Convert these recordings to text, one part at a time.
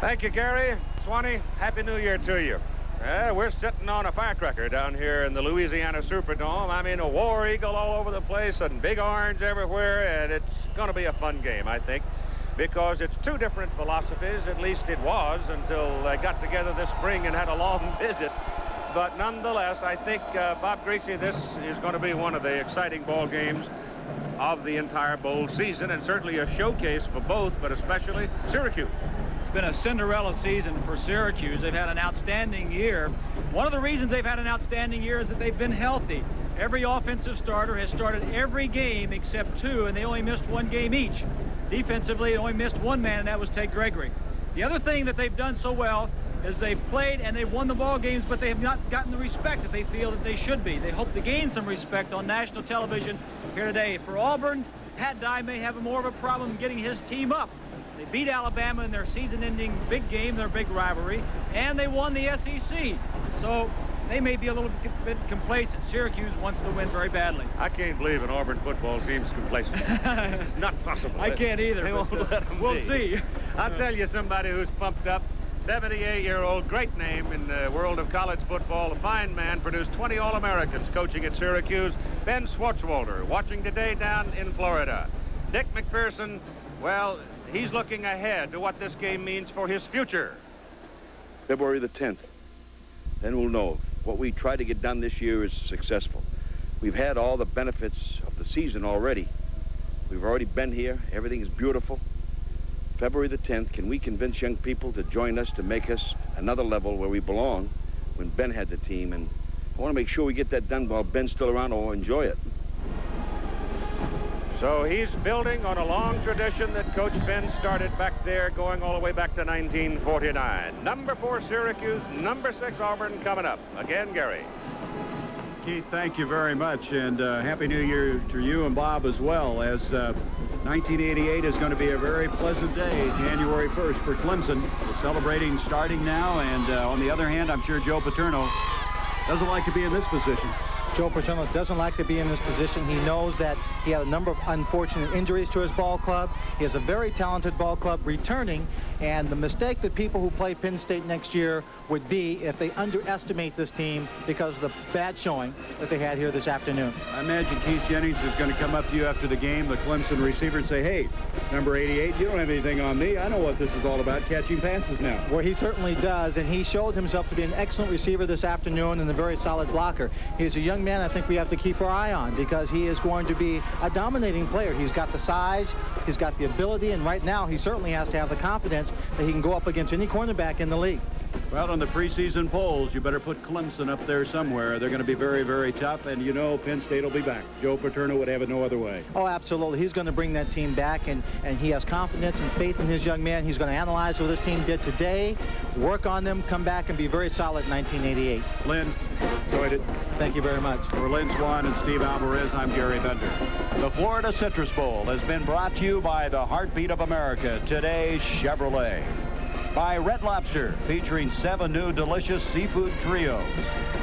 Thank you, Gary. Swanee, Happy New Year to you. Uh, we're sitting on a firecracker down here in the Louisiana Superdome. I mean, a war eagle all over the place and big orange everywhere, and it's going to be a fun game, I think, because it's two different philosophies. At least it was until they got together this spring and had a long visit. But nonetheless, I think, uh, Bob Griese, this is going to be one of the exciting ball games of the entire bowl season, and certainly a showcase for both, but especially Syracuse been a Cinderella season for Syracuse. They've had an outstanding year. One of the reasons they've had an outstanding year is that they've been healthy. Every offensive starter has started every game except two, and they only missed one game each. Defensively, they only missed one man, and that was Ted Gregory. The other thing that they've done so well is they've played and they've won the ball games, but they have not gotten the respect that they feel that they should be. They hope to gain some respect on national television here today. For Auburn, Pat Dye may have more of a problem getting his team up beat Alabama in their season-ending big game, their big rivalry, and they won the SEC. So they may be a little bit complacent. Syracuse wants to win very badly. I can't believe an Auburn football team's complacent. it's not possible. I can't either. They won't uh, let them We'll be. see. I'll tell you somebody who's pumped up. 78-year-old, great name in the world of college football. A fine man, produced 20 All-Americans coaching at Syracuse. Ben Schwartzwalder, watching today down in Florida. Dick MacPherson, well, he's looking ahead to what this game means for his future. February the 10th. Then we'll know if what we try to get done this year is successful. We've had all the benefits of the season already. We've already been here. Everything is beautiful. February the 10th, can we convince young people to join us to make us another level where we belong when Ben had the team? And I want to make sure we get that done while Ben's still around or enjoy it. So he's building on a long tradition that Coach Ben started back there going all the way back to 1949. Number four, Syracuse. Number six, Auburn coming up. Again, Gary. Keith, thank you very much, and uh, Happy New Year to you and Bob as well, as uh, 1988 is going to be a very pleasant day, January 1st for Clemson, We're celebrating starting now, and uh, on the other hand, I'm sure Joe Paterno doesn't like to be in this position. Joe Paterno doesn't like to be in this position. He knows that he had a number of unfortunate injuries to his ball club. He has a very talented ball club returning, and the mistake that people who play Penn State next year would be if they underestimate this team because of the bad showing that they had here this afternoon. I imagine Keith Jennings is going to come up to you after the game, the Clemson receiver, and say, hey, number 88, you don't have anything on me. I know what this is all about, catching passes now. Well, he certainly does, and he showed himself to be an excellent receiver this afternoon and a very solid blocker. He's a young man I think we have to keep our eye on because he is going to be a dominating player. He's got the size, he's got the ability, and right now he certainly has to have the confidence that he can go up against any cornerback in the league. Well, on the preseason polls, you better put Clemson up there somewhere. They're going to be very, very tough, and you know Penn State will be back. Joe Paterno would have it no other way. Oh, absolutely. He's going to bring that team back, and, and he has confidence and faith in his young man. He's going to analyze what this team did today, work on them, come back, and be very solid in 1988. Lynn, enjoyed it. Thank you very much. For Lynn Swann and Steve Alvarez, I'm Gary Bender. The Florida Citrus Bowl has been brought to you by the Heartbeat of America, today's Chevrolet by Red Lobster, featuring seven new delicious seafood trios.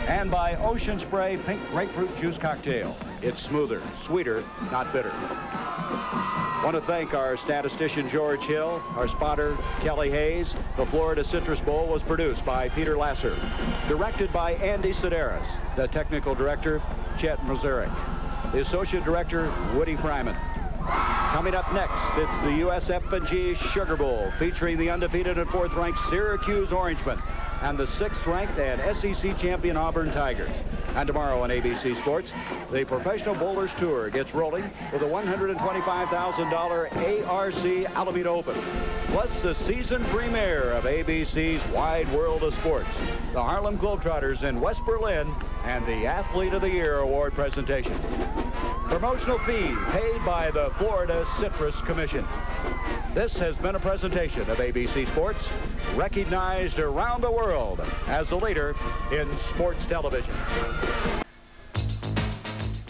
And by Ocean Spray Pink Grapefruit Juice Cocktail. It's smoother, sweeter, not bitter. Want to thank our statistician George Hill, our spotter Kelly Hayes. The Florida Citrus Bowl was produced by Peter Lasser, directed by Andy Sidaris, the technical director Chet Mazurik, the associate director Woody Fryman. Coming up next, it's the USF&G Sugar Bowl featuring the undefeated and fourth-ranked Syracuse Orangemen and the sixth-ranked and SEC champion Auburn Tigers. And tomorrow on ABC Sports, the Professional Bowlers Tour gets rolling with a $125,000 ARC Alameda Open. Plus the season premiere of ABC's Wide World of Sports, the Harlem Globetrotters in West Berlin, and the Athlete of the Year award presentation. Promotional fee paid by the Florida Citrus Commission. This has been a presentation of ABC Sports, recognized around the world as a leader in sports television.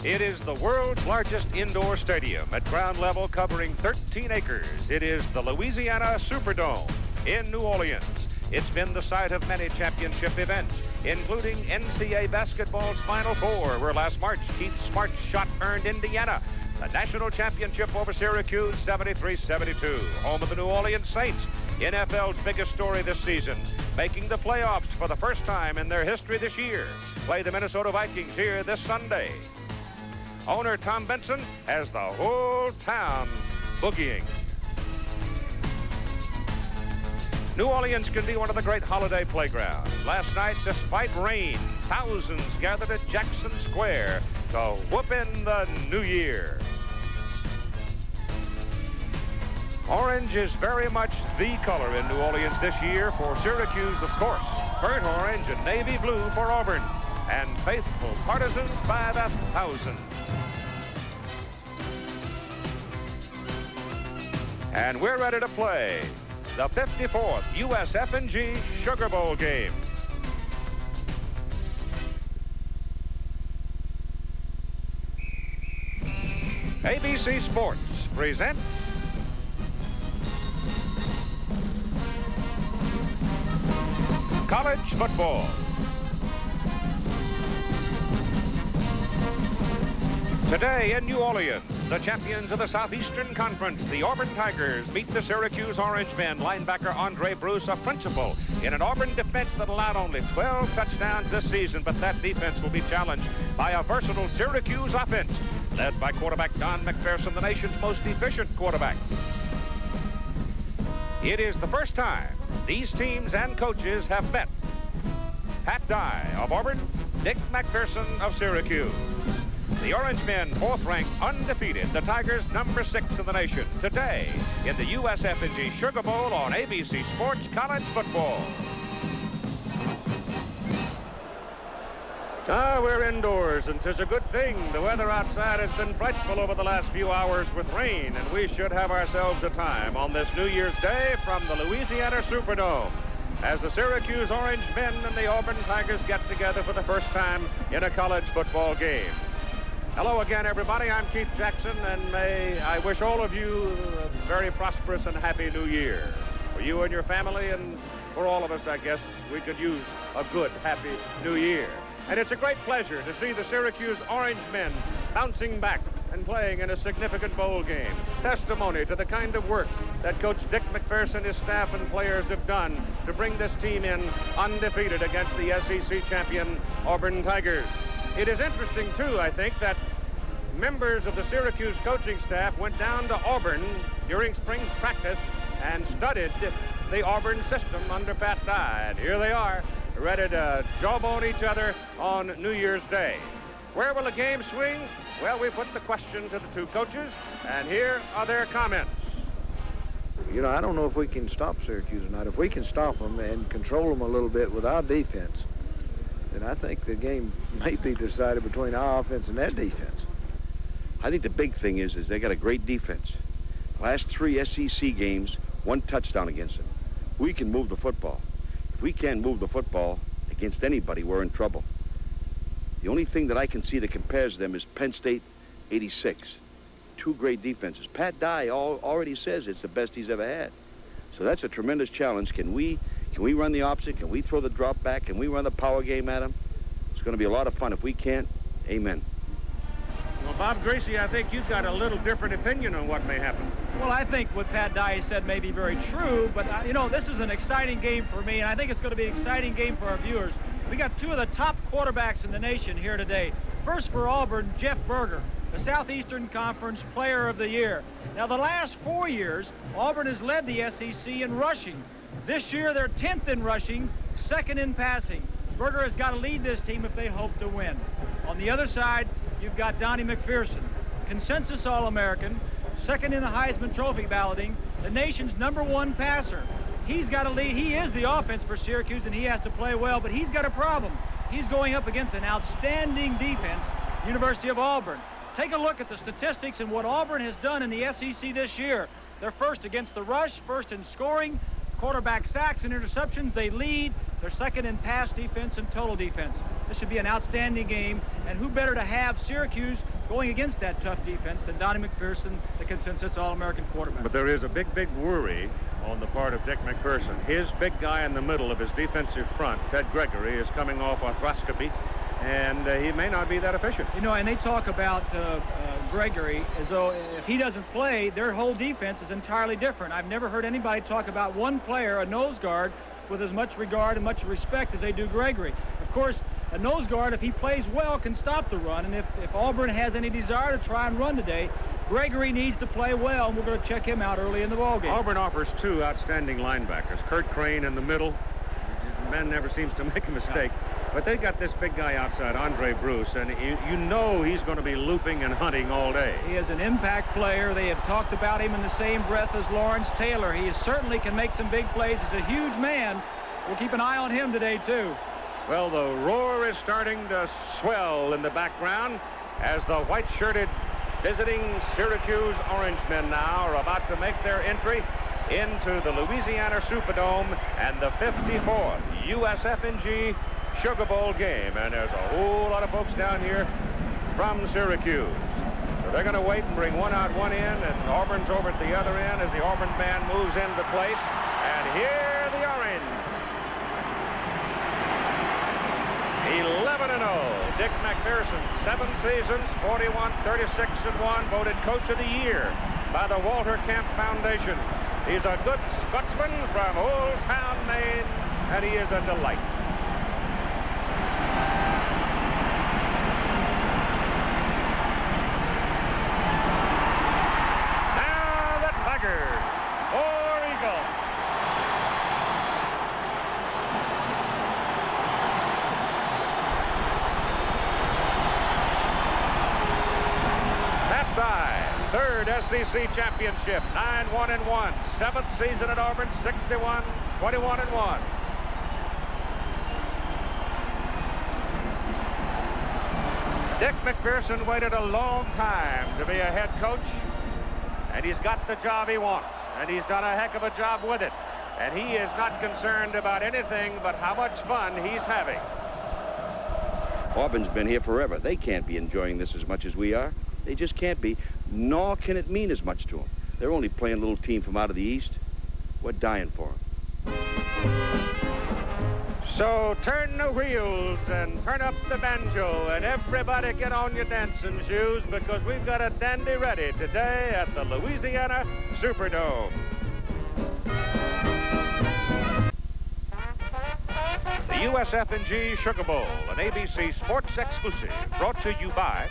It is the world's largest indoor stadium at ground level covering 13 acres. It is the Louisiana Superdome in New Orleans. It's been the site of many championship events, including NCAA basketball's Final Four, where last March Keith Smart's shot earned Indiana the national championship over Syracuse 73-72. Home of the New Orleans Saints. NFL's biggest story this season, making the playoffs for the first time in their history this year, play the Minnesota Vikings here this Sunday. Owner Tom Benson has the whole town boogieing. New Orleans can be one of the great holiday playgrounds. Last night, despite rain, thousands gathered at Jackson Square to whoop in the new year. Orange is very much the color in New Orleans this year for Syracuse, of course. Burnt orange and navy blue for Auburn. And faithful partisans by the thousands. And we're ready to play the 54th USF&G Sugar Bowl game. ABC Sports presents college football. Today in New Orleans, the champions of the Southeastern Conference, the Auburn Tigers, meet the Syracuse Orange Men. Linebacker Andre Bruce, a principal in an Auburn defense that allowed only 12 touchdowns this season, but that defense will be challenged by a versatile Syracuse offense led by quarterback Don McPherson, the nation's most efficient quarterback. It is the first time these teams and coaches have met. Pat Dye of Auburn, Dick MacPherson of Syracuse. The Orange Men, fourth ranked, undefeated. The Tigers, number six in the nation. Today, in the USF&G Sugar Bowl on ABC Sports College Football. Ah, we're indoors, and 'tis a good thing. The weather outside has been frightful over the last few hours with rain, and we should have ourselves a time on this New Year's Day from the Louisiana Superdome as the Syracuse Orange Men and the Auburn Tigers get together for the first time in a college football game. Hello again, everybody. I'm Keith Jackson, and may I wish all of you a very prosperous and happy new year. For you and your family, and for all of us, I guess, we could use a good, happy new year. And it's a great pleasure to see the Syracuse Orange men bouncing back and playing in a significant bowl game. Testimony to the kind of work that Coach Dick MacPherson, his staff, and players have done to bring this team in undefeated against the SEC champion Auburn Tigers. It is interesting, too, I think, that members of the Syracuse coaching staff went down to Auburn during spring practice and studied the Auburn system under Pat Dye. And here they are, ready to jawbone each other on New Year's Day. Where will the game swing? Well, we put the question to the two coaches, and here are their comments. You know, I don't know if we can stop Syracuse not. If we can stop them and control them a little bit with our defense, then I think the game may be decided between our offense and their defense. I think the big thing is, is they got a great defense. Last three SEC games, one touchdown against them. We can move the football. If we can't move the football against anybody, we're in trouble. The only thing that I can see that compares them is Penn State 86. Two great defenses. Pat Dye all, already says it's the best he's ever had. So that's a tremendous challenge. Can we can we run the opposite? Can we throw the drop back? Can we run the power game at them? It's going to be a lot of fun. If we can't, amen. Well, Bob Griese, I think you've got a little different opinion on what may happen. Well, I think what Pat Dye said may be very true, but, uh, you know, this is an exciting game for me, and I think it's going to be an exciting game for our viewers. We got two of the top quarterbacks in the nation here today. First for Auburn, Jeff Burger, the Southeastern Conference Player of the Year. Now, the last four years, Auburn has led the SEC in rushing. This year, they're 10th in rushing, second in passing. Burger has got to lead this team if they hope to win. On the other side, you've got Donnie McPherson, consensus All-American, second in the Heisman Trophy balloting, the nation's number one passer. He's got to lead. He is the offense for Syracuse, and he has to play well, but he's got a problem. He's going up against an outstanding defense, University of Auburn. Take a look at the statistics and what Auburn has done in the SEC this year. They're first against the rush, first in scoring, quarterback sacks and interceptions. They lead. They're second in pass defense and total defense. This should be an outstanding game, and who better to have Syracuse going against that tough defense than Donnie McPherson, the consensus All-American quarterback. But there is a big, big worry on the part of Dick McPherson. His big guy in the middle of his defensive front, Ted Gregory, is coming off arthroscopy, and uh, he may not be that efficient. You know, and they talk about uh, uh, Gregory as though if he doesn't play, their whole defense is entirely different. I've never heard anybody talk about one player, a nose guard, with as much regard and much respect as they do Gregory. Of course, a nose guard, if he plays well, can stop the run. And if, if Auburn has any desire to try and run today, Gregory needs to play well, and we're going to check him out early in the ballgame. Auburn offers two outstanding linebackers. Kurt Crain in the middle. Man never seems to make a mistake. But they got this big guy outside, Andre Bruce, and you, you know he's going to be looping and hunting all day. He is an impact player. They have talked about him in the same breath as Lawrence Taylor. He certainly can make some big plays. He's a huge man. We'll keep an eye on him today, too. Well, the roar is starting to swell in the background as the white-shirted visiting Syracuse Orange men now are about to make their entry into the Louisiana Superdome and the 54th USF&G Sugar Bowl game. And there's a whole lot of folks down here from Syracuse. So they're going to wait and bring one out, one in, and Auburn's over at the other end as the Auburn band moves into place. And here the Orange. 11 and 0. Dick MacPherson, seven seasons, 41, 36 and 1, voted Coach of the Year by the Walter Camp Foundation. He's a good Scotsman from Old Town, Maine, and he is a delight. SEC championship, 9-1 and 1. Seventh season at Auburn, 61, 21 and 1. Dick MacPherson waited a long time to be a head coach, and he's got the job he wants, and he's done a heck of a job with it. And he is not concerned about anything but how much fun he's having. Auburn's been here forever. They can't be enjoying this as much as we are. They just can't be nor can it mean as much to them. They're only playing a little team from out of the East. We're dying for them. So turn the wheels and turn up the banjo and everybody get on your dancing shoes because we've got a dandy ready today at the Louisiana Superdome. The USF&G Sugar Bowl, an ABC Sports exclusive, brought to you by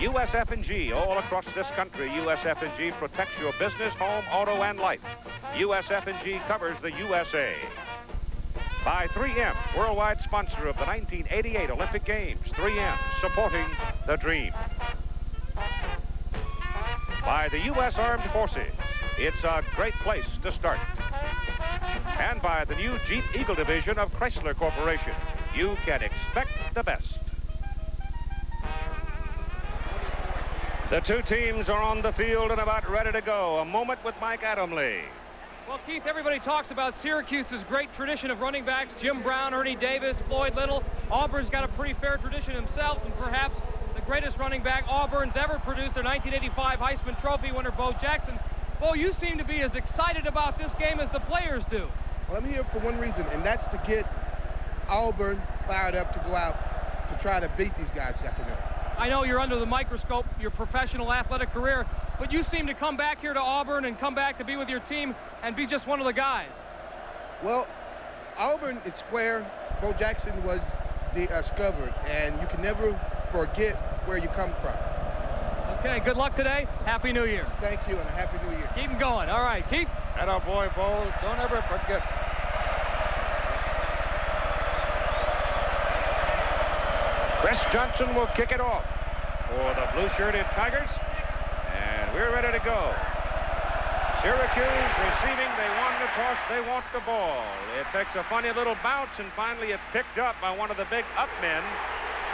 USF&G all across this country. USF&G protects your business, home, auto, and life. USF&G covers the USA. By 3M, worldwide sponsor of the 1988 Olympic Games. 3M, supporting the dream. By the U.S. Armed Forces, it's a great place to start. And by the new Jeep Eagle division of Chrysler Corporation, you can expect the best. The two teams are on the field and about ready to go. A moment with Mike Adamle. Well, Keith, everybody talks about Syracuse's great tradition of running backs. Jim Brown, Ernie Davis, Floyd Little. Auburn's got a pretty fair tradition himself, and perhaps the greatest running back Auburn's ever produced, their 1985 Heisman Trophy winner, Bo Jackson. Bo, you seem to be as excited about this game as the players do. Well, I'm here for one reason, and that's to get Auburn fired up to go out to try to beat these guys this afternoon. I know you're under the microscope, your professional athletic career, but you seem to come back here to Auburn and come back to be with your team and be just one of the guys. Well, Auburn is where Bo Jackson was discovered, uh, and you can never forget where you come from. Okay, good luck today. Happy New Year. Thank you, and a Happy New Year. Keep going. All right, keep. And our boy, Bo, don't ever forget Chris Johnson will kick it off for the blue-shirted Tigers. And we're ready to go. Syracuse receiving. They won the toss. They want the ball. It takes a funny little bounce, and finally it's picked up by one of the big up men.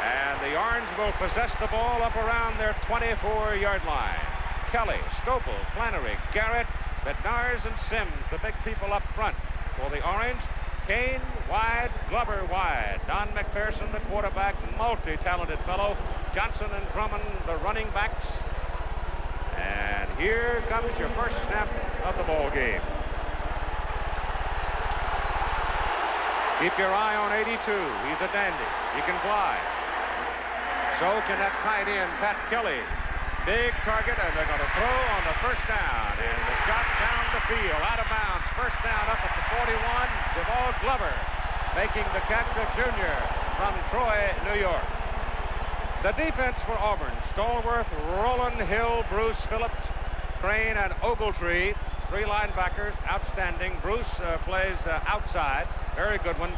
And the Orange will possess the ball up around their 24-yard line. Kelly, Stopel, Flannery, Garrett, Bednarz, and Sims, the big people up front for the Orange. Kane wide, Glover wide. Don McPherson, the quarterback, multi-talented fellow. Johnson and Drummond, the running backs. And here comes your first snap of the ball game. Keep your eye on 82. He's a dandy. He can fly. So can that tight end, Pat Kelly. big target, and they're going to throw on the first down. And the shot down the field, out of bounds. First down up at the 41. Deval Glover making the catch, a junior from Troy, New York. The defense for Auburn, Stallworth, Rowland, Hill, Bruce, Phillips, Crain, and Ogletree. Three linebackers, outstanding. Bruce uh, plays uh, outside, very good one.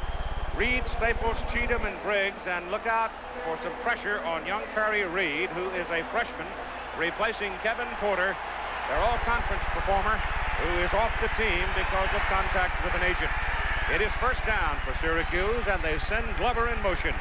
Reed, Staples, Cheatham, and Briggs. And look out for some pressure on young Perry Reed, who is a freshman, replacing Kevin Porter, their all-conference performer, who is off the team because of contact with an agent. It is first down for Syracuse, and they send Glover in motion.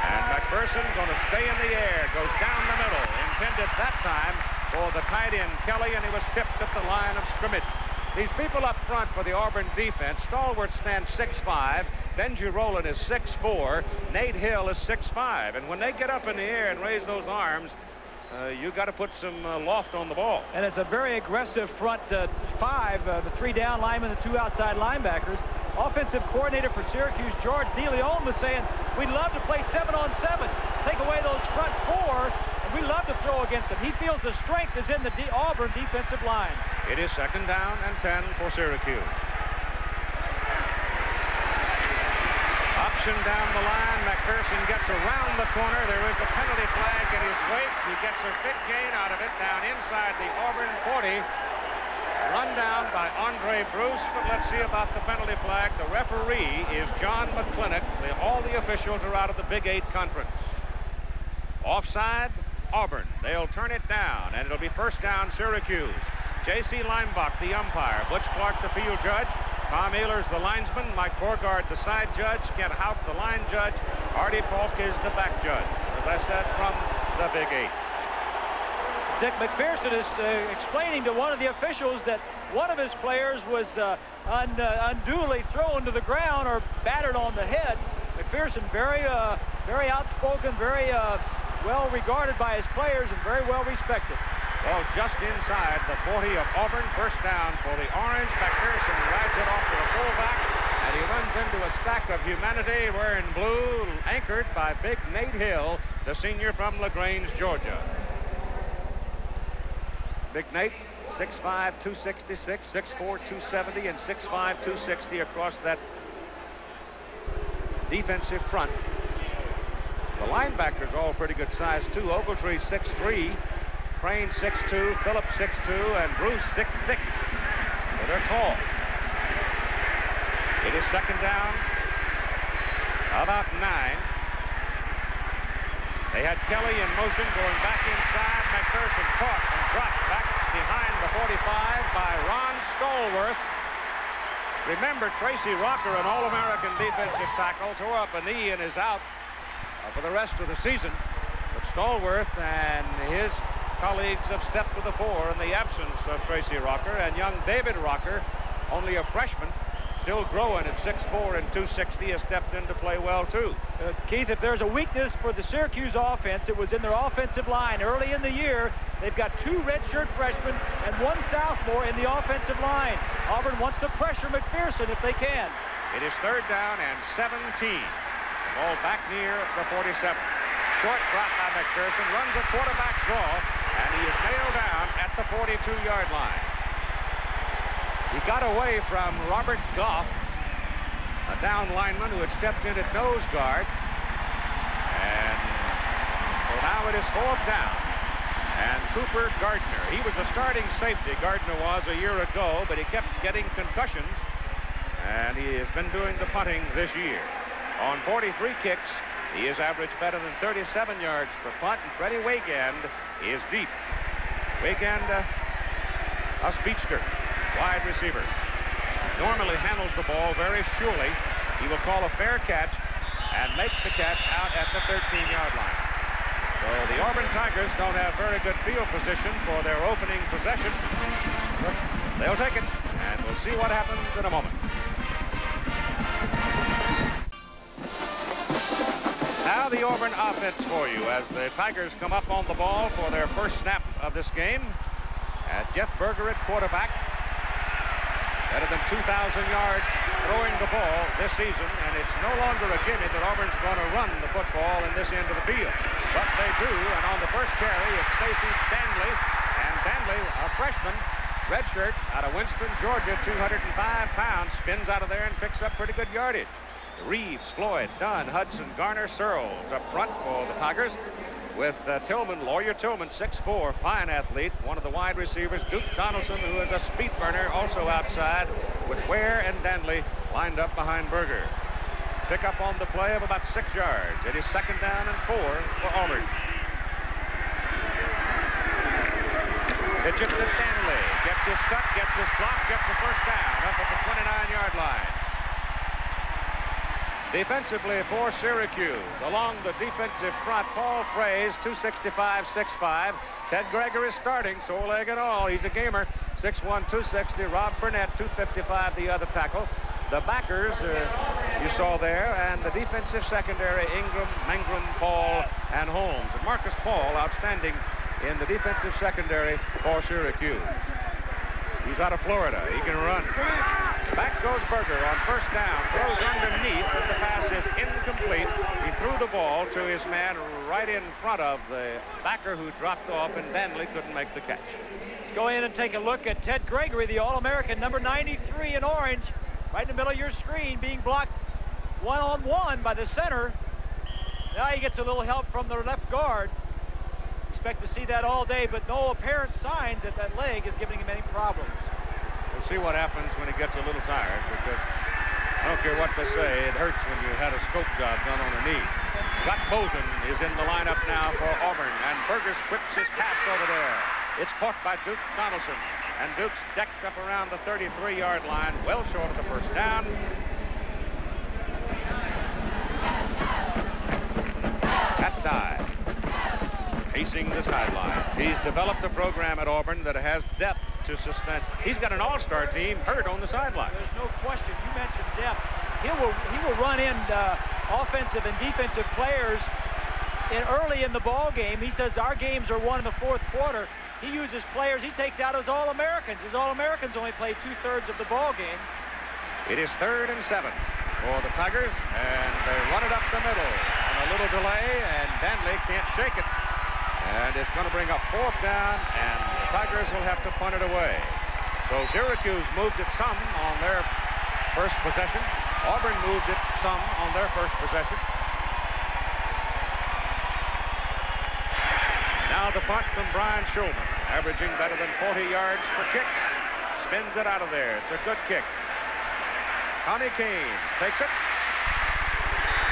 And McPherson going to stay in the air, goes down the middle, intended that time for the tight end Kelly, and he was tipped at the line of scrimmage. These people up front for the Auburn defense, Stallworth stands 6'5", Benji Rowland is 6'4", Nate Hill is 6'5", and when they get up in the air and raise those arms, uh, you got to put some uh, loft on the ball. And it's a very aggressive front uh, five, uh, the three down linemen, the two outside linebackers. Offensive coordinator for Syracuse, George DeLeon, was saying, we'd love to play seven on seven, take away those front four, and we love to throw against them. He feels the strength is in the Auburn defensive line. It is second down and 10 for Syracuse. Option down the line. McPherson gets around the corner. There is the penalty flag in his wake. He gets a big gain out of it down inside the Auburn 40. Run down by Andre Bruce, but let's see about the penalty flag. The referee is John McClintock. The, all the officials are out of the Big Eight Conference. Offside, Auburn. They'll turn it down, and it'll be first down Syracuse. J.C. Limebach, the umpire. Butch Clark, the field judge. Tom Ehlers, the linesman. Mike Borgard, the side judge. Kent Houck, the line judge. Artie Falk is the back judge. As I said, from the Big Eight. Dick MacPherson is uh, explaining to one of the officials that one of his players was uh, un, uh, unduly thrown to the ground or battered on the head. McPherson, very, uh, very outspoken, very uh, well regarded by his players and very well respected. Well, just inside the 40 of Auburn, first down for the Orange. McPherson rides it off to the fullback, and he runs into a stack of humanity wearing blue, anchored by big Nate Hill, the senior from LaGrange, Georgia. Big Nate, 6'5", 266, 6'4", 270, and 6'5", 260 across that defensive front. The linebackers all pretty good size, too. Ogletree, 6'3", Crain 6'2", Phillips 6'2", and Bruce 6'6". So they're tall. It is second down. About nine. They had Kelly in motion going back inside. McPherson caught and dropped back behind the 45 by Ron Stallworth. Remember, Tracy Rocker, an All-American defensive tackle, tore up a knee and is out uh, for the rest of the season. But Stallworth and his colleagues have stepped to the fore in the absence of Tracy Rocker, and young David Rocker, only a freshman, still growing at 6'4 and 260, has stepped in to play well, too. Uh, Keith, if there's a weakness for the Syracuse offense, it was in their offensive line. Early in the year, they've got two redshirt freshmen and one sophomore in the offensive line. Auburn wants to pressure McPherson if they can. It is third down and 17. The ball back near the 47. Short drop by McPherson, runs a quarterback draw, and he is nailed down at the 42-yard line. He got away from Robert Goff, a down lineman who had stepped in at nose guard. And so now it is fourth down. And Cooper Gardner, he was a starting safety, Gardner was a year ago, but he kept getting concussions. And he has been doing the punting this year. On 43 kicks, he has averaged better than 37 yards per punt, and Freddie Weygand is deep. Weygand, uh, a speedster, wide receiver. Normally handles the ball very surely. He will call a fair catch and make the catch out at the 13-yard line. So the Auburn Tigers don't have very good field position for their opening possession. They'll take it, and we'll see what happens in a moment. Now the Auburn offense for you as the Tigers come up on the ball for their first snap of this game. At Jeff Burger at quarterback. Better than 2,000 yards throwing the ball this season, and it's no longer a gimme that Auburn's going to run the football in this end of the field. But they do, and on the first carry, it's Stacy Danley. And Danley, a freshman, redshirt out of Winston, Georgia, 205 pounds, spins out of there and picks up pretty good yardage. Reeves, Floyd, Dunn, Hudson, Garner, Searles up front for the Tigers with uh, Tillman, Lawyer Tillman, 6'4", fine athlete, one of the wide receivers, Duke Donaldson, who is a speed burner, also outside, with Ware and Danley lined up behind Burger. Pick up on the play of about six yards. It is second down and four for Auburn. It Danley. Gets his cut, gets his block, gets the first down up at the 29-yard line. Defensively for Syracuse, along the defensive front, Paul Frase, 265-6'5". Ted Gregory is starting, sore leg and all. He's a gamer, 6'1", 260. Rob Burnett, 255, the other tackle. The backers uh, you saw there, and the defensive secondary, Ingram, Mangrum, Paul, and Holmes. And Marcus Paul, outstanding in the defensive secondary for Syracuse. He's out of Florida. He can run. Goes Burger on first down. Throws underneath, but the pass is incomplete. He threw the ball to his man right in front of the backer who dropped off, and Danley couldn't make the catch. Let's go in and take a look at Ted Gregory, the All-American, number 93 in orange, right in the middle of your screen, being blocked one-on-one -on -one by the center. Now he gets a little help from the left guard. Expect to see that all day, but no apparent signs that that leg is giving him any problems. See what happens when he gets a little tired because I don't care what they say, it hurts when you had a scope job done on a knee. Scott Bolton is in the lineup now for Auburn, and Burgess whips his pass over there. It's caught by Duke Donaldson, and Duke's decked up around the 33-yard line, well short of the first down. Pat Dye pacing the sideline. He's developed a program at Auburn that has depth He's got an all-star team hurt on the sideline. There's no question. You mentioned depth. He will he will run in uh, offensive and defensive players in early in the ball game. He says our games are won in the fourth quarter. He uses players. He takes out his All-Americans. His All-Americans only play two-thirds of the ball game. It is third and seven for the Tigers, and they run it up the middle on a little delay, and Danley can't shake it. And it's going to bring up fourth down, and the Tigers will have to punt it away. So Syracuse moved it some on their first possession. Auburn moved it some on their first possession. Now the punt from Brian Shulman, averaging better than 40 yards per kick. Spins it out of there. It's a good kick. Connie Kane takes it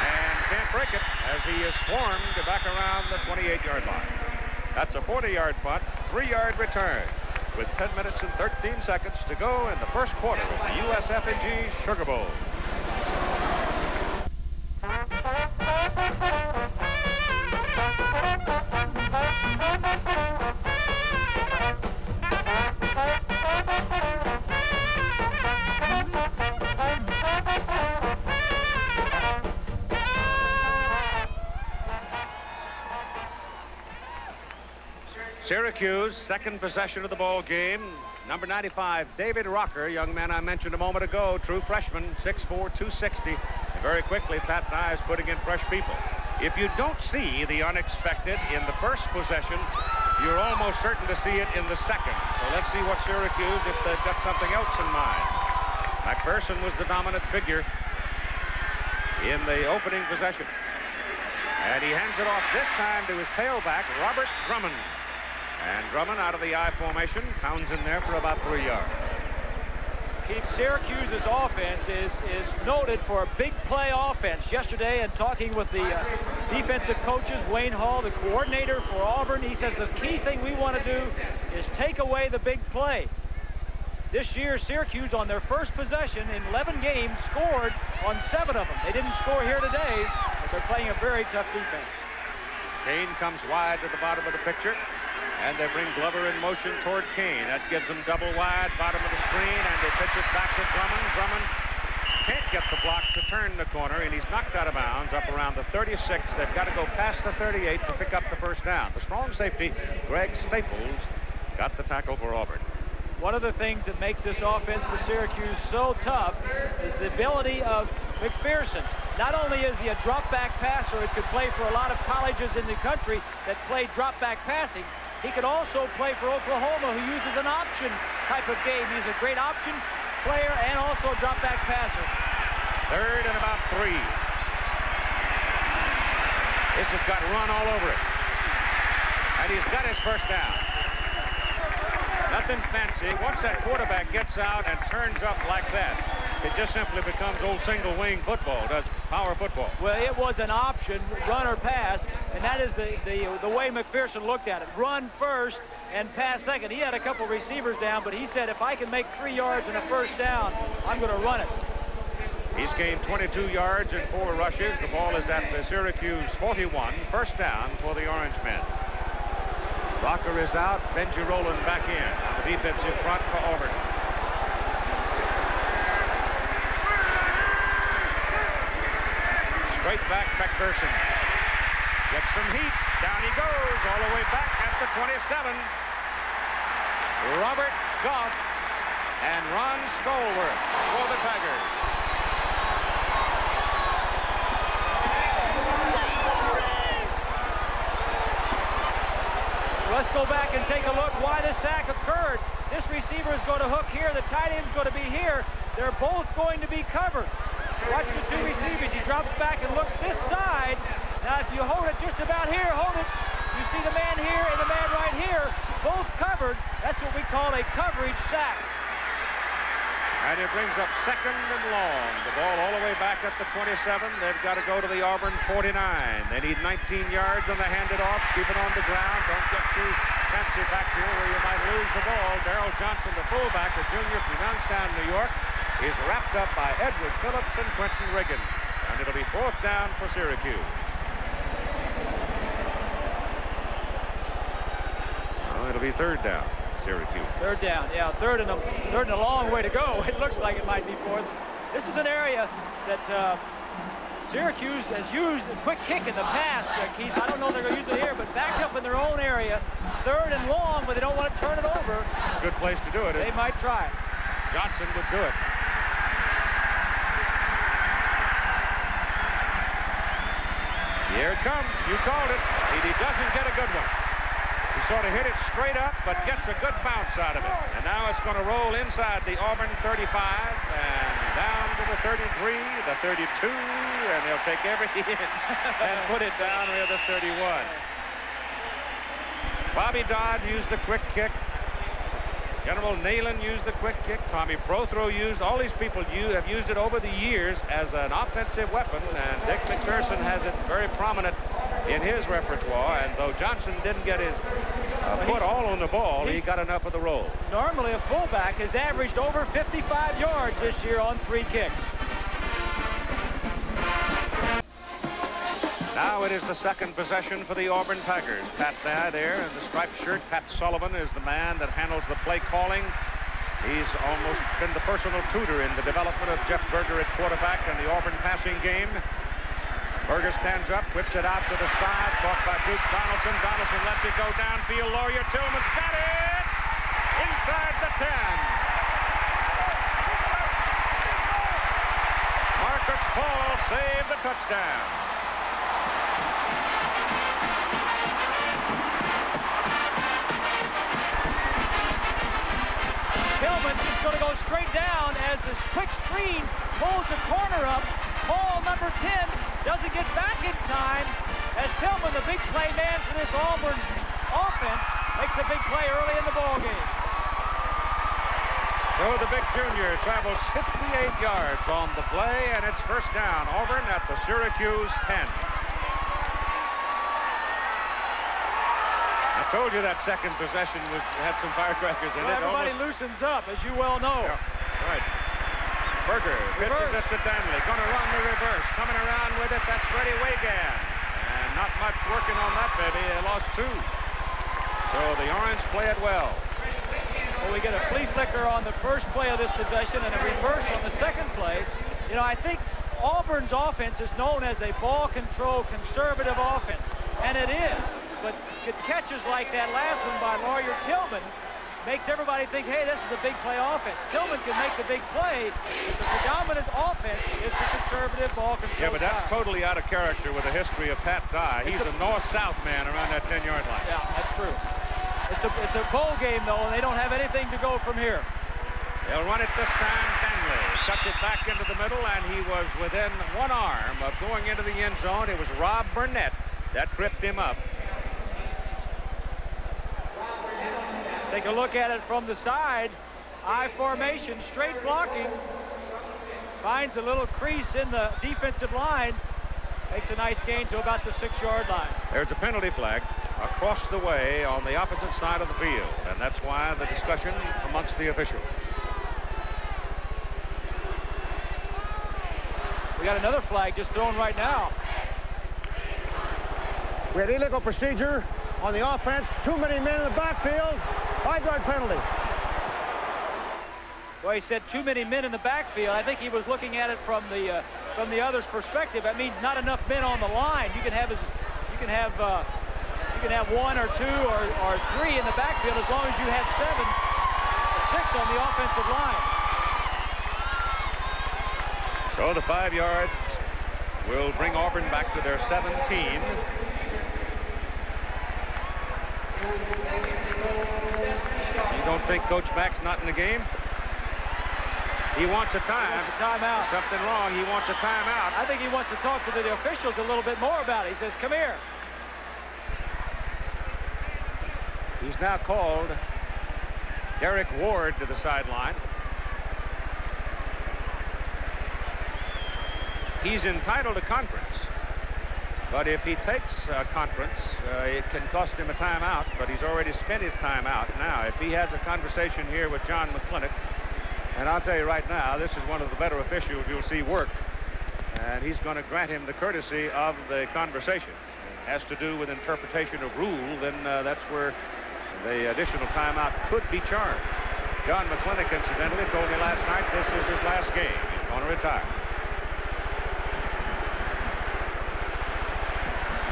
and can't break it as he is swarmed back around the 28-yard line. That's a 40-yard punt, three-yard return with 10 minutes and 13 seconds to go in the first quarter of the USF&G Sugar Bowl. Syracuse, second possession of the ball game. Number 95, David Rocker, young man I mentioned a moment ago, true freshman, 6'4", 260. And very quickly, Pat Dye is putting in fresh people. If you don't see the unexpected in the first possession, you're almost certain to see it in the second. So let's see what Syracuse, if they've got something else in mind. McPherson was the dominant figure in the opening possession. And he hands it off this time to his tailback, Robert Drummond. And Drummond out of the I formation, pounds in there for about three yards. Keith, Syracuse's offense is, is noted for a big play offense. Yesterday, and talking with the uh, defensive coaches, Wayne Hall, the coordinator for Auburn, he says the key thing we want to do is take away the big play. This year, Syracuse, on their first possession in 11 games, scored on seven of them. They didn't score here today, but they're playing a very tough defense. Kane comes wide to the bottom of the picture. And they bring Glover in motion toward Kane. That gives him double wide, bottom of the screen, and they pitch it back to Drummond. Drummond can't get the block to turn the corner, and he's knocked out of bounds up around the 36. They've got to go past the 38 to pick up the first down. The strong safety, Greg Staples, got the tackle for Auburn. One of the things that makes this offense for Syracuse so tough is the ability of McPherson. Not only is he a drop-back passer it could play for a lot of colleges in the country that play drop-back passing, he could also play for Oklahoma, who uses an option type of game. He's a great option player and also a drop-back passer. Third and about three. This has got run all over it. And he's got his first down. Nothing fancy. Once that quarterback gets out and turns up like that, it just simply becomes old single wing football, does power football. Well, it was an option, run or pass, and that is the, the, the way McPherson looked at it. Run first and pass second. He had a couple receivers down, but he said, if I can make three yards and a first down, I'm going to run it. He's gained 22 yards and four rushes. The ball is at the Syracuse 41. First down for the Orange men. Rocker is out. Benji Rowland back in. On the defensive front for Auburn. Straight back McPherson. Gets some heat. Down he goes all the way back at the 27. Robert Goff and Ron Stallworth for the Tigers. Let's go back and take a look why the sack occurred. This receiver is going to hook here. The tight end is going to be here. They're both going to be covered. Watch the two receivers. He drops back and looks this side. You hold it just about here, hold it. You see the man here and the man right here, both covered. That's what we call a coverage sack. And it brings up second and long. The ball all the way back at the 27. They've got to go to the Auburn 49. They need 19 yards on the handed off. Keep it on the ground. Don't get too fancy back here where you might lose the ball. Daryl Johnson, the fullback, a junior from Youngstown, New York, is wrapped up by Edward Phillips and Quentin Riggin. And it'll be fourth down for Syracuse. It'll be third down. Syracuse. Third down, yeah, third and a third and a long way to go. It looks like it might be fourth. This is an area that uh, Syracuse has used a quick kick in the past, uh, Keith. I don't know if they're going to use it here, but backed up in their own area, third and long, but they don't want to turn it over. Good place to do it. They might try. Johnson would do it. Here it comes. You called it. He doesn't get a good one. Sort of hit it straight up, but gets a good bounce out of it. And now it's going to roll inside the Auburn 35 and down to the 33, the 32, and they'll take every inch and put it down near the 31. Bobby Dodd used the quick kick. General Neyland used the quick kick. Tommy Prothro used. All these people you have used it over the years as an offensive weapon, and Dick MacPherson has it very prominent in his repertoire. And though Johnson didn't get his uh, foot all on the ball, he got enough of the roll. Normally, a fullback has averaged over 55 yards this year on three kicks. Now it is the second possession for the Auburn Tigers. Pat Dye there in the striped shirt. Pat Sullivan is the man that handles the play calling. He's almost been the personal tutor in the development of Jeff Burger at quarterback and the Auburn passing game. Burger stands up, whips it out to the side, caught by Duke Donaldson. Donaldson lets it go downfield. Lawyer Tillman's got it! Inside the 10. Marcus Paul saved the touchdown. Tillman is going to go straight down as the quick screen pulls the corner up. Ball number 10 doesn't get back in time as Tillman, the big play man for this Auburn offense, makes a big play early in the ball game. So the big junior travels 58 yards on the play, and it's first down. Auburn at the Syracuse 10. I told you that second possession was had some firecrackers in well, it. Everybody Almost... loosens up, as you well know. Yeah. Burger pitches it to Danley. Going to run the reverse. Coming around with it, that's Freddie Weygand. And not much working on that baby. They lost two. So the Orange play it well. Well, we get a flea flicker on the first play of this possession and a reverse on the second play. You know, I think Auburn's offense is known as a ball control conservative offense, and it is. But catches like that last one by Lawyer Tillman makes everybody think, hey, this is a big play offense. Tillman can make the big play, but the predominant offense is the conservative ball control. Yeah, but that's style. totally out of character with the history of Pat Dye. He's a, north-south man around that 10-yard line. Yeah, that's true. It's a, it's a bowl game, though, and they don't have anything to go from here. They'll run it this time. Bengley cuts it back into the middle, and he was within one arm of going into the end zone. It was Rob Burnett that tripped him up. Take a look at it from the side. I formation, straight blocking. Finds a little crease in the defensive line. Makes a nice gain to about the six-yard line. There's a penalty flag across the way on the opposite side of the field, and that's why the discussion amongst the officials. We got another flag just thrown right now. We had illegal procedure on the offense. Too many men in the backfield. Five-yard penalty. Well, he said too many men in the backfield. I think he was looking at it from the uh, from the other's perspective. That means not enough men on the line. You can have as you can have uh, you can have one or two or, or three in the backfield as long as you have seven or six on the offensive line. So the five yards will bring Auburn back to their 17. You don't think Coach Mac's not in the game? He wants a time. Wants a timeout. Something wrong. He wants a timeout. I think he wants to talk to the officials a little bit more about it. He says, come here. He's now called Derek Ward to the sideline. He's entitled to conference. But if he takes a conference, uh, it can cost him a timeout, but he's already spent his timeout. Now, if he has a conversation here with John McClintock, and I'll tell you right now, this is one of the better officials you'll see work, and he's going to grant him the courtesy of the conversation. It has to do with interpretation of rule, then uh, that's where the additional timeout could be charged. John McClintock, incidentally, told me last night this is his last game. He's going to retire.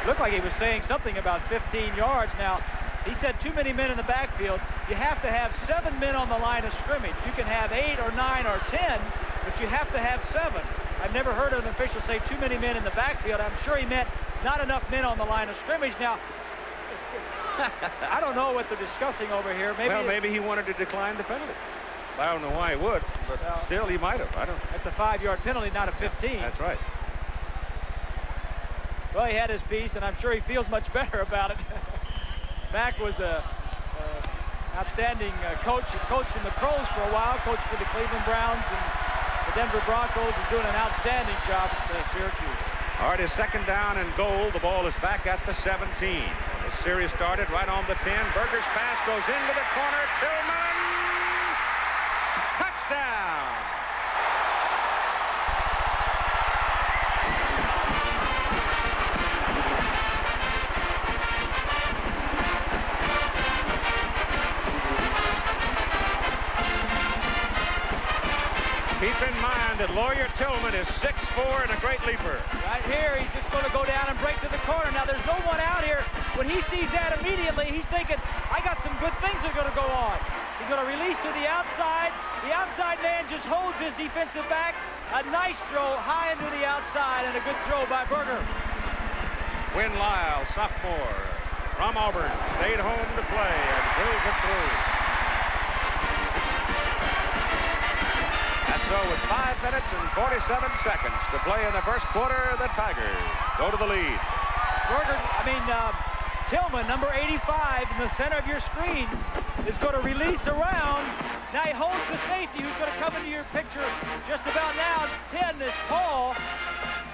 Looked like he was saying something about 15 yards. Now, he said too many men in the backfield. You have to have seven men on the line of scrimmage. You can have eight or nine or 10, but you have to have seven. I've never heard an official say too many men in the backfield. I'm sure he meant not enough men on the line of scrimmage. Now, I don't know what they're discussing over here. Maybe well, maybe he wanted to decline the penalty. I don't know why he would, but still he might have. I don't. That's a five-yard penalty, not a 15. That's right. Well, he had his piece, and I'm sure he feels much better about it. Mac was a, a outstanding uh, coach. He coached in the Pros for a while, coached for the Cleveland Browns and the Denver Broncos. Is doing an outstanding job at Syracuse. All right, his second down and goal. The ball is back at the 17. The series started right on the 10. Burger's pass goes into the corner. Tillman! That Lawyer Tillman is 6'4 and a great leaper. Right here, he's just going to go down and break to the corner. Now, there's no one out here. When he sees that immediately, he's thinking, I got some good things that are going to go on. He's going to release to the outside. The outside man just holds his defensive back. A nice throw high into the outside and a good throw by Burger. Win Lyle, sophomore from Auburn, stayed home to play and drills it through. So with 5 minutes and 47 seconds to play in the first quarter, the Tigers go to the lead. Burger, I mean, uh, Tillman, number 85 in the center of your screen, is going to release around. Now he holds the safety who's going to come into your picture just about now. 10 is Paul,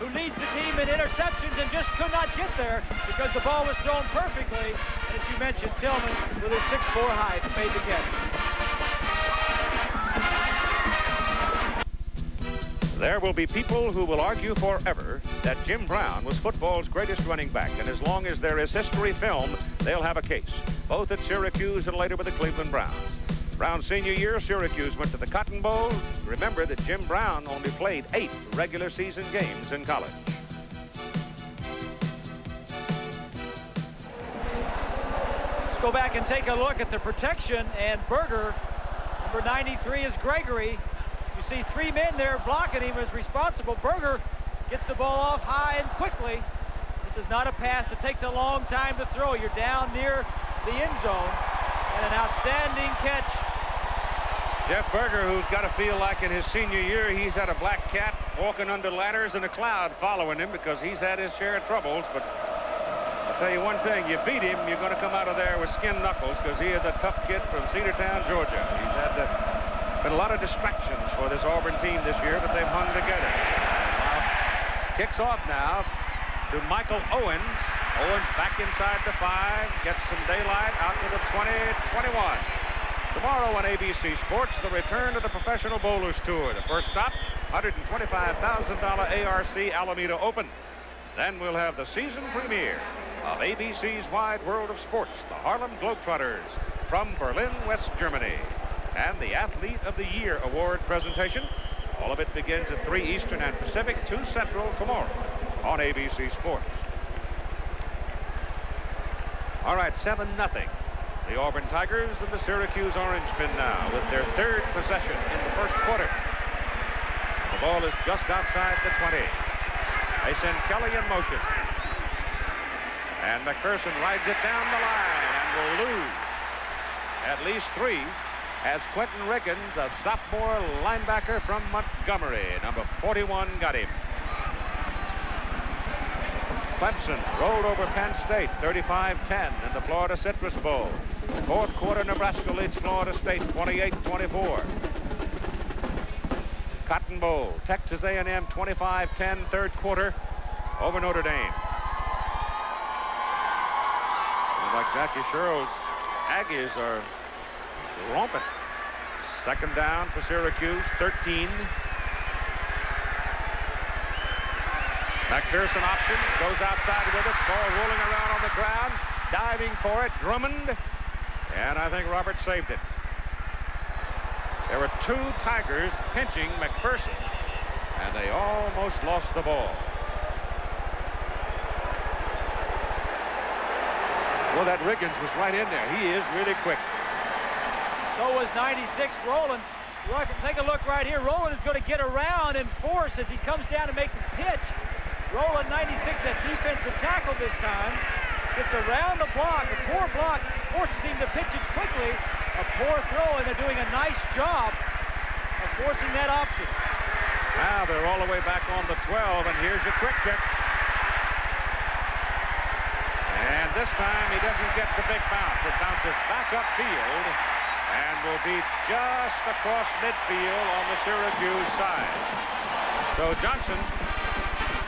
who leads the team in interceptions and just could not get there because the ball was thrown perfectly. And as you mentioned, Tillman, with his 6'4 height, made the catch. There will be people who will argue forever that Jim Brown was football's greatest running back, and as long as there is history film, they'll have a case, both at Syracuse and later with the Cleveland Browns. Brown's senior year, Syracuse went to the Cotton Bowl. Remember that Jim Brown only played eight regular season games in college. Let's go back and take a look at the protection, and Burger, number 93 is Gregory. See three men there blocking him as responsible. Burger Gets the ball off high and quickly. This is not a pass that takes a long time to throw. You're down near the end zone. And an outstanding catch. Jeff Burger, who's got to feel like in his senior year he's had a black cat walking under ladders and a cloud following him because he's had his share of troubles. But I'll tell you one thing, you beat him, you're going to come out of there with skin knuckles because he is a tough kid from Cedartown, Georgia. He's had to, been a lot of distractions for this Auburn team this year, but they've hung together. Kicks off now to Michael Owens. Owens back inside the five, gets some daylight out to the 20, 21. Tomorrow on ABC Sports, the return to the Professional Bowlers Tour. The first stop, $125,000 ARC Alameda Open. Then we'll have the season premiere of ABC's Wide World of Sports, the Harlem Globetrotters from Berlin, West Germany. And the Athlete of the Year award presentation. All of it begins at 3 Eastern and Pacific, 2 Central tomorrow on ABC Sports. All right, 7 nothing the Auburn Tigers and the Syracuse Orangemen now with their third possession in the first quarter. The ball is just outside the 20. They send Kelly in motion. And McPherson rides it down the line and will lose at least three as Quentin Riggins, a sophomore linebacker from Montgomery, number 41, got him. Clemson rolled over Penn State 35-10 in the Florida Citrus Bowl. Fourth quarter, Nebraska leads Florida State 28-24. Cotton Bowl, Texas A&M 25-10 third quarter over Notre Dame. like Jackie Sherrill's Aggies are romping. Second down for Syracuse, 13. McPherson option, goes outside with it, ball rolling around on the ground, diving for it, Drummond, and I think Robert saved it. There were two Tigers pinching McPherson, and they almost lost the ball. Well, that Riggins was right in there. He is really quick. So was 96 Roland. Take a look right here. Roland is going to get around and force as he comes down to make the pitch. Roland 96 at defensive tackle this time. Gets around the block. A poor block forces him to pitch it quickly. A poor throw, and they're doing a nice job of forcing that option. Now they're all the way back on the 12, and here's a quick kick. And this time he doesn't get the big bounce. It bounces back upfield and will be just across midfield on the Syracuse side. So Johnston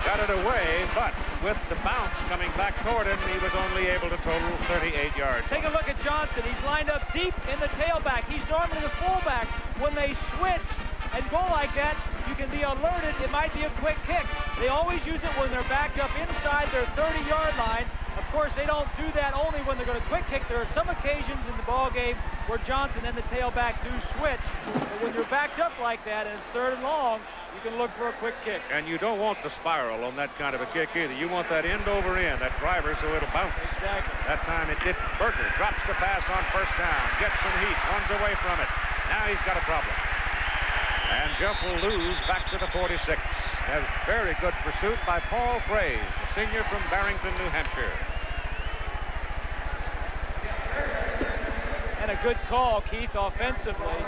got it away, but with the bounce coming back toward him, he was only able to total 38 yards. Take a look at Johnston. He's lined up deep in the tailback. He's normally the fullback. When they switch and go like that, you can be alerted it might be a quick kick. They always use it when they're backed up inside their 30-yard line. Of course, they don't do that only when they're going to quick kick. There are some occasions in the ball game where Johnston and the tailback do switch. But when you're backed up like that and it's third and long, you can look for a quick kick. And you don't want the spiral on that kind of a kick either. You want that end over end, that driver, so it'll bounce. Exactly. That time it didn't. Burger drops the pass on first down, gets some heat, runs away from it. Now he's got a problem. And Jeff will lose back to the 46. A very good pursuit by Paul Frase, a senior from Barrington, New Hampshire. And a good call, Keith, offensively.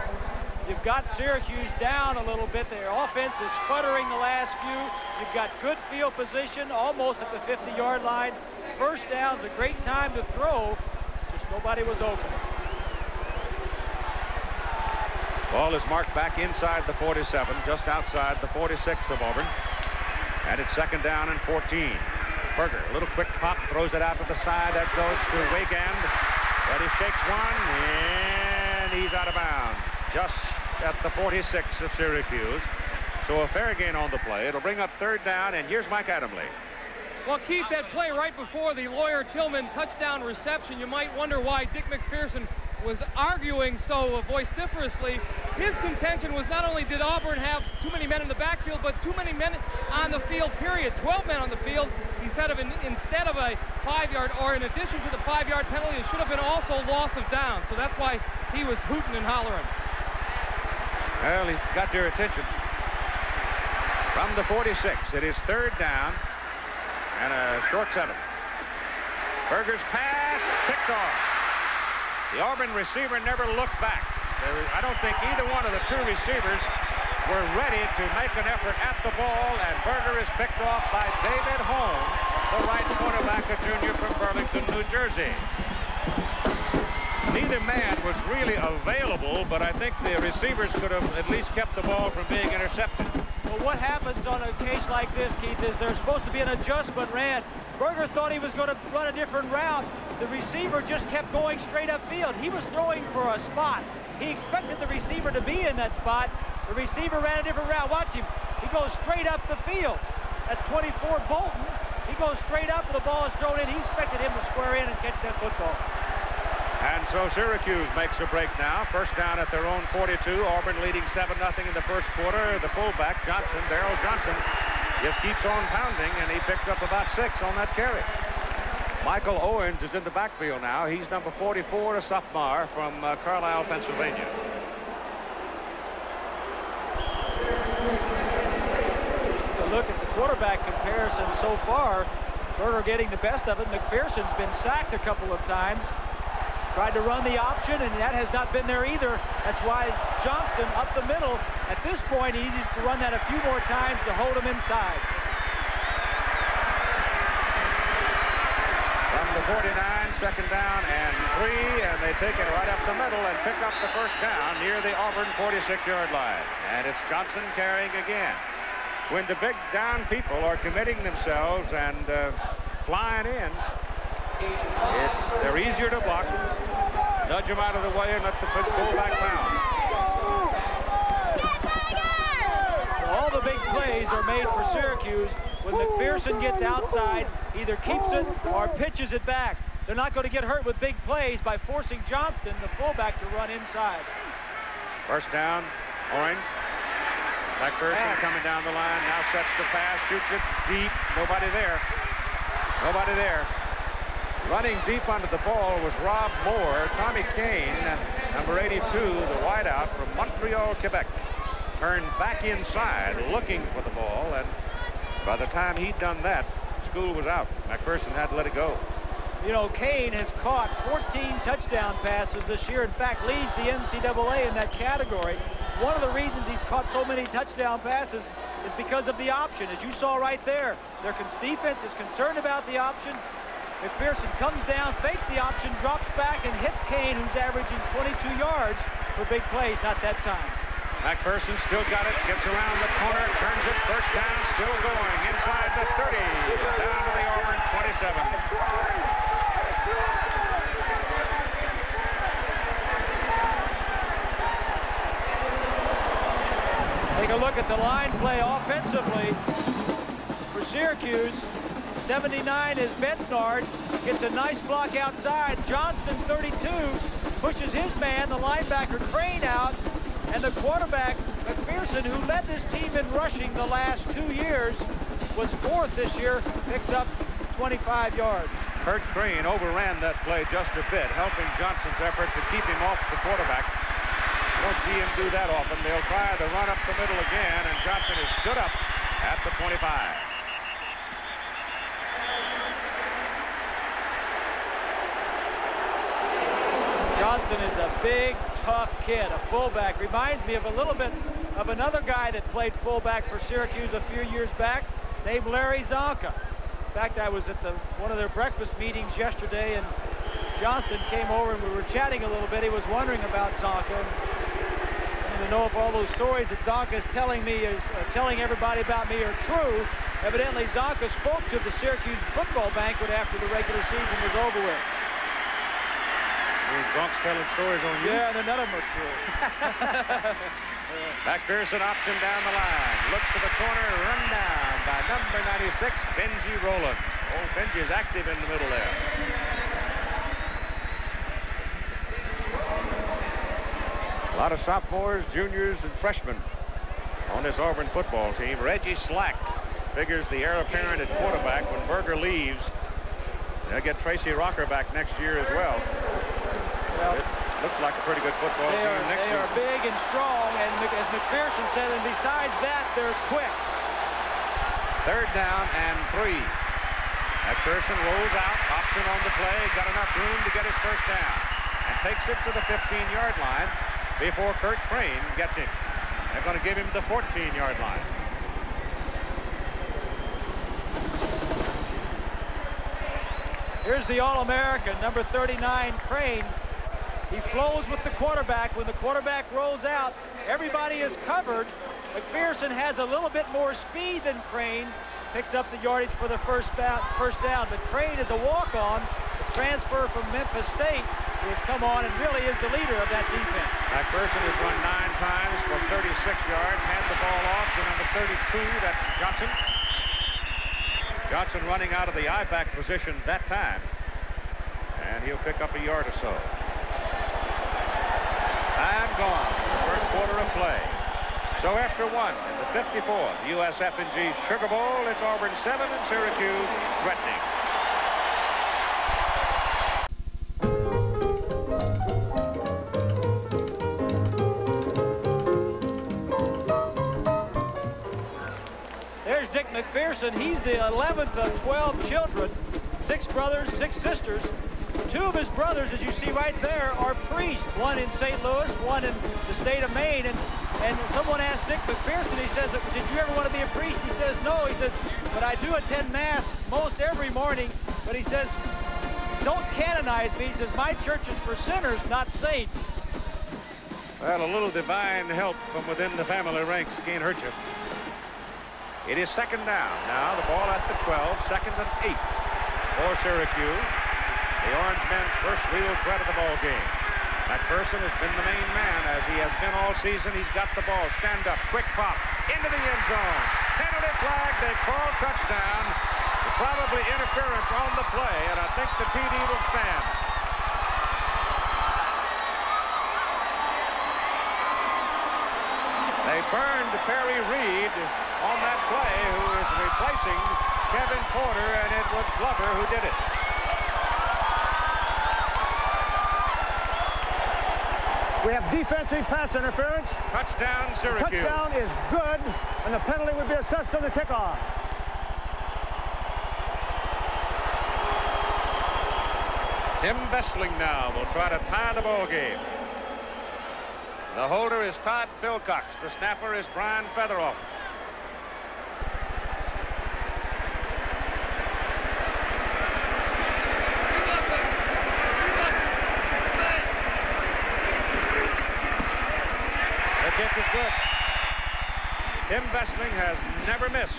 You've got Syracuse down a little bit. Their offense is sputtering the last few. You've got good field position, almost at the 50-yard line. First down's a great time to throw. Just nobody was open. Ball is marked back inside the 47, just outside the 46 of Auburn. And it's second down and 14. Burger, a little quick pop, throws it out to the side. That goes to Weygand. But he shakes one, and he's out of bounds. Just at the 46 of Syracuse. So a fair gain on the play. It'll bring up third down, and here's Mike Adamle. Well, Keith, that play right before the Lawyer Tillman touchdown reception, you might wonder why Dick MacPherson was arguing so vociferously. His contention was not only did Auburn have too many men in the backfield, but too many men on the field, period. 12 men on the field. He said of an, instead of a five-yard, or in addition to the five-yard penalty, it should have been also loss of down. So that's why he was hooting and hollering. Well, he got their attention. From the 46, it is third down and a short seven. Burger's pass picked off. The Auburn receiver never looked back. I don't think either one of the two receivers were ready to make an effort at the ball, and Burger is picked off by David Holmes, the right quarterback, a junior from Burlington, New Jersey. Neither man was really available, but I think the receivers could have at least kept the ball from being intercepted. Well, what happens on a case like this, Keith, is there's supposed to be an adjustment ran. Burger thought he was going to run a different route. The receiver just kept going straight upfield. He was throwing for a spot. He expected the receiver to be in that spot. The receiver ran a different route. Watch him. He goes straight up the field. That's 24 Bolton. He goes straight up, and the ball is thrown in. He expected him to square in and catch that football. And so Syracuse makes a break now. First down at their own 42. Auburn leading 7-0 in the first quarter. The fullback, Johnston, Daryl Johnston, just keeps on pounding, and he picked up about six on that carry. Michael Owens is in the backfield now. He's number 44, a sophomore from uh, Carlisle, Pennsylvania. To look at the quarterback comparison so far, Burger getting the best of it. McPherson's been sacked a couple of times. Tried to run the option, and that has not been there either. That's why Johnston up the middle. At this point, he needs to run that a few more times to hold him inside. 49, second down and three, and they take it right up the middle and pick up the first down near the Auburn 46-yard line. And it's Johnston carrying again. When the big down people are committing themselves and uh, flying in, they're easier to block. Nudge them out of the way and let the fullback pound. All the big plays are made for Syracuse when McPherson gets outside, either keeps it or pitches it back. They're not going to get hurt with big plays by forcing Johnston, the fullback, to run inside. First down, Orange. McPherson pass. coming down the line, now sets the pass, shoots it deep, nobody there. Nobody there. Running deep onto the ball was Rob Moore. Tommy Kane, number 82, the wideout from Montreal, Quebec, turned back inside looking for the ball, and by the time he'd done that, school was out. McPherson had to let it go. You know, Kane has caught 14 touchdown passes this year. In fact, leads the NCAA in that category. One of the reasons he's caught so many touchdown passes is because of the option. As you saw right there, their defense is concerned about the option. McPherson comes down, fakes the option, drops back, and hits Kane, who's averaging 22 yards for big plays. Not that time. McPherson still got it, gets around the corner, turns it, first down, still going, inside the 30, down to the Auburn 27. Take a look at the line play offensively for Syracuse. 79 is Bensnard, gets a nice block outside. Johnston, 32, pushes his man, the linebacker, Crain out, and the quarterback, McPherson, who led this team in rushing the last two years, was fourth this year, picks up 25 yards. Kurt Crain overran that play just a bit, helping Johnston's effort to keep him off the quarterback. Won't see him do that often. They'll try to run up the middle again, and Johnston has stood up at the 25. Johnston is a big, tough kid, a fullback. Reminds me of a little bit of another guy that played fullback for Syracuse a few years back, named Larry Csonka. In fact, I was at the, one of their breakfast meetings yesterday, and Johnston came over and we were chatting a little bit. He was wondering about Csonka. And to know if all those stories that Csonka is telling me is uh, telling everybody about me are true. Evidently, Csonka spoke to the Syracuse football banquet after the regular season was over with. Telling stories on you? Yeah, and none of them are true. McPherson option down the line. Looks to the corner, run down by number 96, Benji Roland. Oh, Benji is active in the middle there. A lot of sophomores, juniors, and freshmen on this Auburn football team. Reggie Slack figures the heir apparent at quarterback when Burger leaves. They'll get Tracy Rocker back next year as well. Well, it looks like a pretty good football they team are, next They year. are big and strong, and as McPherson said, and besides that, they're quick. Third down and three. McPherson rolls out, option on the play, got enough room to get his first down, and takes it to the 15-yard line before Kurt Crain gets him. They're going to give him the 14-yard line. Here's the All-American, number 39, Crain. He flows with the quarterback. When the quarterback rolls out, everybody is covered. McPherson has a little bit more speed than Crain, picks up the yardage for the first down. First down. But Crain is a walk-on, a transfer from Memphis State, has come on and really is the leader of that defense. McPherson has run nine times for 36 yards, hand the ball off to number 32, that's Johnston. Johnston running out of the I-back position that time. And he'll pick up a yard or so. Gone. First quarter of play. So after one in the 54th USF&G Sugar Bowl, it's Auburn 7 and Syracuse threatening. There's Dick MacPherson. He's the 11th of 12 children, six brothers, six sisters. Two of his brothers, as you see right there, are priests. One in St. Louis, one in the state of Maine. And, and someone asked Dick MacPherson, he says, did you ever want to be a priest? He says, no. He says, but I do attend Mass most every morning. But he says, don't canonize me. He says, my church is for sinners, not saints. Well, a little divine help from within the family ranks can't hurt you. It is second down. Now the ball at the 12, second and eight for Syracuse. The Orange men's first real threat of the ball game. McPherson has been the main man as he has been all season. He's got the ball. Stand up. Quick pop. Into the end zone. Penalty flag. They call touchdown. Probably interference on the play, and I think the TD will stand. They burned Perry Reed on that play, who is replacing Kevin Porter, and it was Glover who did it. We have defensive pass interference. Touchdown, Syracuse. Touchdown is good, and the penalty would be assessed on the kickoff. Tim Vesling now will try to tie the ball game. The holder is Todd Philcox. The snapper is Brian Featheroff. good. Tim Vesling has never missed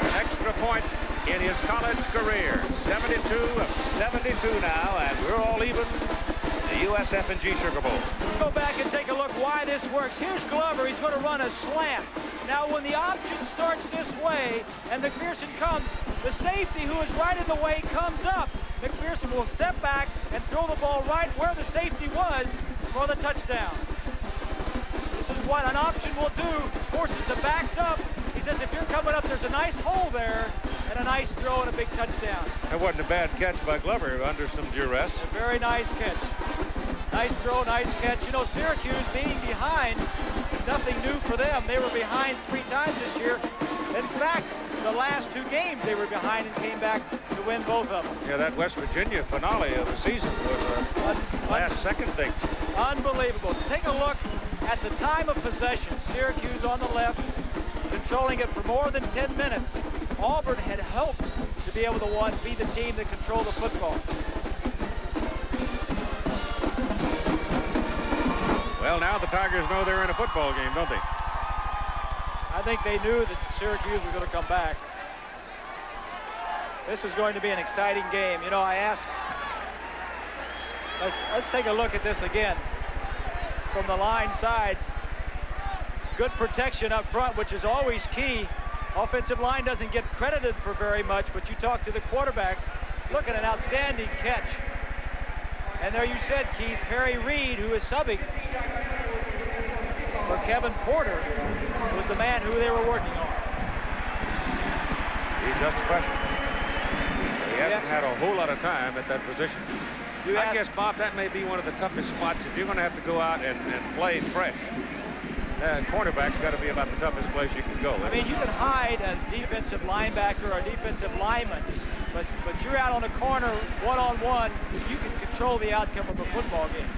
an extra point in his college career. 72 of 72 now, and we're all even the USF&G Sugar Bowl. Go back and take a look why this works. Here's Glover. He's going to run a slant. Now, when the option starts this way and McPherson comes, the safety who is right in the way comes up. McPherson will step back and throw the ball right where the safety was for the touchdown This is what an option will do. The backs up. He says if you're coming up, there's a nice hole there and a nice throw and a big touchdown. That wasn't a bad catch by Glover under some duress. A very nice catch. Nice throw, nice catch. You know, Syracuse being behind is nothing new for them. They were behind three times this year. In fact, the last two games they were behind and came back to win both of them. Yeah, that West Virginia finale of the season was a last second thing. Unbelievable. Take a look at the time of possession, Syracuse on the left, controlling it for more than 10 minutes. Auburn had hoped to be able to one, be the team that controlled the football. Well, now the Tigers know they're in a football game, don't they? I think they knew that Syracuse was going to come back. This is going to be an exciting game. You know, I asked, let's, let's take a look at this again from the line side. Good protection up front, which is always key. Offensive line doesn't get credited for very much, but you talk to the quarterbacks. Look at an outstanding catch. And there you said, Keith, Perry Reed, who is subbing for Kevin Porter, was the man who they were working on. He's just a freshman. He hasn't yeah. had a whole lot of time at that position. You I guess, Bob, that may be one of the toughest spots if you're going to have to go out and, and play fresh. Uh, cornerback's got to be about the toughest place you can go. I mean, you can hide a defensive linebacker or a defensive lineman, but but you're out on a corner one-on-one, -on -one, you can control the outcome of a football game.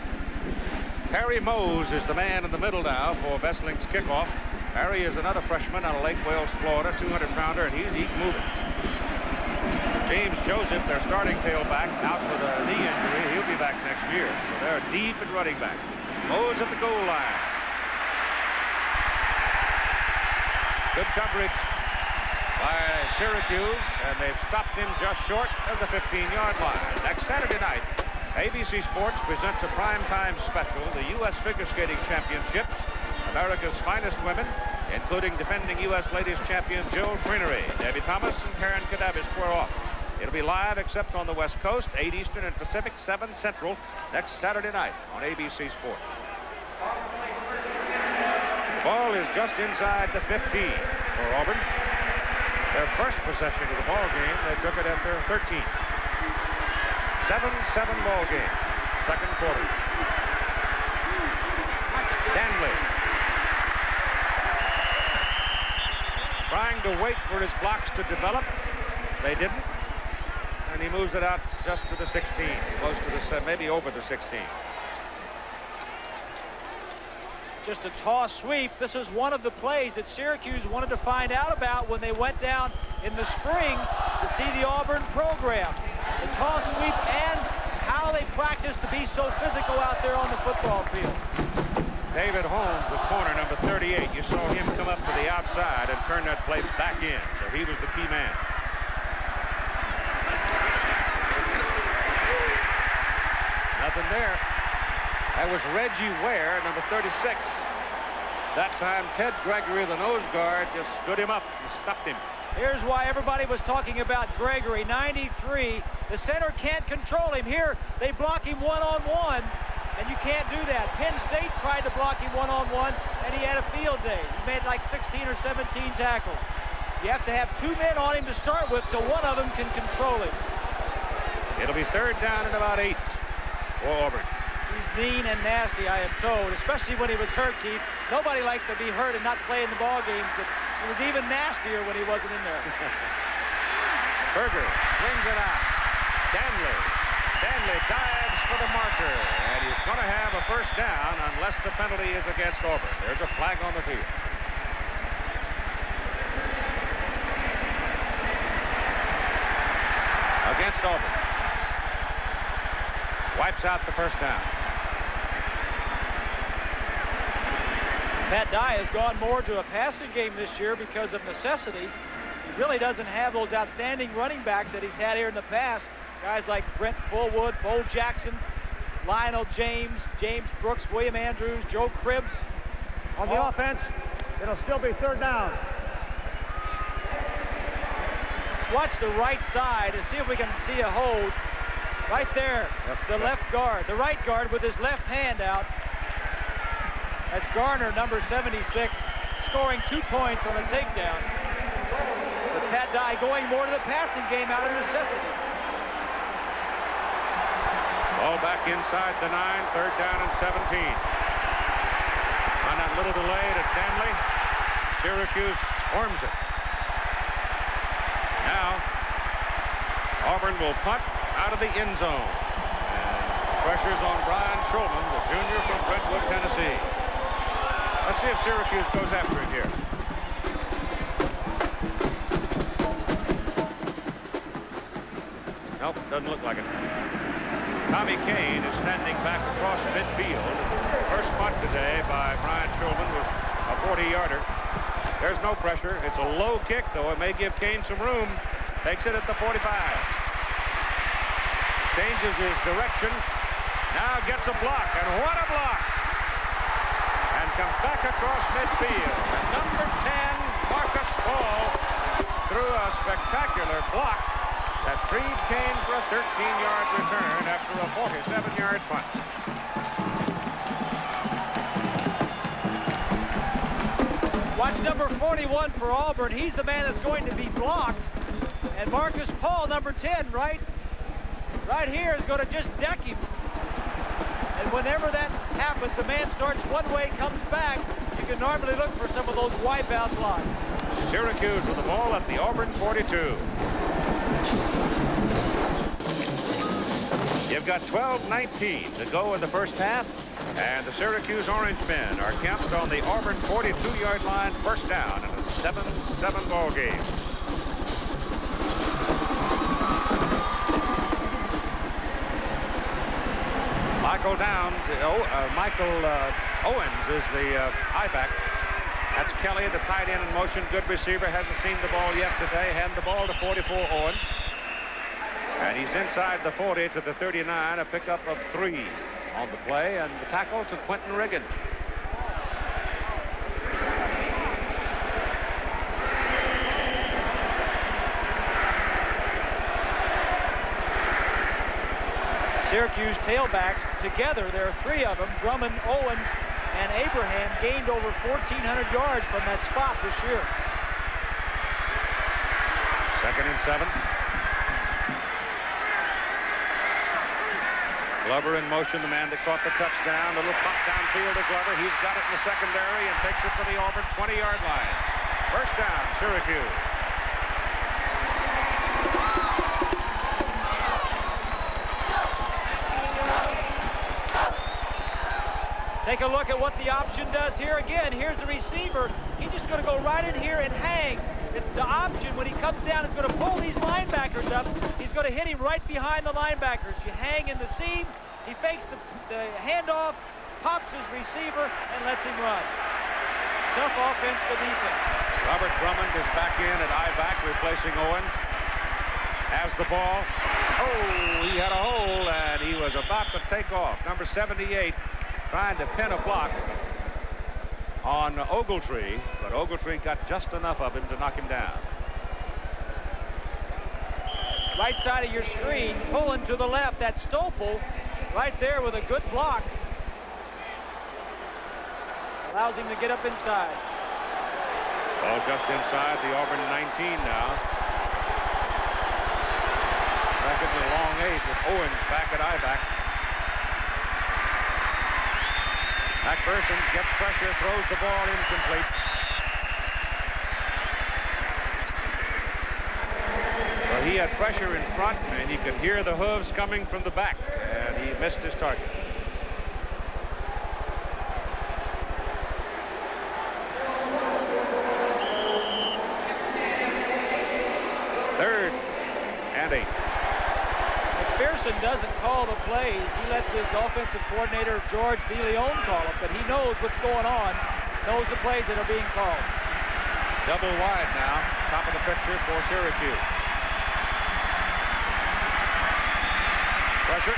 Harry Mose is the man in the middle now for Vesling's kickoff. Harry is another freshman out of Lake Wales, Florida, 200-pounder, and he's, he's moving. James Joseph, their starting tailback, out with a knee injury. He'll be back next year. So they're deep at running back. Mose at the goal line. Good coverage by Syracuse, and they've stopped him just short of the 15-yard line. Next Saturday night, ABC Sports presents a primetime special, the U.S. Figure Skating Championship. America's finest women, including defending U.S. Ladies Champion Jill Trenary, Debi Thomas, and Caryn Kadavy square off. It'll be live except on the West Coast, 8 Eastern and Pacific, 7 Central, next Saturday night on ABC Sports. Ball is just inside the 15 for Auburn. Their first possession of the ball game, they took it at their 13. 7-7 ball game, second quarter. Danley. Trying to wait for his blocks to develop. They didn't. And he moves it out just to the 16, close to the, maybe over the 16 just a toss sweep. This is one of the plays that Syracuse wanted to find out about when they went down in the spring to see the Auburn program. The toss sweep and how they practice to be so physical out there on the football field. David Holmes, the corner, number 38. You saw him come up to the outside and turn that play back in. So he was the key man. Nothing there. That was Reggie Ware, number 36. That time, Ted Gregory, the nose guard, just stood him up and stuffed him. Here's why everybody was talking about Gregory, 93. The center can't control him. Here, they block him one-on-one, -on -one, and you can't do that. Penn State tried to block him one-on-one, -on -one, and he had a field day. He made like 16 or 17 tackles. You have to have two men on him to start with so one of them can control him. It'll be third down and about eight for Auburn. Mean and nasty, I am told, especially when he was hurt, Keith. Nobody likes to be hurt and not play in the ball games, but he was even nastier when he wasn't in there. Burger swings it out. Danley. Danley dives for the marker, and he's going to have a first down unless the penalty is against Auburn. There's a flag on the field. Against Auburn. Wipes out the first down. Pat Dye has gone more to a passing game this year because of necessity. He really doesn't have those outstanding running backs that he's had here in the past. Guys like Brent Fullwood, Bo Jackson, Lionel James, James Brooks, William Andrews, Joe Cribbs. On the offense, it'll still be third down. Let's watch the right side to see if we can see a hold. Right there, the left guard, the right guard with his left hand out. That's Garner, number 76, scoring two points on a takedown. But Pat Dye going more to the passing game out of necessity. Ball back inside the nine, third down and 17. On that little delay to Danley, Syracuse forms it. Now, Auburn will punt out of the end zone. And pressure's on Brian Schulman, the junior from Brentwood, Tennessee. See if Syracuse goes after it here. Nope, doesn't look like it. Tommy Kane is standing back across midfield. First punt today by Brian Schulman was a 40-yarder. There's no pressure. It's a low kick, though. It may give Kane some room. Takes it at the 45. Changes his direction. Now gets a block, and what a block! Comes back across midfield. And number 10, Markus Paul, threw a spectacular block that freed Kane for a 13-yard return after a 47-yard punt. Watch number 41 for Auburn. He's the man that's going to be blocked. And Markus Paul, number 10, right, right here is going to just deck him. And whenever that happens, the man starts one way, comes back, You can normally look for some of those wipeout blocks. Syracuse with the ball at the Auburn 42. You've got 12-19 to go in the first half, and the Syracuse Orange men are camped on the Auburn 42-yard line, first down in a 7-7 ball game. Michael Downs, oh, uh, Michael uh, Owens is the uh, I-back. That's Kelly, the tight end in motion. Good receiver. Hasn't seen the ball yet today. Hand the ball to 44 Owens. And he's inside the 40 to the 39, a pickup of three on the play, and the tackle to Quentin Riggin. Syracuse tailbacks together, there are three of them, Drummond, Owens, and Abraham gained over 1,400 yards from that spot this year. Second and seven. Glover in motion, the man that caught the touchdown. A little pop downfield to Glover. He's got it in the secondary and takes it to the Auburn 20-yard line. First down, Syracuse. Take a look at what the option does here. Again, here's the receiver. He's just going to go right in here and hang. The option, when he comes down, is going to pull these linebackers up. He's going to hit him right behind the linebackers. You hang in the seam. He fakes the, the handoff, pops his receiver, and lets him run. Tough offense for defense. Robert Drummond is back in at I-back, replacing Owen. Has the ball. Oh, he had a hole, and he was about to take off. Number 78 trying to pin a block on Ogletree, but Ogletree got just enough of him to knock him down. Right side of your screen, pulling to the left. That's Stoffel right there with a good block. Allows him to get up inside. Ball just inside the Auburn 19 now. Second the long eight with Owens back at I-back. McPherson gets pressure, throws the ball incomplete. So he had pressure in front, and he could hear the hooves coming from the back, and he missed his target. Third and eight. McPherson doesn't call the plays. He lets his offensive coordinator, George DeLeone, call them, but he knows what's going on, knows the plays that are being called. Double wide now, top of the picture for Syracuse. Pressure.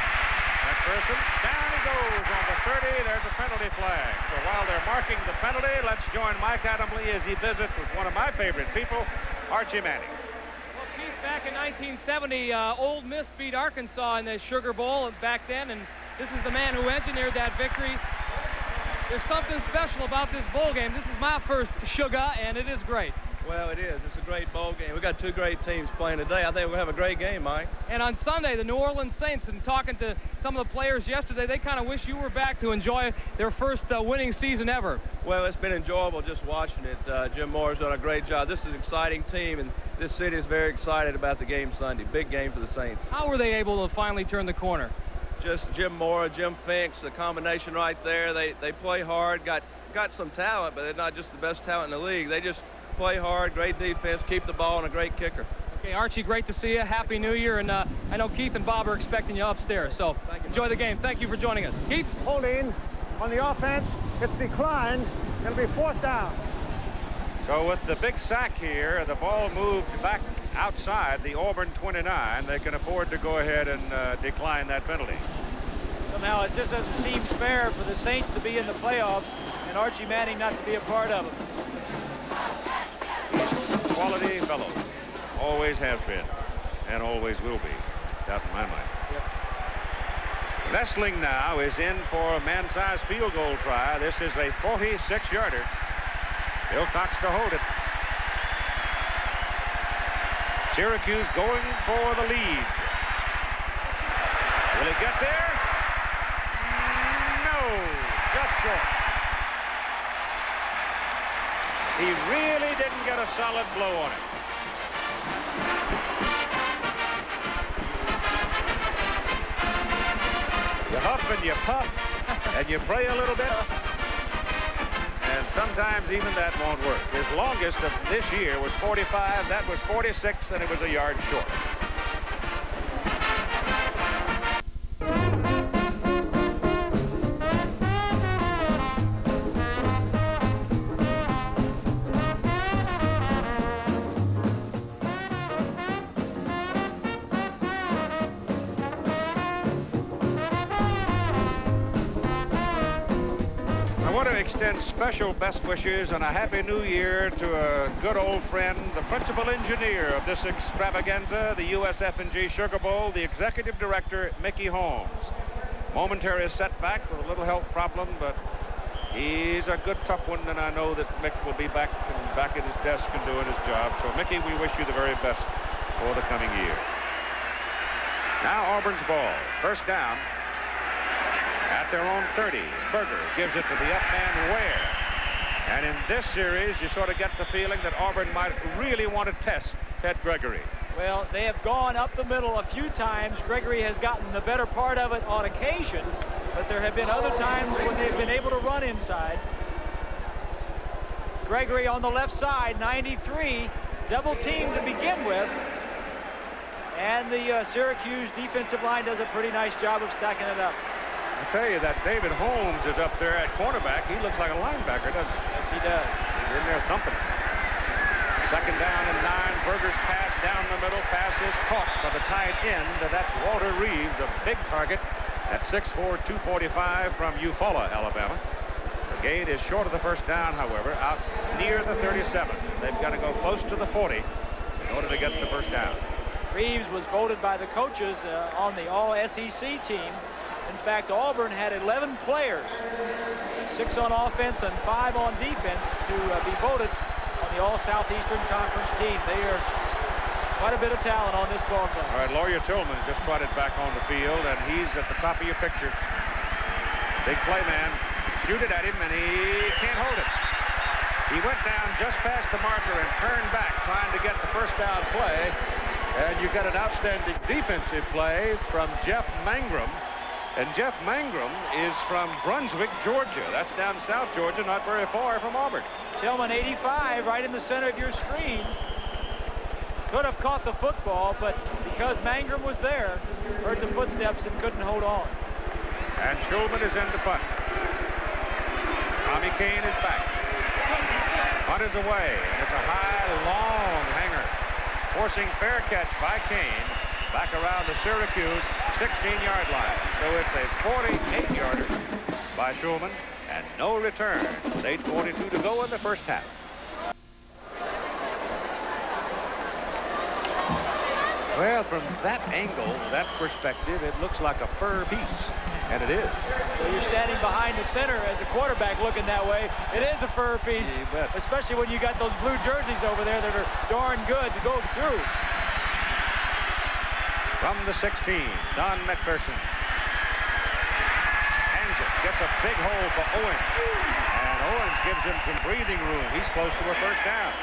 McPherson. Down he goes on the 30. There's a penalty flag. So while they're marking the penalty, let's join Mike Adamle as he visits with one of my favorite people, Archie Manning. Well, Keith, back in 1970, uh, Ole Miss beat Arkansas in the Sugar Bowl back then, and this is the man who engineered that victory. There's something special about this bowl game. This is my first Sugar, and it is great. Well, it is. It's a great bowl game. we got two great teams playing today. I think we'll have a great game, Mike. And on Sunday, the New Orleans Saints, and talking to some of the players yesterday, they kind of wish you were back to enjoy their first uh, winning season ever. Well, it's been enjoyable just watching it. Uh, Jim Mora's done a great job. This is an exciting team, and this city is very excited about the game Sunday. Big game for the Saints. How were they able to finally turn the corner? Just Jim Mora, Jim Finks, the combination right there. They they play hard, got got some talent, but they're not just the best talent in the league. They just play hard, great defense, keep the ball, and a great kicker. Okay, Archie, great to see you. Happy New Year, and uh, I know Keith and Bob are expecting you upstairs, so you, enjoy the game. Thank you for joining us. Keith? Holding on the offense. It's declined. It'll be fourth down. So with the big sack here, the ball moved back outside the Auburn 29. They can afford to go ahead and uh, decline that penalty. Somehow it just doesn't seem fair for the Saints to be in the playoffs and Archie Manning not to be a part of them. Quality fellow. Always has been and always will be. Doubt in my mind. Yep. Vesling now is in for a man-sized field goal try. This is a 46-yarder. Philcox to hold it. Syracuse going for the lead. Will he get there? Short. he really didn't get a solid blow on it. You huff and you puff, and you pray a little bit. And sometimes even that won't work. His longest of this year was 45. That was 46, and it was a yard short. Extend special best wishes and a happy new year to a good old friend, the principal engineer of this extravaganza, the USF&G Sugar Bowl, the executive director, Mickey Holmes. Momentary setback with a little health problem, but he's a good tough one, and I know that Mick will be back and back at his desk and doing his job. So, Mickey, we wish you the very best for the coming year. Now Auburn's ball. First down at their own 30. Burger gives it to the up man Ware. And in this series, you sort of get the feeling that Auburn might really want to test Ted Gregory. Well, they have gone up the middle a few times. Gregory has gotten the better part of it on occasion, but there have been other times when they've been able to run inside. Gregory on the left side, 93, double team to begin with. And the uh, Syracuse defensive line does a pretty nice job of stacking it up. I tell you that David Holmes is up there at cornerback. He looks like a linebacker, doesn't he? Yes, he does. He's in there thumping. Second down and nine. Burger's pass down the middle. Pass is caught by the tight end. That's Walter Reeves, a big target at 6'4", 245 from Eufaula, Alabama. The gain is short of the first down, however, out near the 37. They've got to go close to the 40 in order to get the first down. Reeves was voted by the coaches uh, on the All-SEC team in fact, Auburn had 11 players, six on offense and five on defense, to uh, be voted on the All-Southeastern Conference team. They are quite a bit of talent on this ball club. All right, Lawyer Tillman just trotted back on the field, and he's at the top of your picture. Big play man. Shoot it at him, and he can't hold it. He went down just past the marker and turned back, trying to get the first down play. And you got an outstanding defensive play from Jeff Mangrum, and Jeff Mangrum is from Brunswick, Georgia. That's down South Georgia, not very far from Auburn. Tillman 85 right in the center of your screen. Could have caught the football, but because Mangrum was there, heard the footsteps and couldn't hold on. And Shulman is in the punt. Tommy Kane is back. Punt is away, and it's a high, long hanger. Forcing fair catch by Kane back around the Syracuse 16-yard line. So it's a 48-yarder by Shulman and no return with 8.42 to go in the first half. Well, from that angle, that perspective, it looks like a fur piece, and it is. Well, you're standing behind the center as a quarterback looking that way. It is a fur piece, especially when you got those blue jerseys over there that are darn good to go through. From the 16, Don McPherson. It, gets a big hole for Owens. And Owens gives him some breathing room. He's close to a first down.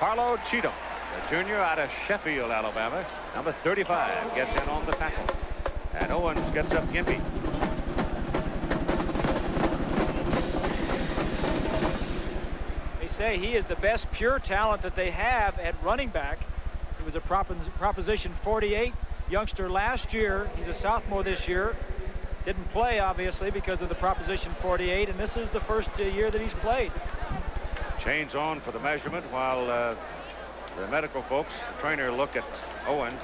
Carlo Cheatham, the junior out of Sheffield, Alabama. Number 35 gets in on the tackle. And Owens gets up gimpy. They say he is the best pure talent that they have at running back. He was a Proposition 48 youngster last year. He's a sophomore this year. Didn't play, obviously, because of the Proposition 48, and this is the first uh, year that he's played. Chains on for the measurement while uh, the medical folks, the trainer, look at Owens.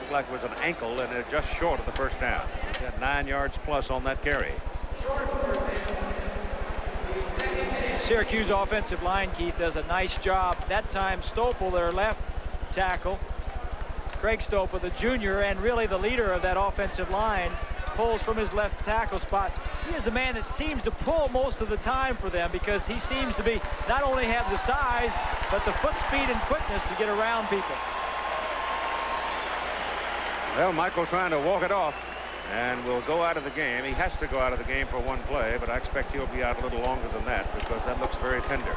Looked like it was an ankle, and it's just short of the first down. He's got nine yards plus on that carry. Syracuse offensive line, Keith, does a nice job. That time, Stopel, their left tackle. Craig Stopel, the junior and really the leader of that offensive line, pulls from his left tackle spot. He is a man that seems to pull most of the time for them because he seems to be not only have the size, but the foot speed and quickness to get around people. Well, Michael trying to walk it off. and will go out of the game. He has to go out of the game for one play, but I expect he'll be out a little longer than that because that looks very tender.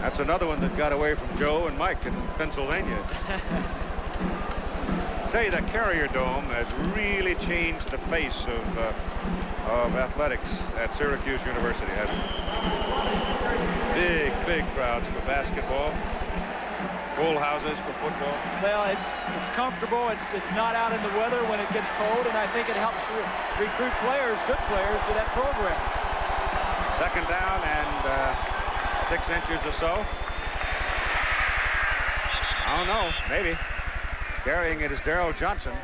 That's another one that got away from Joe and Mike in Pennsylvania. tell you that Carrier Dome has really changed the face of uh, of athletics at Syracuse University, hasn't it? Big, big crowds for basketball. Full houses for football. Well, it's it's comfortable. It's it's not out in the weather when it gets cold, and I think it helps re recruit players, good players, to that program. Second down and uh, six inches or so. I don't know, maybe. Carrying it is Daryl Johnston.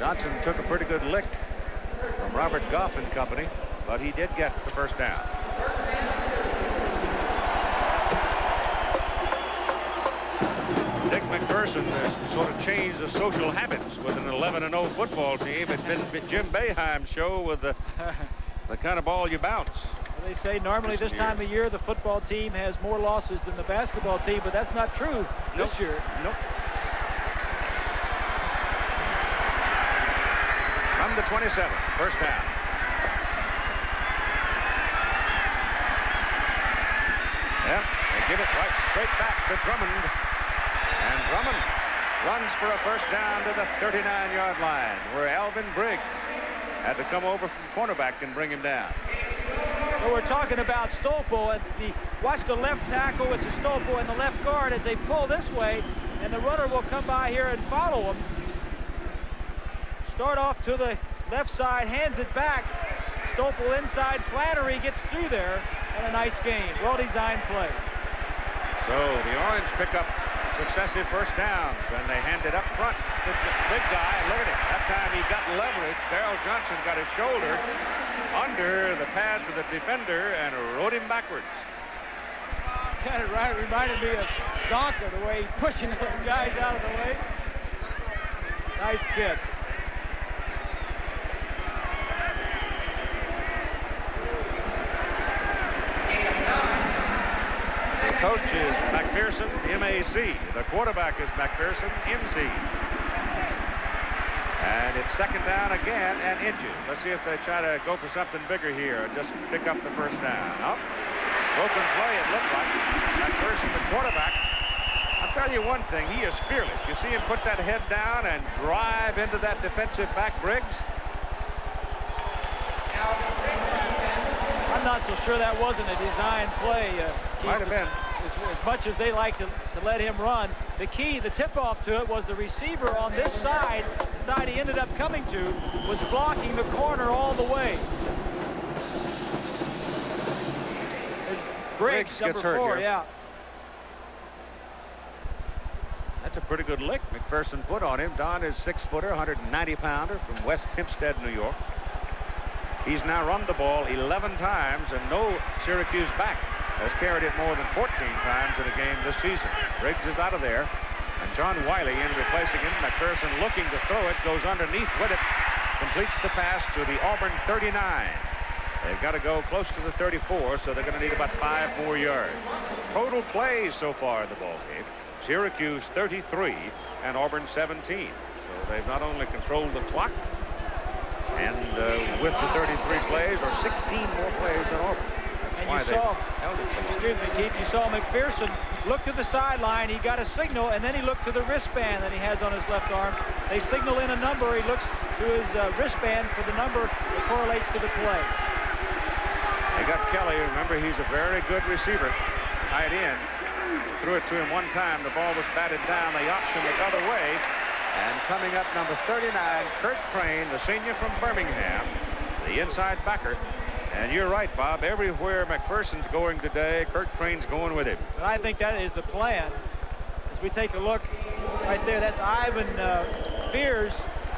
Johnston took a pretty good lick from Robert Goff and company, but he did get the first down. Dick MacPherson has sort of changed the social habits with an 11-0 football team. It's been Jim Boeheim's show with the, the kind of ball you bounce. They say normally this time of year the football team has more losses than the basketball team, but that's not true this nope. year. Nope. From the 27, first down. Yep, they give it right straight back to Drummond. And Drummond runs for a first down to the 39-yard line, where Alvin Briggs had to come over from cornerback and bring him down. We're talking about Stoppel and the watch the left tackle. It's a Stoppel and the left guard as they pull this way, and the runner will come by here and follow him. Start off to the left side, hands it back. Stoppel inside. Flattery gets through there, and a nice game. Well-designed play. So the Orange pick up successive first downs, and they hand it up front. Big guy, look at it. That time he got leverage. Daryl Johnston got his shoulder under the pads of the defender and rode him backwards. Kind of right, reminded me of Csonka, the way he's pushing those guys out of the way. Nice kid. The coach is MacPherson, M-A-C. The quarterback is McPherson, M-C. And it's second down again and inches. Let's see if they try to go for something bigger here and just pick up the first down. Oh, broken play it looked like. McPherson, the quarterback. I'll tell you one thing, he is fearless. You see him put that head down and drive into that defensive back Briggs. I'm not so sure that wasn't a designed play. Uh, Might have been. As, as, much as they like to, to let him run, the key, the tip-off to it was the receiver on this side, the side he ended up coming to, was blocking the corner all the way. As Briggs, Briggs gets hurt four, here. yeah. That's a pretty good lick McPherson put on him. Don is six-footer, 190-pounder from West Hempstead, New York. He's now run the ball 11 times, and no Syracuse back has carried it more than 14 times in a game this season. Riggs is out of there, and John Wiley in replacing him. McPherson looking to throw it, goes underneath with it, completes the pass to the Auburn 39. They've got to go close to the 34, so they're going to need about five more yards. Total plays so far in the ball game. Syracuse 33 and Auburn 17. So they've not only controlled the clock, and uh, with the 33 plays, or 16 more plays than Auburn. That's And why you saw, held it so long. excuse me, Keith, you saw McPherson look to the sideline. He got a signal, and then he looked to the wristband that he has on his left arm. They signal in a number. He looks to his uh, wristband for the number that correlates to the play. They got Kelly. Remember, he's a very good receiver. Tight end. Threw it to him one time. The ball was batted down. They optioned the other way. And coming up, number 39, Kurt Crain, the senior from Birmingham, the inside backer. And you're right, Bob. Everywhere McPherson's going today, Kurt Crain's going with him. And I think that is the plan. As we take a look right there, that's Ivan uh, Fears,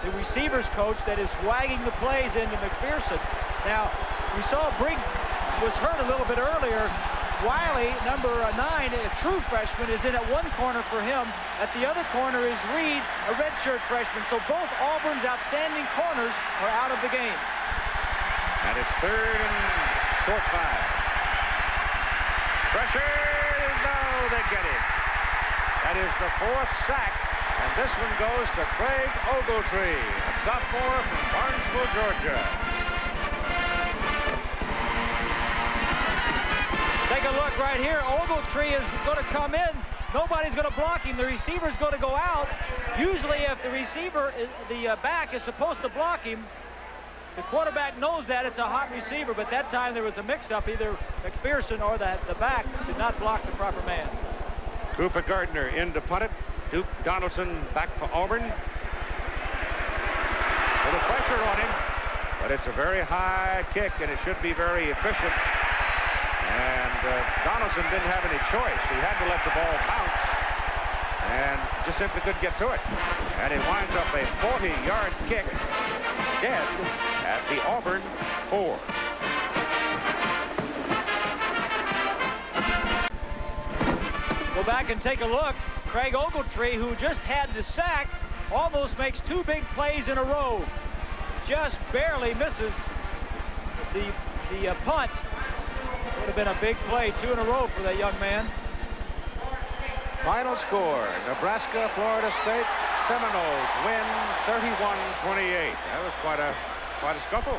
the receivers coach that is wagging the plays into McPherson. Now, we saw Briggs was hurt a little bit earlier. Wiley, number uh, nine, a true freshman, is in at one corner for him. At the other corner is Reed, a redshirt freshman. So both Auburn's outstanding corners are out of the game. And it's third and short five. Pressure, no, they get it. That is the fourth sack, and this one goes to Craig Ogletree, a sophomore from Barnesville, Georgia. Take a look right here. Ogletree is going to come in. Nobody's going to block him. The receiver's going to go out. Usually if the receiver, is, the uh, back is supposed to block him, the quarterback knows that it's a hot receiver, but that time there was a mix-up. Either McPherson or the, the back did not block the proper man. Cooper Gardner in to punt it. Duke Donaldson back for Auburn. Little pressure on him, but it's a very high kick, and it should be very efficient. And uh, Donaldson didn't have any choice. He had to let the ball bounce, and just simply couldn't get to it. And it winds up a 40-yard kick dead at the Auburn four. Go back and take a look. Craig Ogletree, who just had the sack, almost makes two big plays in a row. Just barely misses the, the uh, punt. Would have been a big play, two in a row for that young man. Final score, Nebraska, Florida State, Seminoles win 31-28. That was quite a quite a scuffle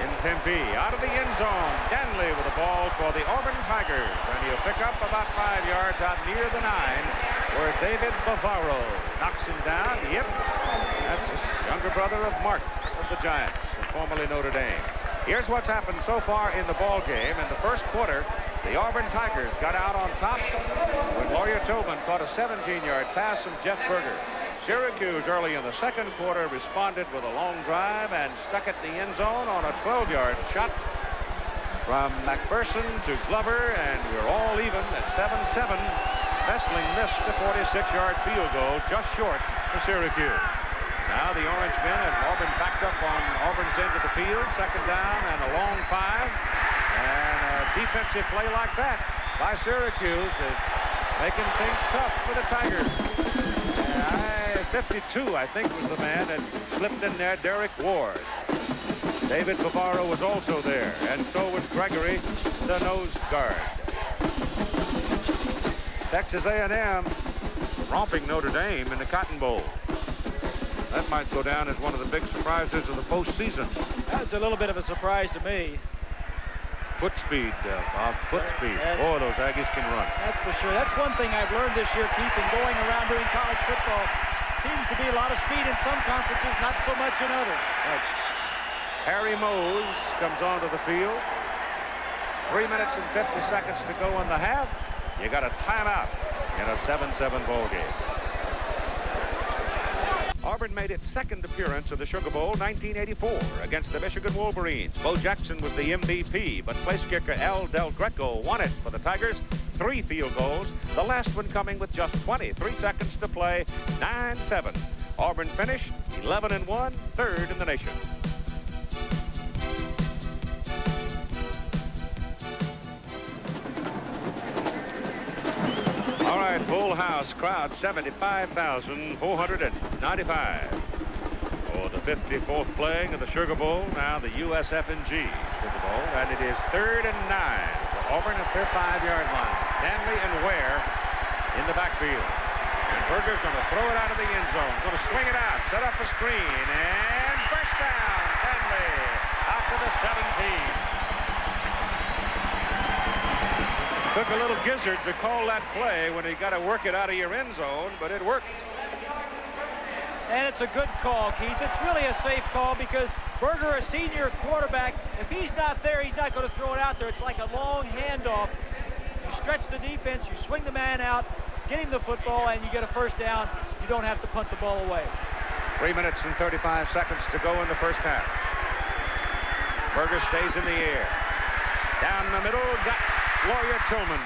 in Tempe. Out of the end zone, Danley with the ball for the Auburn Tigers. And he'll pick up about five yards out near the nine where David Bavaro knocks him down. Yep, that's his younger brother of Mark of the Giants, formerly Notre Dame. Here's what's happened so far in the ball game. In the first quarter, the Auburn Tigers got out on top when Lawyer Tillman caught a 17-yard pass from Jeff Burger. Syracuse early in the second quarter responded with a long drive and stuck at the end zone on a 12-yard shot from McPherson to Glover, and we're all even at 7-7. Vesling missed a 46-yard field goal just short for Syracuse. Now the Orange men have Auburn backed up on Auburn's end of the field, second down and a long five. And a defensive play like that by Syracuse is making things tough for the Tigers. I 52, I think, was the man that slipped in there, Derek Ward. David Bavaro was also there, and so was Gregory, the nose guard. Texas A&M romping Notre Dame in the Cotton Bowl. That might go down as one of the big surprises of the postseason. That's a little bit of a surprise to me. Foot speed, uh, Bob, foot speed. Boy, those Aggies can run. That's for sure. That's one thing I've learned this year, Keith, in going around doing college football seems to be a lot of speed in some conferences, not so much in others. Right. Harry Mose comes onto the field. Three minutes and 50 seconds to go in the half. You got a timeout in a 7-7 ball game. Auburn made its second appearance of the Sugar Bowl 1984 against the Michigan Wolverines. Bo Jackson was the MVP, but place kicker Al Del Greco won it for the Tigers three field goals, the last one coming with just 23 seconds to play, 9-7. Auburn finished 11 and 1, third in the nation. All right, full house crowd 75,495 for the 54th playing of the Sugar Bowl, now the USF&G Sugar Bowl, and it is third and nine for Auburn at their five-yard line. Danley and Ware in the backfield. And Burger's going to throw it out of the end zone. Going to swing it out, set up a screen, and first down. Danley out to the 17. Took a little gizzard to call that play when he got to work it out of your end zone, but it worked. And it's a good call, Keith. It's really a safe call because Burger, a senior quarterback, if he's not there, he's not going to throw it out there. It's like a long handoff You stretch the defense, you swing the man out, get him the football, and you get a first down. You don't have to punt the ball away. Three minutes and 35 seconds to go in the first half. Burger stays in the air. Down the middle, got Lawyer Tillman.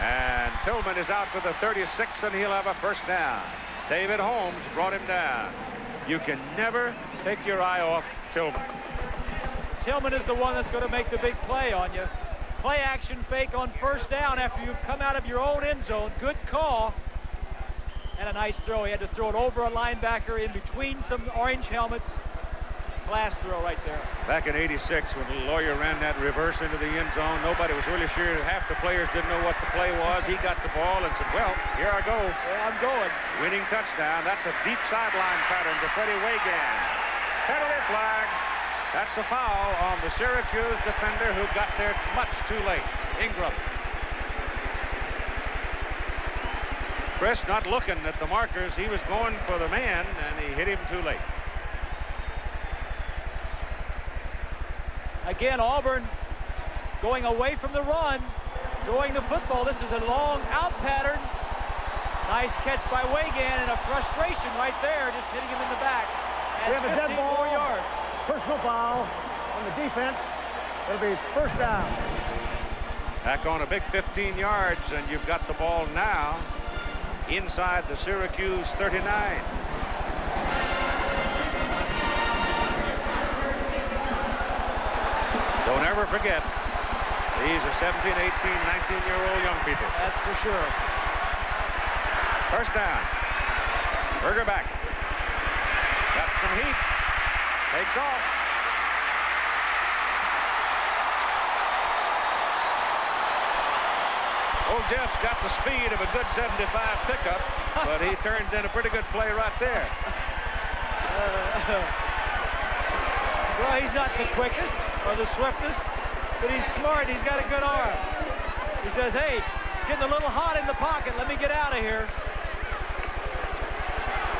And Tillman is out to the 36, and he'll have a first down. David Holmes brought him down. You can never take your eye off Tillman. Tillman is the one that's going to make the big play on you play action fake on first down after you've come out of your own end zone. Good call. And a nice throw. He had to throw it over a linebacker in between some orange helmets. Class throw right there. Back in 86, when the lawyer ran that reverse into the end zone, nobody was really sure. Half the players didn't know what the play was. He got the ball and said, well, here I go. I'm going. Winning touchdown. That's a deep sideline pattern to Freddie Weygand. Penalty flag. That's a foul on the Syracuse defender who got there much too late. Ingram. Chris not looking at the markers. He was going for the man, and he hit him too late. Again, Auburn going away from the run, throwing the football. This is a long out pattern. Nice catch by Weygand and a frustration right there, just hitting him in the back. we have a dead ball. yards. Personal foul on the defense. It'll be first down. Back on a big 15 yards, and you've got the ball now inside the Syracuse 39. Don't forget, these are 17, 18, 19-year-old young people. That's for sure. First down. Burger back. Got some heat. Takes off. Old Jeff's got the speed of a good 75 pickup, but he turned in a pretty good play right there. Uh, well, he's not the quickest or the swiftest, but he's smart. He's got a good arm. He says, hey, it's getting a little hot in the pocket. Let me get out of here.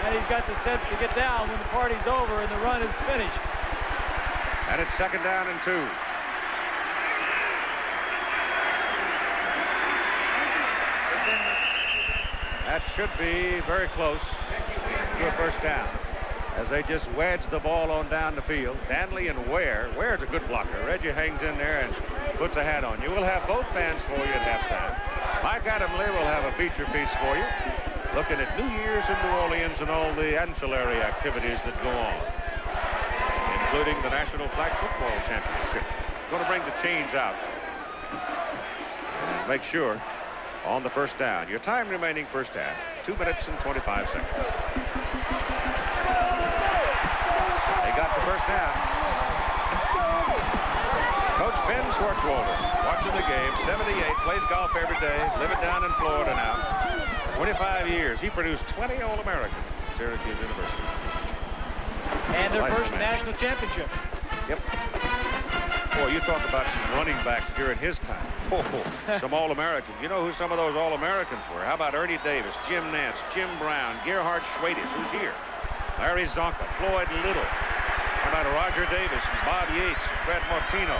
And he's got the sense to get down when the party's over and the run is finished. And it's second down and two. That should be very close to a first down. As they just wedge the ball on down the field. Danley and Ware. Ware's a good blocker. Reggie hangs in there and puts a hat on you. We'll have both bands for you at halftime. Mike Adamle will have a feature piece for you, looking at New Year's in New Orleans and all the ancillary activities that go on, including the National Flag Football Championship. Going to bring the chains out. Make sure on the first down. Your time remaining first half, two minutes and 25 seconds. They got the first down. Coach Ben Schwartzwalder, watching the game, 78, plays golf every day, living down in Florida now. 25 years. He produced 20 All-Americans at Syracuse University. And their Life first man. national championship. Yep. Boy, you talk about some running backs during his time. Oh, some All-Americans. You know who some of those All-Americans were? How about Ernie Davis, Jim Nance, Jim Brown, Gerhard Schwedes, who's here? Larry Csonka, Floyd Little. How about Roger Davis and Bob Yates, and Fred Mautino?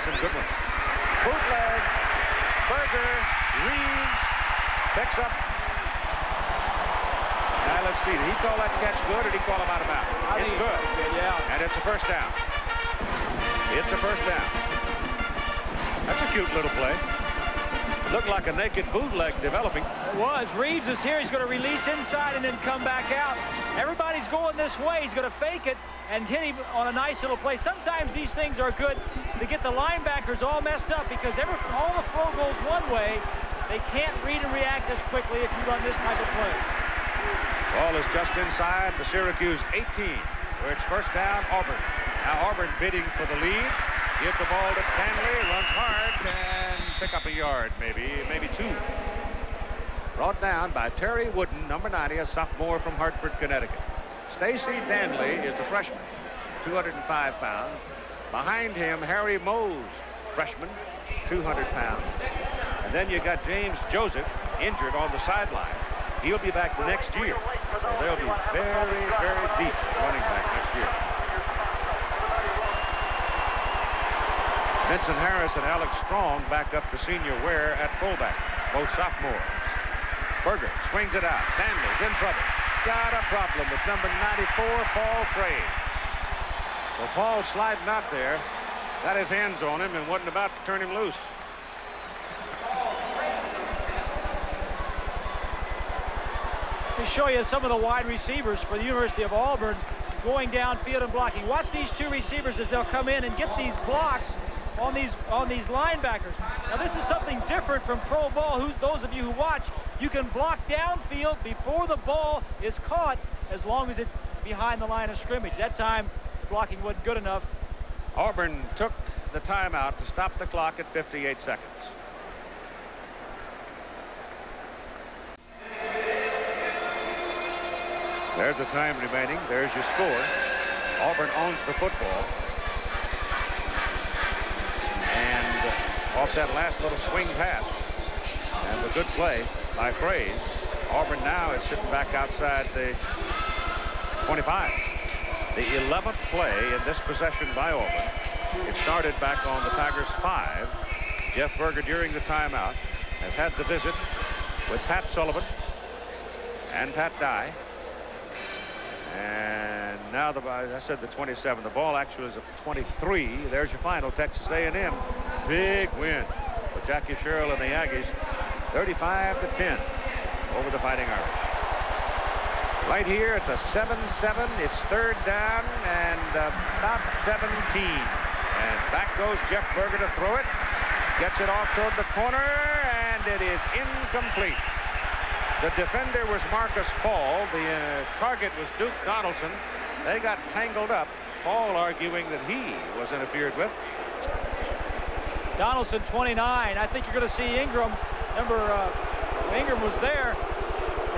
Some good ones. Bootleg, Burger, Reeves, picks up. Now let's see. Did he call that catch good or did he call him out of bounds? It's good. Yeah. And it's a first down. It's a first down. That's a cute little play. Looked like a naked bootleg developing. It was. Reeves is here. He's going to release inside and then come back out. Everybody's going this way. He's going to fake it and hit him on a nice little play. Sometimes these things are good to get the linebackers all messed up because every, all the flow goes one way. They can't read and react as quickly if you run this type of play. Ball is just inside the Syracuse 18, where it's first down, Auburn. Now Auburn bidding for the lead. Give the ball to Danley, runs hard, and pick up a yard, maybe, maybe two. Brought down by Terry Wooden, number 90, a sophomore from Hartford, Connecticut. Stacy Danley is a freshman, 205 pounds. Behind him, Harry Mose, freshman, 200 pounds. And then you got James Joseph, injured on the sideline. He'll be back next year. So they'll be very, very deep running back next year. Vincent Harris and Alex Strong back up to senior Ware at fullback, both sophomores. Burger swings it out. Danley's in trouble. Got a problem with number 94, Paul Frase. So Paul sliding out there, got his hands on him and wasn't about to turn him loose. to show you some of the wide receivers for the University of Auburn going downfield and blocking. Watch these two receivers as they'll come in and get these blocks on these on these linebackers. Now this is something different from pro ball. Who's those of you who watch, you can block downfield before the ball is caught as long as it's behind the line of scrimmage. That time, blocking wasn't good enough. Auburn took the timeout to stop the clock at 58 seconds. There's the time remaining. There's your score. Auburn owns the football. And off that last little swing pass and a good play by Frase, Auburn now is sitting back outside the 25. The 11th play in this possession by Auburn. It started back on the Tigers' five. Jeff Burger, during the timeout, has had the visit with Pat Sullivan and Pat Dye. And now, the, I said the 27. The ball actually is a 23. There's your final, Texas A&M. Big win for Jackie Sherrill and the Aggies. 35 to 10 over the Fighting Irish. Right here, it's a 7-7. It's third down and about 17. And back goes Jeff Burger to throw it. Gets it off toward the corner, and it is incomplete. The defender was Markus Paul. The uh, target was Duke Donaldson. They got tangled up. Paul arguing that he was interfered with. Donaldson 29. I think you're going to see Ingram. Remember, uh, Ingram was there.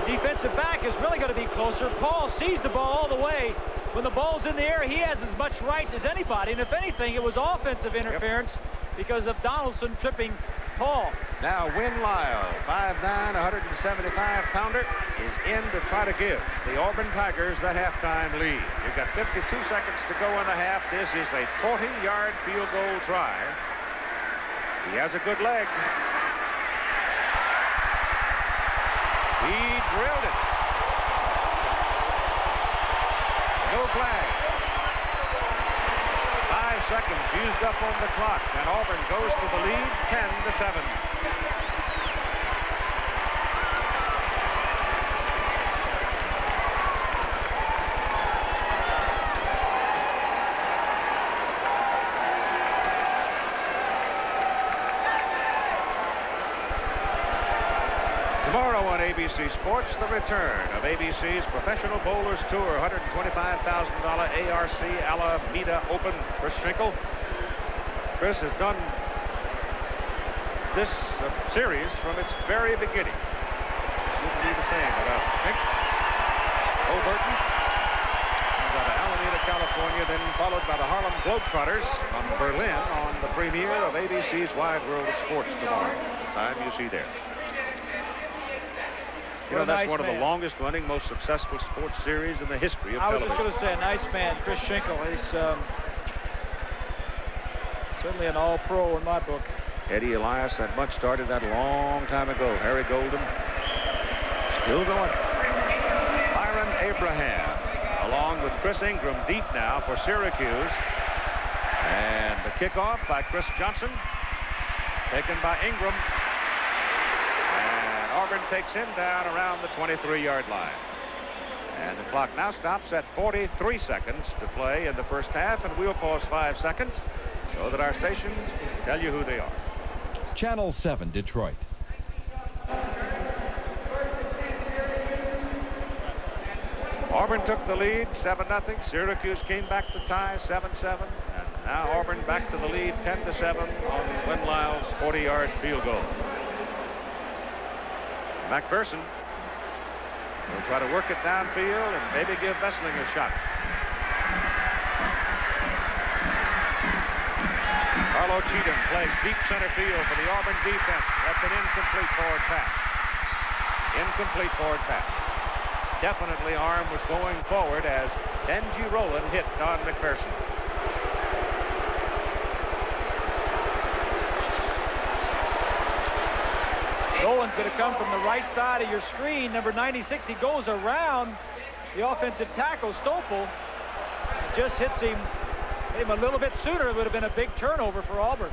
The defensive back is really going to be closer. Paul sees the ball all the way. When the ball's in the air, he has as much right as anybody. And if anything, it was offensive interference yep. because of Donaldson tripping Paul. Now, Win Lyle, 5'9", 175 pounder, is in to try to give the Auburn Tigers the halftime lead. You've got 52 seconds to go in the half. This is a 40-yard field goal try. He has a good leg. He drilled it. No flag. Five seconds used up on the clock, and Auburn goes to the lead 10 to 7. ABC Sports, the return of ABC's Professional Bowlers Tour, $125,000 ARC Alameda Open. Chris Schenkel. Chris has done this uh, series from its very beginning. Wouldn't be the same without. Burton. Comes out of Alameda, California, then followed by the Harlem Globetrotters from Berlin on the premiere of ABC's Wide World of Sports tomorrow. Time you see there. You know, that's nice one man. of the longest running, most successful sports series in the history of I was television. just going to say, a nice man, Chris Schenkel. He's um, certainly an all-pro in my book. Eddie Elias, that bunch started that long time ago. Harry Golden, still going. Byron Abraham, along with Chris Ingram, deep now for Syracuse. And the kickoff by Chris Johnson, taken by Ingram. Auburn takes him down around the 23-yard line. And the clock now stops at 43 seconds to play in the first half, and we'll pause five seconds so that our stations can tell you who they are. Channel 7, Detroit. Auburn took the lead 7-0. Syracuse came back to tie 7-7. And now Auburn back to the lead 10-7 on Win Lyle's 40-yard field goal. McPherson will try to work it downfield and maybe give Vesling a shot. Carlo Cheatham plays deep center field for the Auburn defense. That's an incomplete forward pass. Incomplete forward pass. Definitely arm was going forward as Benji Roland hit Don McPherson. Roland's going to come from the right side of your screen. Number 96, he goes around the offensive tackle, Stoffel. Just hits him, hit him a little bit sooner. It would have been a big turnover for Auburn.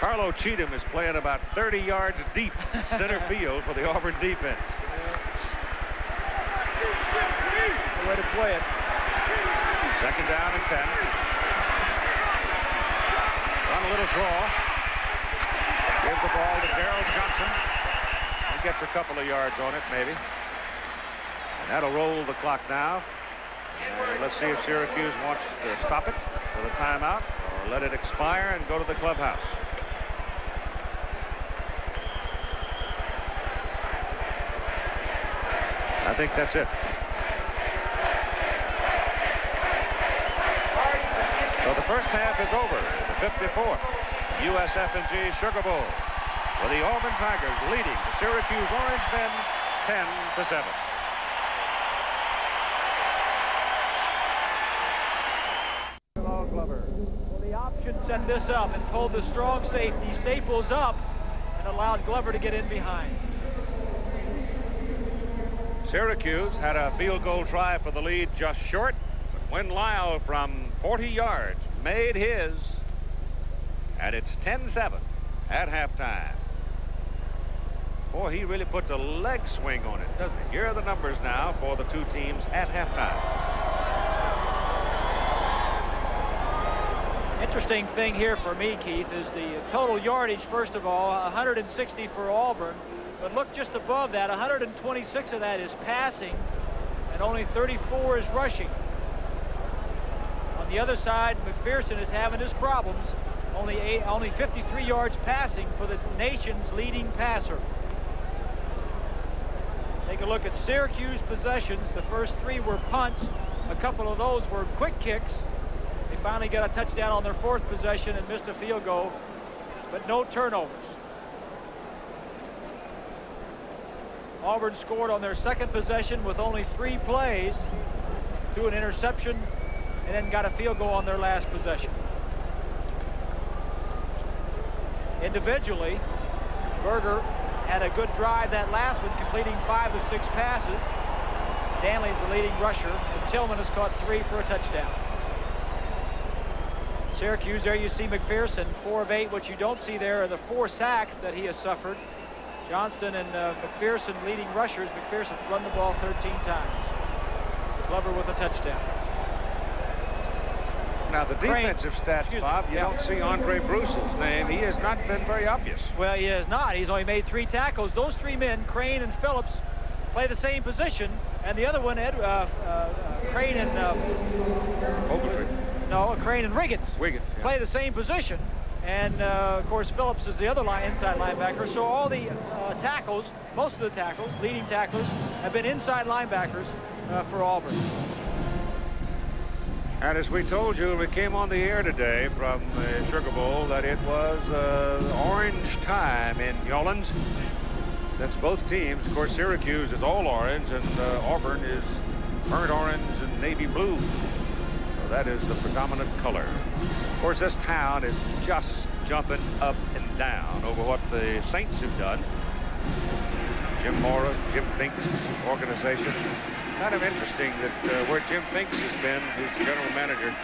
Carlo Cheatham is playing about 30 yards deep center field for the Auburn defense. The way to play it. Second down and 10. Run a little draw. The ball to Daryl Johnston. He gets a couple of yards on it, maybe. And that'll roll the clock now. And let's see if Syracuse wants to stop it with a timeout or let it expire and go to the clubhouse. I think that's it. So the first half is over. The 54th USF&G Sugar Bowl with the Auburn Tigers leading the Syracuse Orange Men 10 to 7. Glover. Well, the option set this up and pulled the strong safety Staples up and allowed Glover to get in behind. Syracuse had a field goal try for the lead just short, but when Lyle from 40 yards made his, and it's 10-7 at halftime. Boy, he really puts a leg swing on it, doesn't he? Here are the numbers now for the two teams at halftime. Interesting thing here for me, Keith, is the total yardage, first of all, 160 for Auburn. But look just above that, 126 of that is passing, and only 34 is rushing. On the other side, McPherson is having his problems. Only, eight, only 53 yards passing for the nation's leading passer. Take a look at Syracuse possessions. The first three were punts. A couple of those were quick kicks. They finally got a touchdown on their fourth possession and missed a field goal, but no turnovers. Auburn scored on their second possession with only three plays, threw an interception, and then got a field goal on their last possession. Individually, Burger had a good drive that last one, completing five of six passes. Danley is the leading rusher, and Tillman has caught three for a touchdown. Syracuse, there you see McPherson, four of eight. What you don't see there are the four sacks that he has suffered. Johnston and uh, McPherson leading rushers. McPherson run the ball 13 times. Glover with a touchdown. Now, the defensive stats, Bob, you yeah. don't see Andre Bruce's name. He has not been very obvious. Well, he has not. He's only made three tackles. Those three men, Crain and Phillips, play the same position. And the other one, Ed, uh, uh, uh, Crain and... Uh, no, Crain and Riggins. Wiggins. yeah. play the same position. And, uh, of course, Phillips is the other line, inside linebacker. So all the uh, tackles, most of the tackles, leading tacklers, have been inside linebackers uh, for Auburn. And as we told you, we came on the air today from the Sugar Bowl that it was uh, orange time in Newlands. Since both teams, of course, Syracuse is all orange and uh, Auburn is burnt orange and navy blue. So that is the predominant color. Of course, this town is just jumping up and down over what the Saints have done. Jim Mora, Jim Finks' organization. Kind of interesting that uh, where Jim Finks has been, his general manager,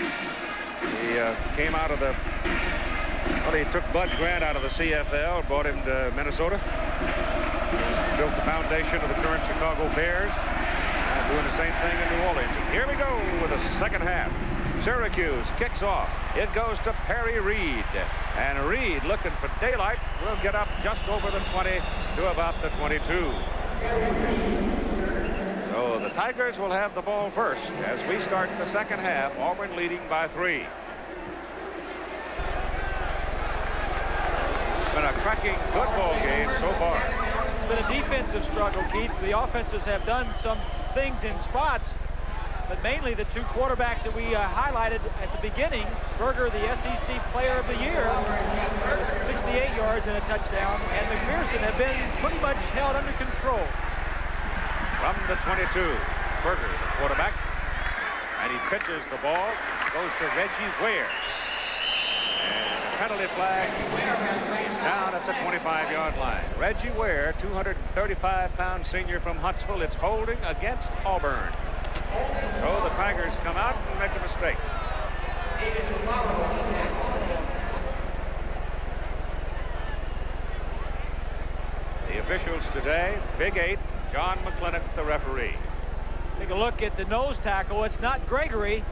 he uh, came out of the, well, he took Bud Grant out of the CFL, brought him to Minnesota, built the foundation of the current Chicago Bears, and doing the same thing in New Orleans. And here we go with the second half. Syracuse kicks off. It goes to Perry Reed. And Reed, looking for daylight, will get up just over the 20 to about the 22. So the Tigers will have the ball first as we start the second half. Auburn leading by three. It's been a cracking football game so far. It's been a defensive struggle, Keith. The offenses have done some things in spots, but mainly the two quarterbacks that we uh, highlighted at the beginning, Burger, the SEC Player of the Year, 68 yards and a touchdown, and McPherson have been pretty much held under control. From the 22, Burger, the quarterback, and he pitches the ball, goes to Reggie Ware. And penalty flag is down at the 25-yard line. Reggie Ware, 235-pound senior from Huntsville. It's holding against Auburn. So the Tigers come out and make a mistake. The officials today, Big Eight, John McClintock, the referee. Take a look at the nose tackle. It's not Gregory,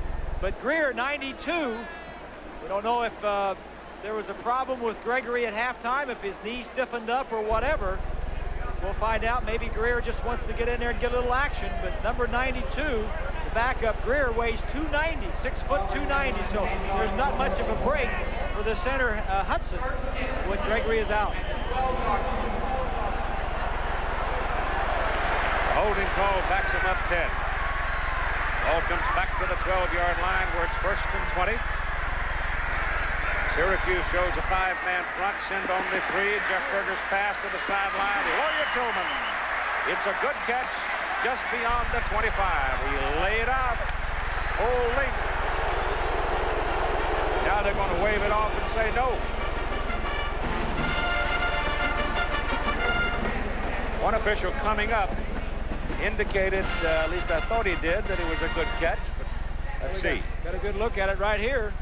but Greer, 92. We don't know if uh, there was a problem with Gregory at halftime, if his knee stiffened up or whatever. We'll find out. Maybe Greer just wants to get in there and get a little action. But number 92, the backup Greer weighs 290, 6 foot 290. So there's not much of a break for the center uh, Hudson when Gregory is out. Holding call backs him up 10. Ball comes back to the 12-yard line where it's first and 20. Syracuse shows a five-man front, send only three. Jeff Burger's pass to the sideline. Lawyer Tillman. It's a good catch just beyond the 25. He laid out. Holding. Now they're going to wave it off and say no. One official coming up indicated, uh, at least I thought he did, that it was a good catch. But let's see. Got, got a good look at it right here.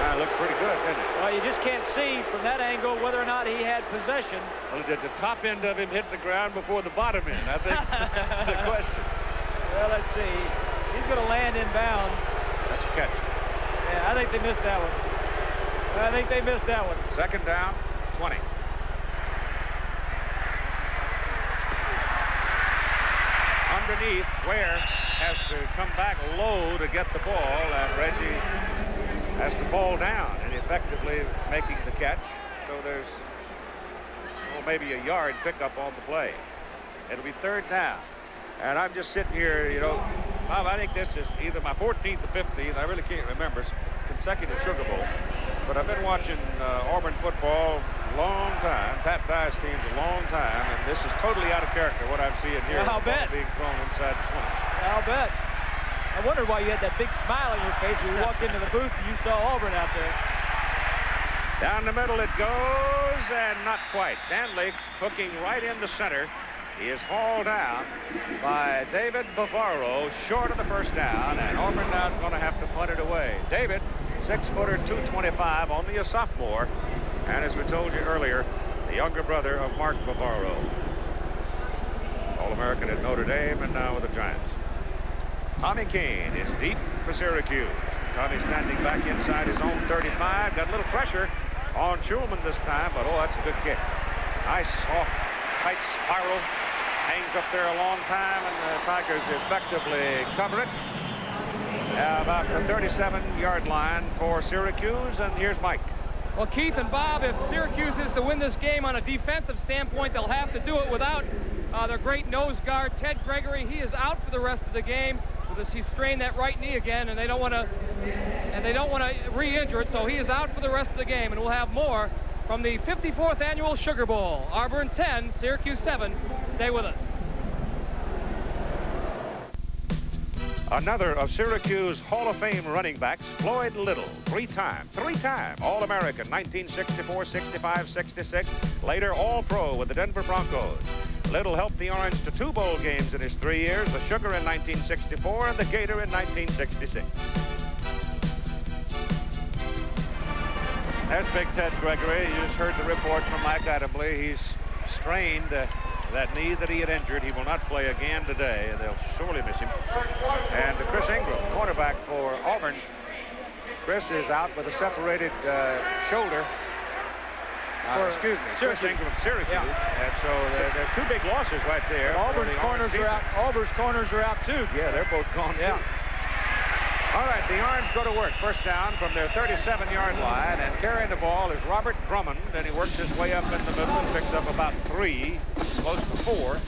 Uh, looked pretty good, didn't it? Well, you just can't see from that angle whether or not he had possession. Well, did the top end of him hit the ground before the bottom end? I think that's the question. Well, let's see. He's going to land in bounds. That's a catch. Yeah, I think they missed that one. I think they missed that one. Second down, 20. Underneath, Ware has to come back low to get the ball, and Reggie has to fall down and effectively making the catch. So there's well, maybe a yard pickup on the play. It'll be third down. And I'm just sitting here, you know, Bob, I think this is either my 14th or 15th. I really can't remember. Consecutive Sugar Bowl. But I've been watching uh, Auburn football a long time. Pat Dye's team's a long time, and this is totally out of character what I'm seeing here. I'll bet. Being thrown inside the 20. I'll bet. I wondered why you had that big smile on your face when you walked into the booth and you saw Auburn out there. Down the middle it goes, and not quite. Danley hooking right in the center. He is hauled down by David Bavaro, short of the first down, and Auburn now is going to have to punt it away. David, six-footer, 225, only a sophomore, and as we told you earlier, the younger brother of Mark Bavaro. All-American at Notre Dame and now with the Giants. Tommy Kane is deep for Syracuse. Tommy standing back inside his own 35. Got a little pressure on Shulman this time, but oh, that's a good kick. Nice, soft, tight spiral. Hangs up there a long time, and the Tigers effectively cover it. About the 37-yard line for Syracuse, and here's Mike. Well, Keith and Bob, if Syracuse is to win this game on a defensive standpoint, they'll have to do it without uh, their great nose guard, Ted Gregory. He is out for the rest of the game because he strained that right knee again, and they don't want to and they don't want to re-injure it, so he is out for the rest of the game, and we'll have more from the 54th annual Sugar Bowl. Auburn 10, Syracuse 7. Stay with us. Another of Syracuse Hall of Fame running backs, Floyd Little, three-time, three-time All-American, 1964, 65, 66, later All-Pro with the Denver Broncos. Little helped the Orange to two bowl games in his three years, the Sugar in 1964 and the Gator in 1966. There's Big Ted Gregory. You just heard the report from Mike Adamle. He's strained uh, that knee that he had injured. He will not play again today, and they'll sorely miss him. And Chris Ingram, cornerback for Auburn. Chris is out with a separated uh, shoulder. Uh, excuse me, Chris Ingram, Syracuse. Yeah. And so there, there are two big losses right there. Auburn's the corners are out. Auburn's corners are out too. Yeah, they're both gone Yeah. too. All right, the Orange go to work. First down from their 37-yard line, and carrying the ball is Robert Drummond, and he works his way up in the middle and picks up about three, close to four.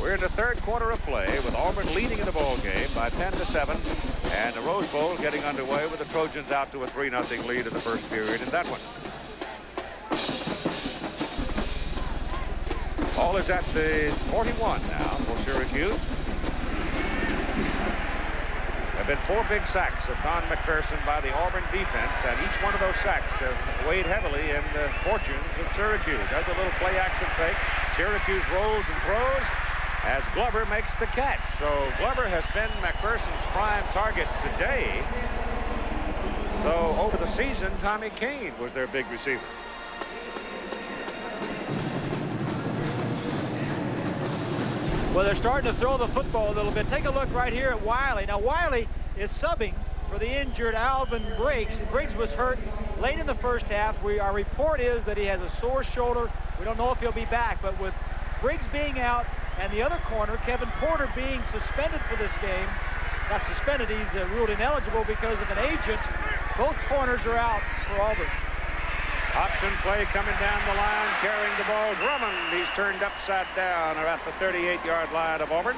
We're in the third quarter of play with Auburn leading in the ball game by 10 to 7, and the Rose Bowl getting underway with the Trojans out to a 3-0 lead in the first period in that one. Ball is at the 41 now for Syracuse. There have been four big sacks of Don McPherson by the Auburn defense, and each one of those sacks have weighed heavily in the fortunes of Syracuse. There's a little play action fake. Syracuse rolls and throws as Glover makes the catch. So Glover has been McPherson's prime target today. Though over the season, Tommy Kane was their big receiver. Well, they're starting to throw the football a little bit. Take a look right here at Wiley. Now, Wiley is subbing for the injured Alvin Briggs. Briggs was hurt late in the first half. We, our report is that he has a sore shoulder. We don't know if he'll be back, but with Briggs being out and the other corner, Kevin Porter, being suspended for this game, not suspended, he's uh, ruled ineligible because of an agent. Both corners are out for Auburn. Option play coming down the line, carrying the ball. Drummond, he's turned upside down at the 38-yard line of Auburn.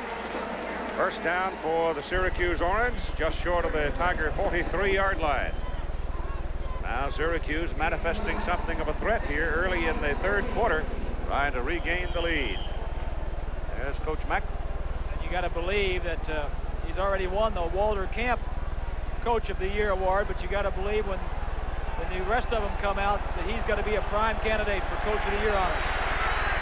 First down for the Syracuse Orange, just short of the Tiger 43-yard line. Now Syracuse manifesting something of a threat here early in the third quarter, trying to regain the lead. There's Coach Mac. And you got to believe that uh, he's already won the Walter Camp Coach of the Year award, but you got to believe when when the rest of them come out that he's going to be a prime candidate for Coach of the Year honors.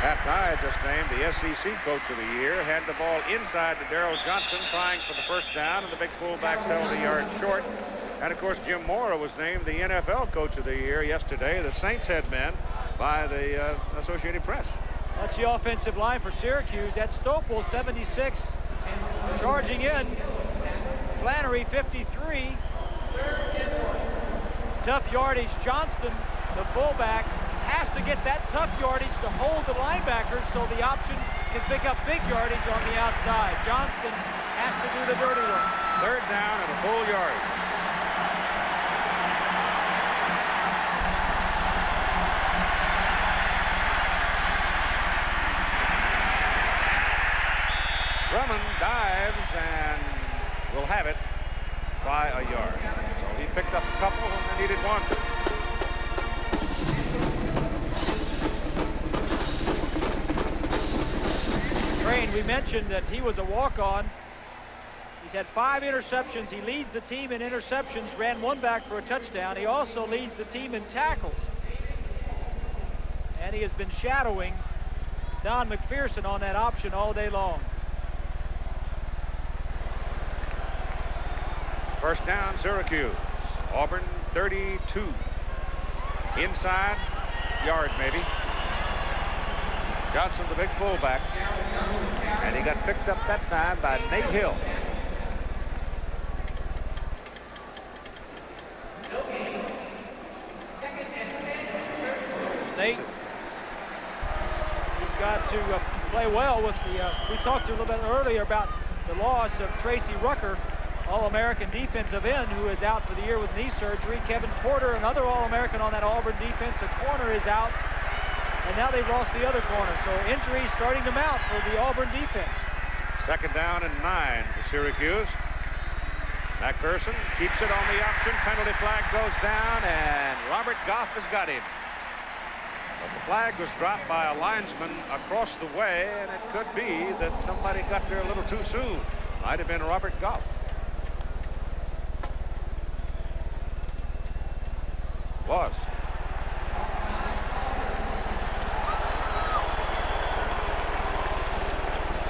Pat Dye just named the SEC Coach of the Year. Had the ball inside to Daryl Johnston trying for the first down, and the big fullbacks held a yard short. And, of course, Jim Mora was named the NFL Coach of the Year yesterday, the Saints head man, by the uh, Associated Press. That's the offensive line for Syracuse. That's Stoppel, 76, charging in. Flannery, 53 tough yardage. Johnston, the fullback, has to get that tough yardage to hold the linebackers so the option can pick up big yardage on the outside. Johnston has to do the dirty work. Third down and a full yard. Drummond dives and will have it by a yard. So he picked up a couple and needed one. Crain, we mentioned that he was a walk-on. He's had five interceptions. He leads the team in interceptions, ran one back for a touchdown. He also leads the team in tackles. And he has been shadowing Don McPherson on that option all day long. First down, Syracuse. Auburn 32. Inside, yard maybe. Johnston, the big fullback. And he got picked up that time by Nate Hill. Nate, he's got to uh, play well with the, uh, we talked a little bit earlier about the loss of Tracy Rucker all-American defensive end who is out for the year with knee surgery. Kevin Porter, another All-American on that Auburn defense. A corner is out, and now they've lost the other corner. So injuries starting to mount for the Auburn defense. Second down and nine to Syracuse. McPherson keeps it on the option. Penalty flag goes down, and Robert Goff has got him. But the flag was dropped by a linesman across the way, and it could be that somebody got there a little too soon. Might have been Robert Goff. Was.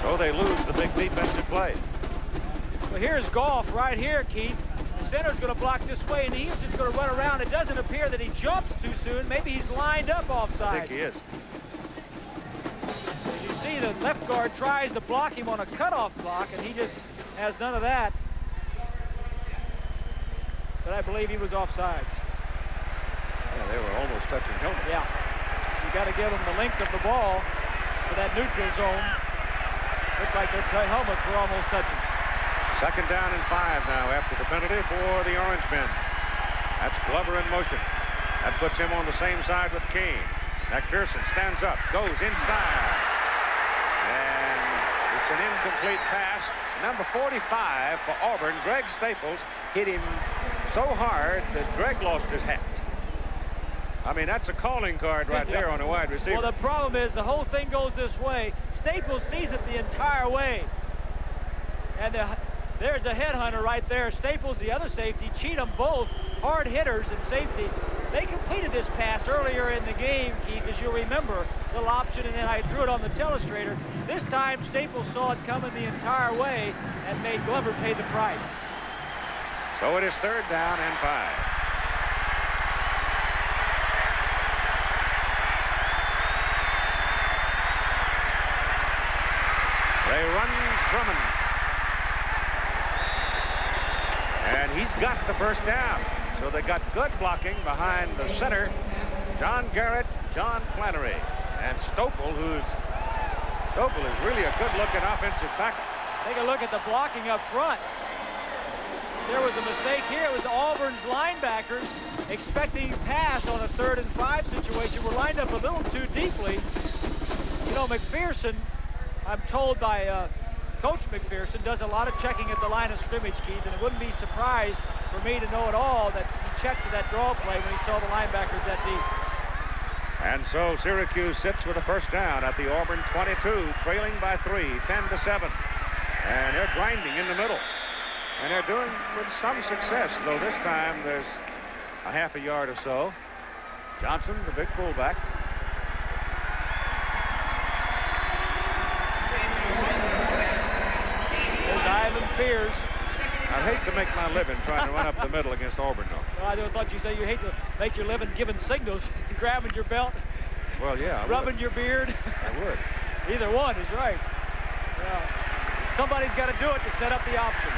So they lose the big defensive play. Well, here's Goff right here, Keith. The center's going to block this way, and he's just going to run around. It doesn't appear that he jumps too soon. Maybe he's lined up offside. I think he is. You see the left guard tries to block him on a cutoff block, and he just has none of that. But I believe he was offsides. Yeah, they were almost touching helmets. Yeah. You got to give them the length of the ball for that neutral zone. Looked like their helmets were almost touching. Second down and five now after the penalty for the Orange men. That's Glover in motion. That puts him on the same side with Kane. McPherson stands up, goes inside. And it's an incomplete pass. Number 45 for Auburn, Greg Staples, hit him so hard that Greg lost his hat. I mean, that's a calling card right there on a wide receiver. Well, the problem is the whole thing goes this way. Staples sees it the entire way. And uh, there's a headhunter right there. Staples, the other safety, Cheatham, both hard hitters and safety. They completed this pass earlier in the game, Keith, as you'll remember. Little option, and then I drew it on the telestrator. This time, Staples saw it coming the entire way and made Glover pay the price. So it is third down and five. They run Drummond. And he's got the first down. So they got good blocking behind the center, John Garrett, John Flannery, and Stoppel, who's Stoppel is really a good-looking offensive tackle. Take a look at the blocking up front. There was a mistake here. It was Auburn's linebackers expecting pass on a third and five situation. Were lined up a little too deeply. You know, McPherson, I'm told by uh, Coach MacPherson, does a lot of checking at the line of scrimmage, Keith, and it wouldn't be surprised for me to know at all that he checked that draw play when he saw the linebackers that deep. And so Syracuse sits with a first down at the Auburn 22, trailing by three, 10 to 7. And they're grinding in the middle. And they're doing with some success, though this time there's a half a yard or so. Johnston, the big fullback. Ivan Fears. I'd hate to make my living trying to run up the middle against Auburn, though. Well, I thought you say you hate to make your living giving signals, and grabbing your belt. Well, yeah, I rubbing would. your beard. I would. Either one is right. Yeah. Somebody's got to do it to set up the option.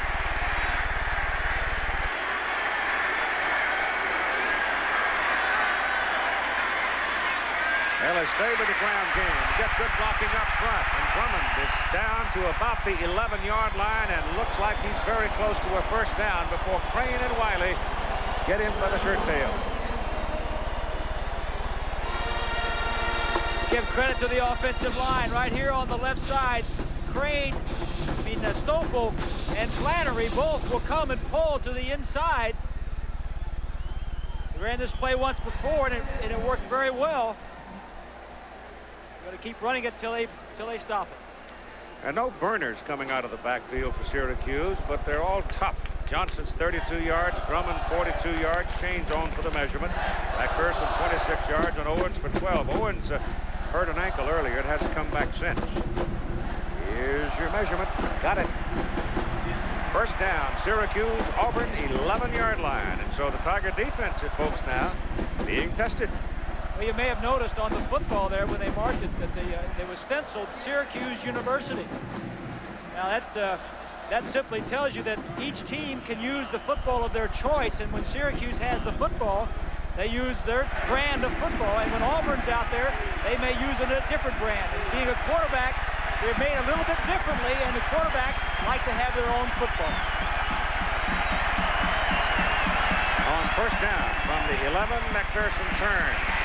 They stay with the ground game. Get good blocking up front. And Drummond is down to about the 11-yard line and looks like he's very close to a first down before Crain and Wiley get him by the shirt tail. Give credit to the offensive line right here on the left side. Crain, I mean uh, Stoppel and Flannery both will come and pull to the inside. They ran this play once before and it, and it worked very well. Keep running it till they till they stop it. And no burners coming out of the backfield for Syracuse, but they're all tough. Johnston's 32 yards, Drummond 42 yards, change on for the measurement. McPherson 26 yards, and Owens for 12. Owens uh, hurt an ankle earlier. It hasn't come back since. Here's your measurement. Got it. First down, Syracuse, Auburn, 11-yard line. And so the Tiger defense, folks, now being tested. Well, you may have noticed on the football there when they marked it that they, uh, they was stenciled Syracuse University. Now that uh, that simply tells you that each team can use the football of their choice, and when Syracuse has the football, they use their brand of football, and when Auburn's out there, they may use a different brand. And being a quarterback, they're made a little bit differently, and the quarterbacks like to have their own football. On first down from the 11, McPherson turns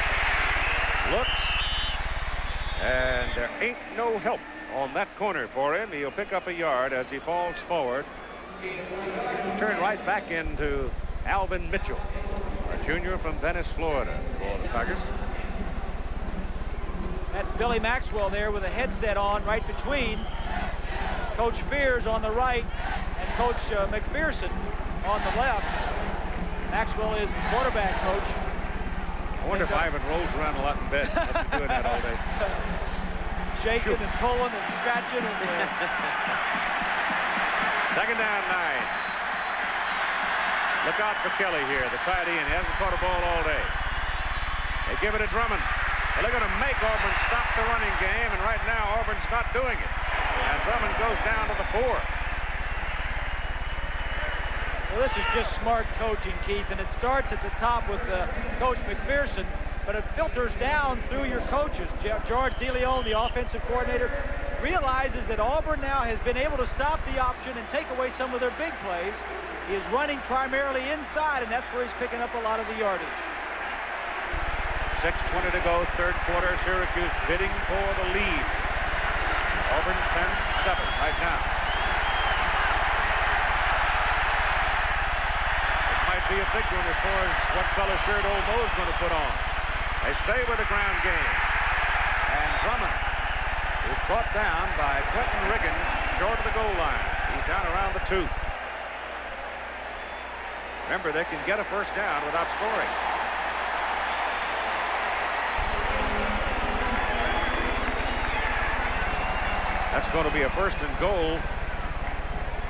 looks, and there ain't no help on that corner for him. He'll pick up a yard as he falls forward. Turn right back into Alvin Mitchell, a junior from Venice, Florida, for the Tigers. That's Billy Maxwell there with a headset on right between Coach Fears on the right and Coach uh, MacPherson on the left. Maxwell is the quarterback coach. I wonder if Ivan rolls around a lot in bed after doing that all day. Shaking and pulling and scratching. And, uh... Second down nine. Look out for Kelly here, the tight end. He hasn't caught a ball all day. They give it to Drummond. Well, they're going to make Auburn stop the running game, and right now Auburn's not doing it. And Drummond goes down to the four. Well, this is just smart coaching, Keith, and it starts at the top with uh, Coach MacPherson, but it filters down through your coaches. George DeLeone, the offensive coordinator, realizes that Auburn now has been able to stop the option and take away some of their big plays. He is running primarily inside, and that's where he's picking up a lot of the yardage. 6.20 to go, third quarter. Syracuse bidding for the lead. Auburn 10-7 right now. Be a big one as far as what color shirt old Mo's going to put on. They stay with the ground game. And Drummond is brought down by Quentin Riggins short of the goal line. He's down around the two. Remember, they can get a first down without scoring. That's going to be a first and goal,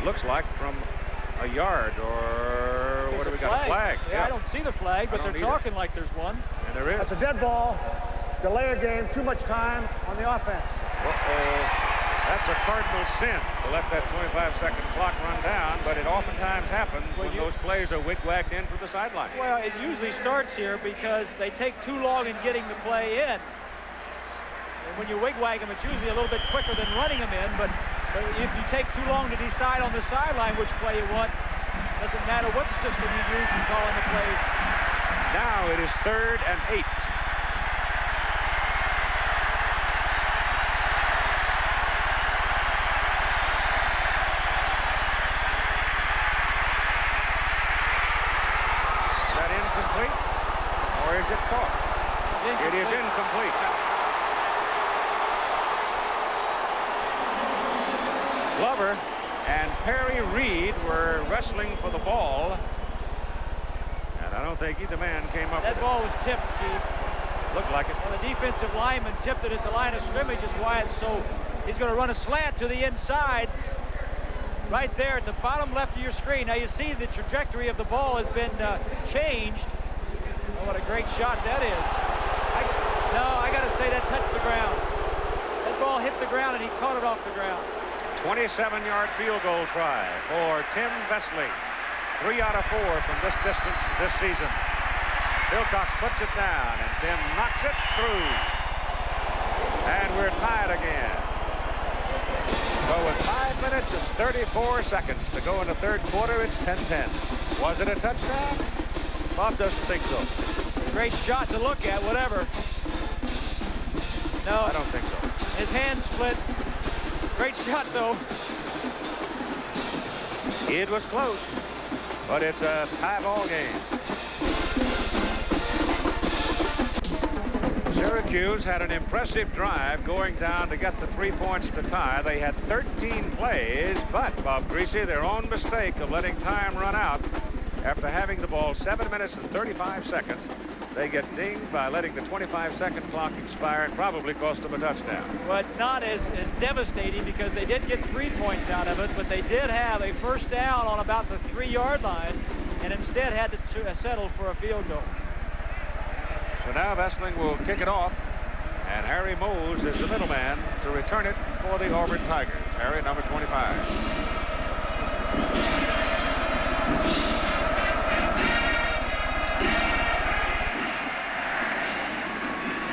looks like, from a yard or what do we got? A flag. Yeah, yeah, I don't see the flag, but they're talking like there's one. And there is. That's a dead ball. Delay a game. Too much time on the offense. Uh-oh. That's a cardinal sin to let that 25-second clock run down, but it oftentimes happens when those plays are wig-wagged in from the sideline. Well, it usually starts here because they take too long in getting the play in. And when you wig-wag them, it's usually a little bit quicker than running them in, but, but if you take too long to decide on the sideline which play you want, doesn't matter what system you use in calling the plays. Now it is third and eight. It is incomplete. Glover and Perry Reed were wrestling for the ball. And I don't think either man came up That ball was tipped, Keith. Looked like it. Well, the defensive lineman tipped it at the line of scrimmage is why it's so... He's going to run a slant to the inside right there at the bottom left of your screen. Now you see the trajectory of the ball has been uh, changed. Oh, what a great shot that is. No, I got to say that touched the ground. That ball hit the ground and he caught it off the ground. 27-yard field goal try for Tim Vesling. Three out of four from this distance this season. Philcox puts it down and Tim knocks it through. And we're tied again. So with five minutes and 34 seconds to go in the third quarter, it's 10-10. Was it a touchdown? Bob doesn't think so. Great shot to look at, whatever. No. I don't think so. His hand split. Great shot, though. It was close, but it's a tie ball game. Syracuse had an impressive drive going down to get the three points to tie. They had 13 plays, but Bob Griese, their own mistake of letting time run out after having the ball 7 minutes and 35 seconds they get dinged by letting the 25-second clock expire and probably cost them a touchdown. Well, it's not as, as devastating because they did get three points out of it, but they did have a first down on about the three-yard line and instead had to uh, settle for a field goal. So now Vesling will kick it off, and Harry Mose is the middleman to return it for the Auburn Tigers. Harry, number 25.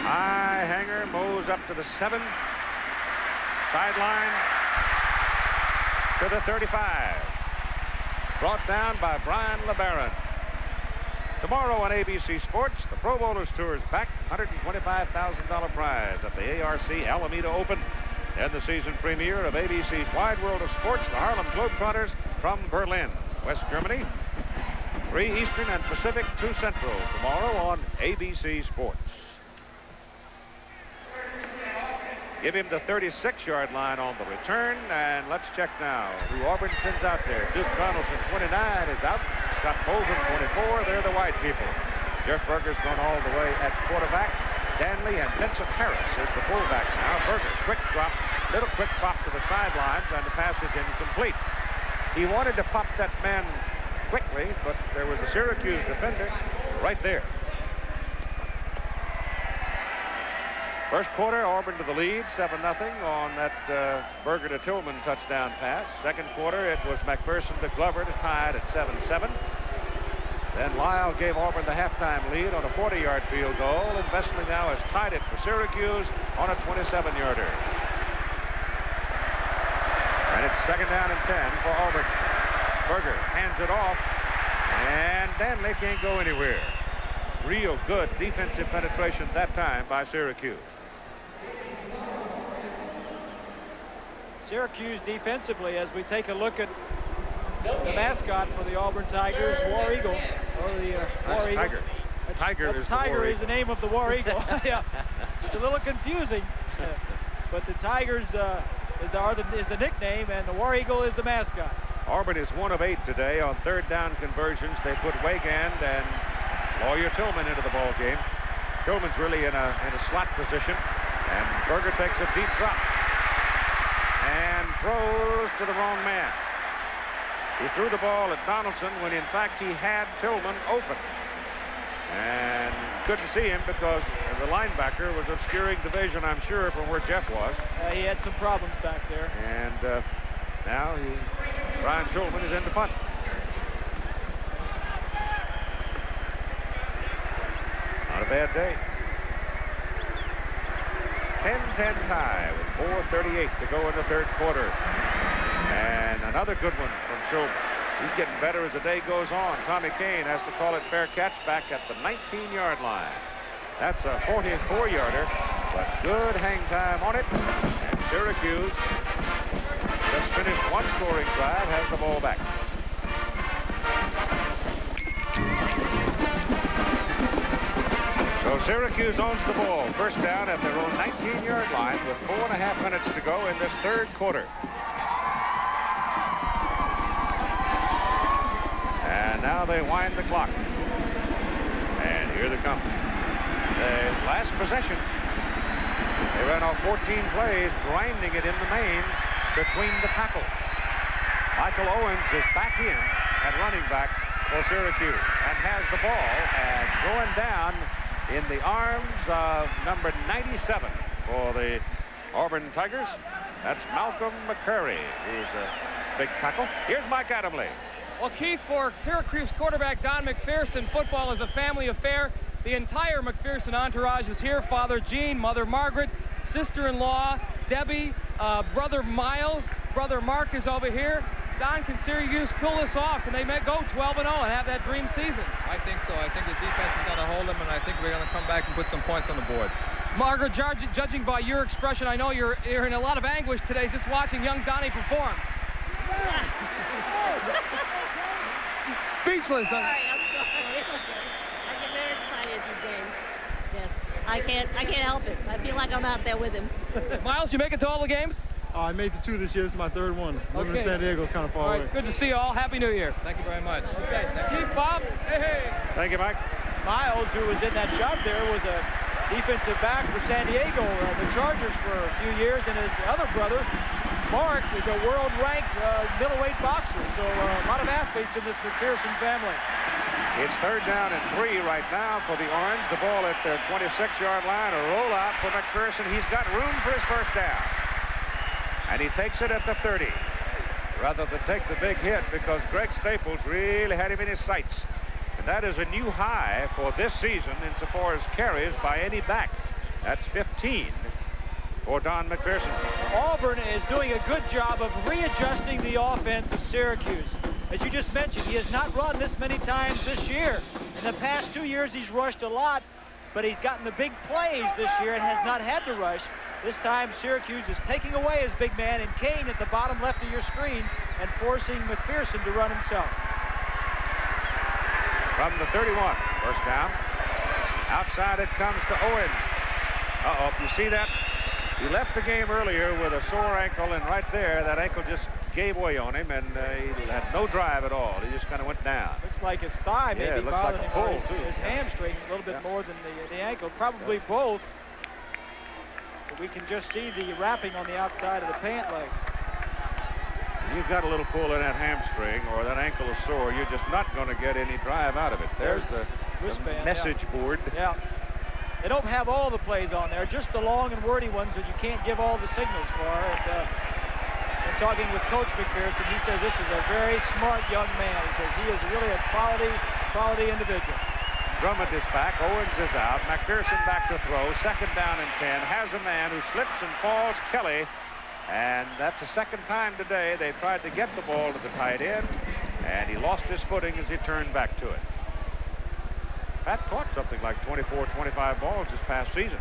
High hanger, Mose up to the seven. Sideline to the 35. Brought down by Brian LeBaron. Tomorrow on ABC Sports, the Pro Bowlers Tour is back. $125,000 prize at the ARC Alameda Open. And the season premiere of ABC's Wide World of Sports, the Harlem Globetrotters from Berlin, West Germany. 3 Eastern and Pacific, 2 Central tomorrow on ABC Sports. Give him the 36-yard line on the return, and let's check now who Auburn sends out there. Duke Donaldson, 29, is out. Scott Bolden, 24. They're the white people. Jeff Burger's gone all the way at quarterback. Danley and Vincent Harris is the fullback now. Burger, quick drop, little quick pop to the sidelines, and the pass is incomplete. He wanted to pop that man quickly, but there was a Syracuse defender right there. First quarter, Auburn to the lead, 7-0 on that uh, Burger to Tillman touchdown pass. Second quarter, it was McPherson to Glover to tie it at 7-7. Then Lyle gave Auburn the halftime lead on a 40-yard field goal, and Vesling now has tied it for Syracuse on a 27-yarder. And it's second down and 10 for Auburn. Burger hands it off, and Danley can't go anywhere. Real good defensive penetration that time by Syracuse. Syracuse defensively as we take a look at the mascot for the Auburn Tigers, War Eagle. Or the uh, War Eagle. Tiger. That's, Tiger that's is Tiger the is the name of the War Eagle. yeah, it's a little confusing, but the Tigers uh, is, the, are the, is the nickname, and the War Eagle is the mascot. Auburn is one of eight today on third down conversions. They put Weygand and Lawyer Tillman into the ball game. Tillman's really in a in a slot position, and Burger takes a deep drop and throws to the wrong man. He threw the ball at Donaldson when in fact he had Tillman open. And couldn't see him because the linebacker was obscuring the vision, I'm sure, from where Jeff was. Uh, he had some problems back there. And uh, now he, Brian Shulman is in the punt. Not a bad day. 10-10 tie with 4.38 to go in the third quarter. And another good one from Shulman. He's getting better as the day goes on. Tommy Kane has to call it fair catch back at the 19-yard line. That's a 44-yarder, but good hang time on it. And Syracuse just finished one scoring drive, has the ball back. So Syracuse owns the ball. First down at their own 19-yard line with four and a half minutes to go in this third quarter. And now they wind the clock. And here they come. The last possession. They ran off 14 plays, grinding it in the main between the tackles. Michael Owens is back in at running back for Syracuse and has the ball and going down in the arms of number 97 for the Auburn Tigers. That's Malcolm McCurry, who's a big tackle. Here's Mike Adamle. Well, Keith, for Syracuse quarterback Don McPherson, football is a family affair. The entire McPherson entourage is here. Father Gene, Mother Margaret, sister-in-law Debbie, uh, brother Miles, brother Mark is over here. Don, can Syracuse pull this off? Can they go 12 and 0 and have that dream season? I think so. I think the defense is going to hold them, and I think we're going to come back and put some points on the board. Margaret, judge, judging by your expression, I know you're, you're in a lot of anguish today just watching young Donnie perform. Speechless. Sorry, I'm sorry. I get very excited these games. Yes, I can't, I can't help it. I feel like I'm out there with him. Miles, you make it to all the games? Uh, I made it to two this year. This is my third one. Living Okay. in San Diego is kind of far All right, away. good to see you all. Happy New Year. Thank you very much. Okay, Keith, Bob. Hey, hey. Thank you, Mike. Miles, who was in that shot there, was a defensive back for San Diego, uh, the Chargers, for a few years, and his other brother, Mark, is a world-ranked uh, middleweight boxer. So uh, a lot of athletes in this McPherson family. It's third down and three right now for the Orange. The ball at their 26-yard line. A rollout for McPherson. He's got room for his first down. And he takes it at the 30. Rather than take the big hit because Greg Staples really had him in his sights. And that is a new high for this season insofar as carries by any back. That's 15 for Don McPherson. Auburn is doing a good job of readjusting the offense of Syracuse. As you just mentioned, he has not run this many times this year. In the past two years, he's rushed a lot, but he's gotten the big plays this year and has not had to rush. This time, Syracuse is taking away his big man and Kane at the bottom left of your screen and forcing McPherson to run himself. From the 31, first down. Outside it comes to Owens. Uh-oh, you see that? He left the game earlier with a sore ankle, and right there, that ankle just gave way on him, and uh, he had no drive at all. He just kind of went down. Looks like his thigh Yeah, maybe looks like him, his, too. his hamstring a little bit more than the, the ankle, probably both. We can just see the wrapping on the outside of the pant leg. You've got a little pull in that hamstring or that ankle is sore, you're just not going to get any drive out of it. There's the, the Wristband, yeah. message board. Yeah. They don't have all the plays on there, just the long and wordy ones that you can't give all the signals for. And, uh, in talking with Coach MacPherson, he says this is a very smart young man. He says he is really a quality, quality individual. Drummond is back. Owens is out. McPherson back to throw. Second down and 10. Has a man who slips and falls. Kelly. And that's the second time today they tried to get the ball to the tight end. And he lost his footing as he turned back to it. Pat caught something like 24, 25 balls this past season.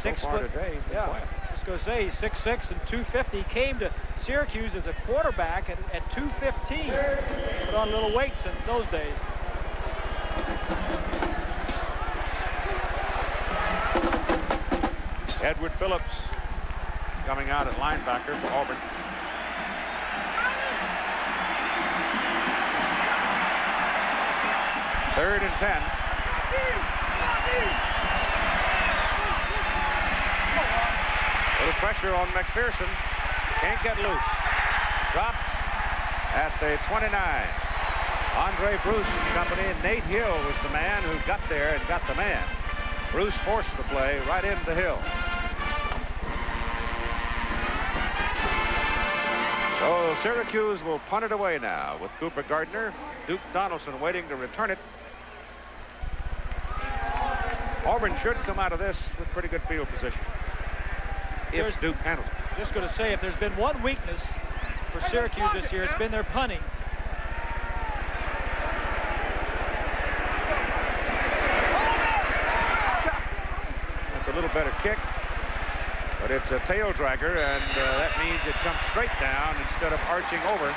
Six so far foot, today, he's been yeah. quiet. Just going to say he's 6'6 and 250. He came to Syracuse as a quarterback at, at 215. Put on a little weight since those days. Edward Phillips coming out at linebacker for Auburn. Third and 10. Little pressure on McPherson. Can't get loose. Dropped at the 29. Andre Bruce and company. Nate Hill was the man who got there and got the man. Bruce forced the play right into Hill. So Syracuse will punt it away now with Cooper Gardner. Duke Donaldson waiting to return it. Auburn should come out of this with pretty good field position. If There's- Duke handles it. Just going to say, if there's been one weakness for Syracuse this year, it's been their punting. Little better kick. But it's a tail dragger, and uh, that means it comes straight down instead of arching over.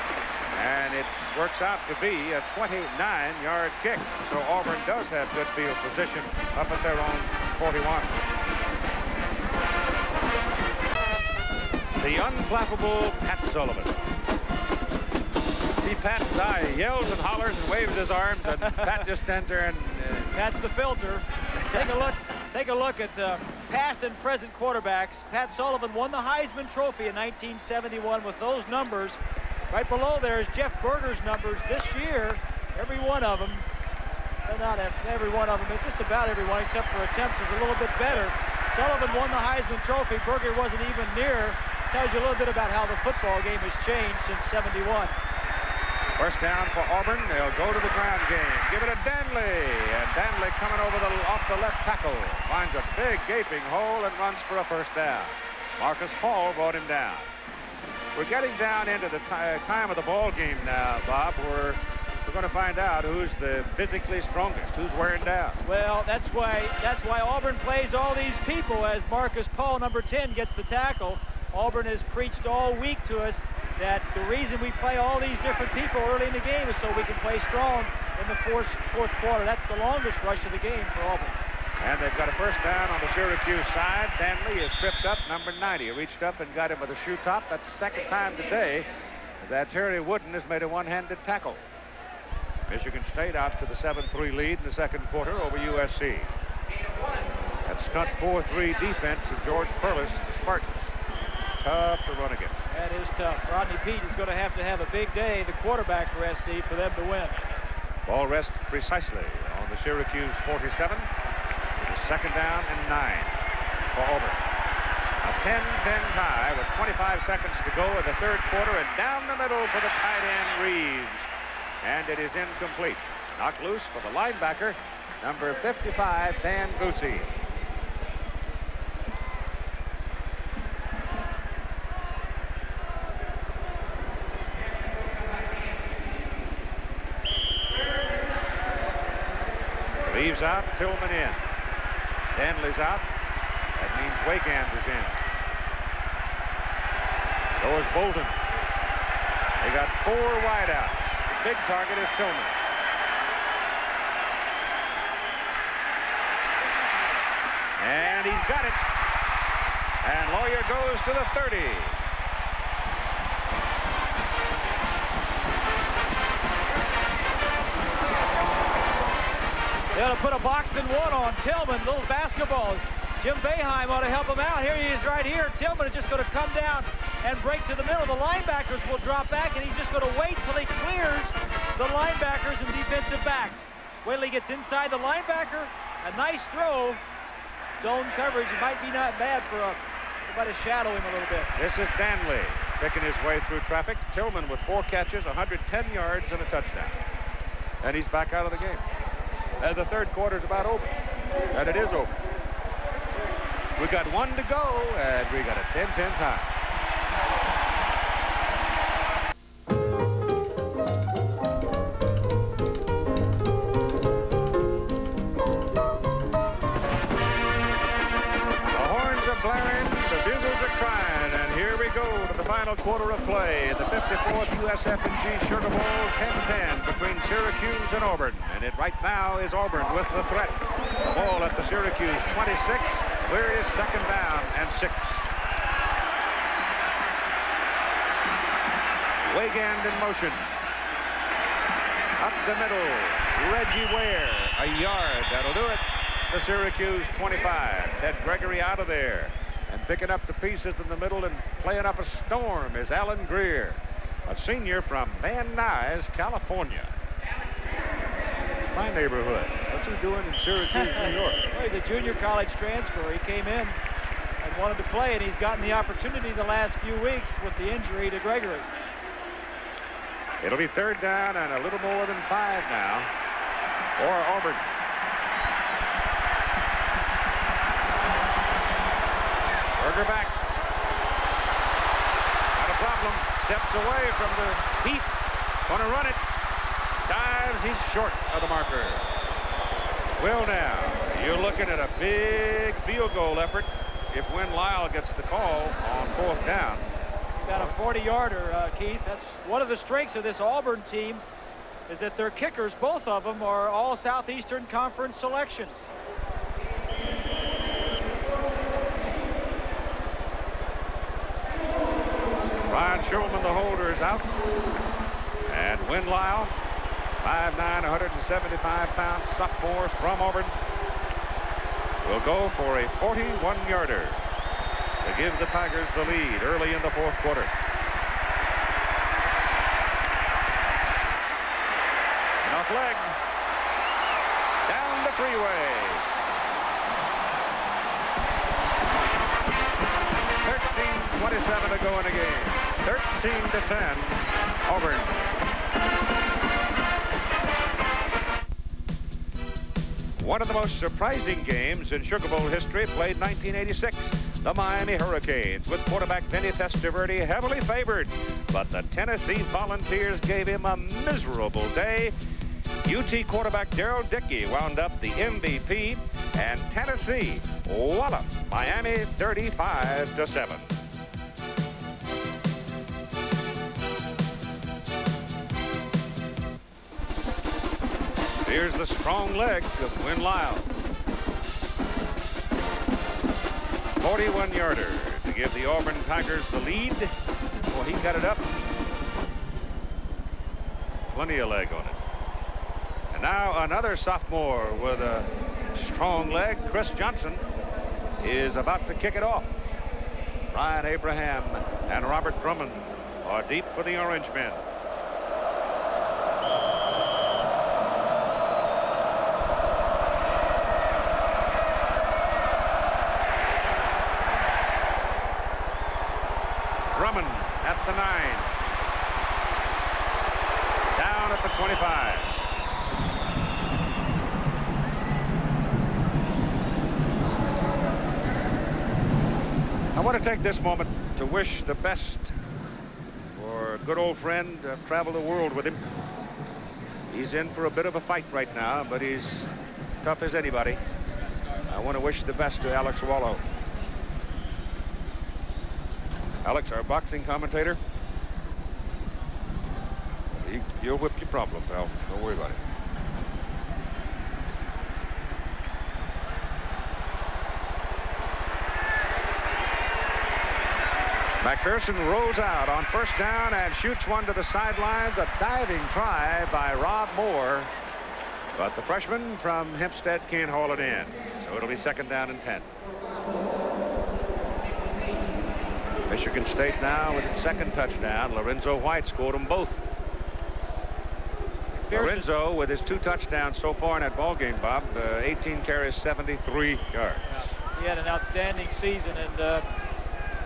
And it works out to be a 29-yard kick. So Auburn does have good field position up at their own 41. The unflappable Pat Sullivan. See eye yells and hollers and waves his arms, and Pat just stands there and uh, That's the filter. Take a look. Take a look at uh, past and present quarterbacks. Pat Sullivan won the Heisman Trophy in 1971 with those numbers. Right below there is Jeff Burger's numbers this year. Every one of them, not every one of them, but just about every one except for attempts is a little bit better. Sullivan won the Heisman Trophy. Burger wasn't even near. Tells you a little bit about how the football game has changed since 71. First down for Auburn. They'll go to the ground game. Give it to Danley. And Danley coming over the off the left tackle. Finds a big gaping hole and runs for a first down. Markus Paul brought him down. We're getting down into the time of the ball game now, Bob, where we're going to find out who's the physically strongest, who's wearing down. Well, that's why that's why Auburn plays all these people as Markus Paul, number 10, gets the tackle. Auburn has preached all week to us that the reason we play all these different people early in the game is so we can play strong in the fourth, fourth quarter. That's the longest rush of the game for Auburn. And they've got a first down on the Syracuse side. Danley is tripped up, number 90. He Reached up and got him with a shoe top. That's the second time today that Terry Wooden has made a one-handed tackle. Michigan State out to the 7-3 lead in the second quarter over USC. That stunt 4-3 defense of George Perles, the Spartans. Tough to run against. That is tough. Rodney Peete is going to have to have a big day, the quarterback for SC, for them to win. Ball rests precisely on the Syracuse 47. It is second down and nine for Auburn. A 10-10 tie with 25 seconds to go in the third quarter and down the middle for the tight end Reeves. And it is incomplete. Knocked loose for the linebacker, number 55, Dan Boosie. Reeves out, Tillman in. Danley's out. That means Weygand is in. So is Bolton. They got four wideouts. The big target is Tillman. And he's got it. And Lawyer goes to the 30. Ought to put a box and one on Tillman, little basketball. Jim Boeheim ought to help him out. Here he is right here. Tillman is just going to come down and break to the middle. The linebackers will drop back, and he's just going to wait till he clears the linebackers and defensive backs. He gets inside the linebacker. A nice throw. Zone coverage. Might be not bad for a, somebody to shadow him a little bit. This is Danley picking his way through traffic. Tillman with four catches, 110 yards, and a touchdown. And he's back out of the game. And the third quarter's about over. And it is over. we've got one to go, and we got a 10-10 tie. Final quarter of play. The 54th USF&G Sugar Bowl 10-10 between Syracuse and Auburn. And it right now is Auburn with the threat. The ball at the Syracuse 26. Where is second down and six? Weygand in motion. Up the middle. Reggie Ware. A yard. That'll do it. The Syracuse 25. Ted Gregory out of there. And picking up the pieces in the middle and playing up a storm is Alan Greer, a senior from Van Nuys, California. my neighborhood. What's he doing in Syracuse, New York? well, he's a junior college transfer. He came in and wanted to play, and he's gotten the opportunity the last few weeks with the injury to Gregory. It'll be third down and a little more than five now for Auburn. Burger back. Not a problem. Steps away from the heat. To run it. Dives. He's short of the marker. Will now, you're looking at a big field goal effort if Win Lyle gets the call on fourth down. Got a 40-yarder, uh, Keith. That's one of the strengths of this Auburn team is that their kickers, both of them, are all Southeastern Conference selections. Ryan Shulman, the holder, is out. And Win Lyle, 5'9", 175-pound sophomore from Auburn, will go for a 41-yarder to give the Tigers the lead early in the fourth quarter. Enough leg. Down the freeway. 13-27 to go in the game. 13 to 10. Auburn. One of the most surprising games in Sugar Bowl history played 1986 the Miami Hurricanes with quarterback Vinny Testaverde heavily favored. But the Tennessee Volunteers gave him a miserable day. UT quarterback Daryl Dickey wound up the MVP, and Tennessee walloped Miami 35 to 7. Here's the strong leg of Win Lyle. 41-yarder to give the Auburn Tigers the lead. Well, he got it up. Plenty of leg on it. And now another sophomore with a strong leg. Chris Johnson is about to kick it off. Ryan Abraham and Robert Drummond are deep for the Orange men. Drummond at the nine. Down at the 25. I want to take this moment to wish the best for a good old friend. I've traveled the world with him. He's in for a bit of a fight right now, but he's tough as anybody. I want to wish the best to Alex Wallau. Alex, our boxing commentator. He, you'll whip your problem, pal. Don't worry about it. McPherson rolls out on first down and shoots one to the sidelines. A diving try by Rob Moore. But the freshman from Hempstead can't haul it in. So it'll be second down and 10. Michigan State now with its second touchdown. Lorenzo White scored them both. Lorenzo with his two touchdowns so far in that ball game, Bob. Uh, 18 carries, 73 yards. Yeah, he had an outstanding season, and uh,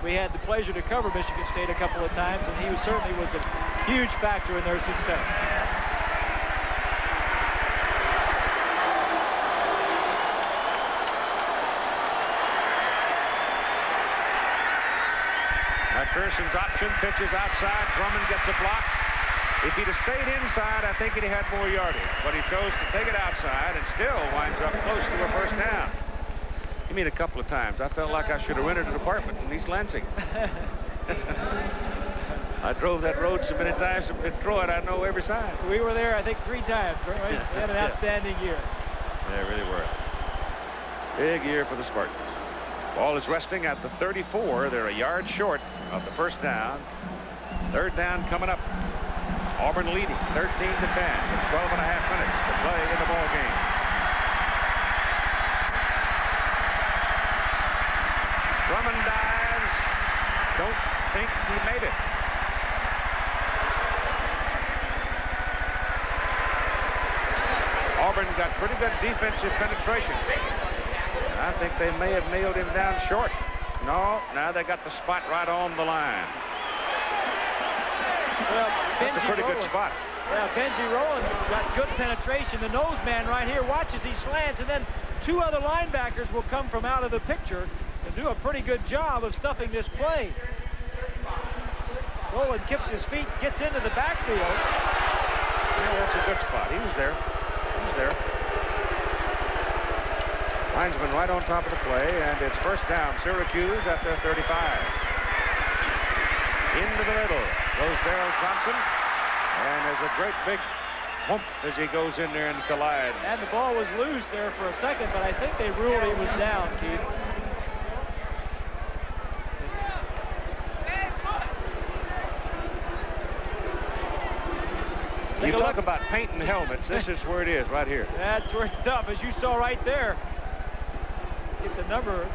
we had pleasure to cover Michigan State a couple of times, and he certainly was a huge factor in their success. McPherson's option pitches outside. Drummond gets a block. If he'd have stayed inside, I think he'd have had more yardage. But he chose to take it outside and still winds up close to a first down. Mean a couple of times. I felt like I should have rented an apartment in East Lansing. I drove that road so many times from Detroit, I know every sign. We were there, I think, three times. Right? They had an outstanding year. They really were. Big year for the Spartans. Ball is resting at the 34. They're a yard short of the first down. Third down coming up. Auburn leading 13 to 10 with 12 and a half minutes to play in the ball game. He made it. Auburn got pretty good defensive penetration. I think they may have nailed him down short. No, now they got the spot right on the line. Well, That's a Benji pretty good spot. Yeah, Benji Roland got good penetration. The nose man right here watches, he slants, and then two other linebackers will come from out of the picture and do a pretty good job of stuffing this play. Roland kicks his feet, gets into the backfield. Yeah, that's a good spot. He was there. He was there. Linesman right on top of the play, and it's first down, Syracuse at their 35. Into the middle goes Daryl Johnston, and there's a great big hump as he goes in there and collides. And the ball was loose there for a second, but I think they ruled he was down, Keith. Take a talk look. about painting helmets. This is where it is, right here. That's where it's tough, as you saw right there. Get the number.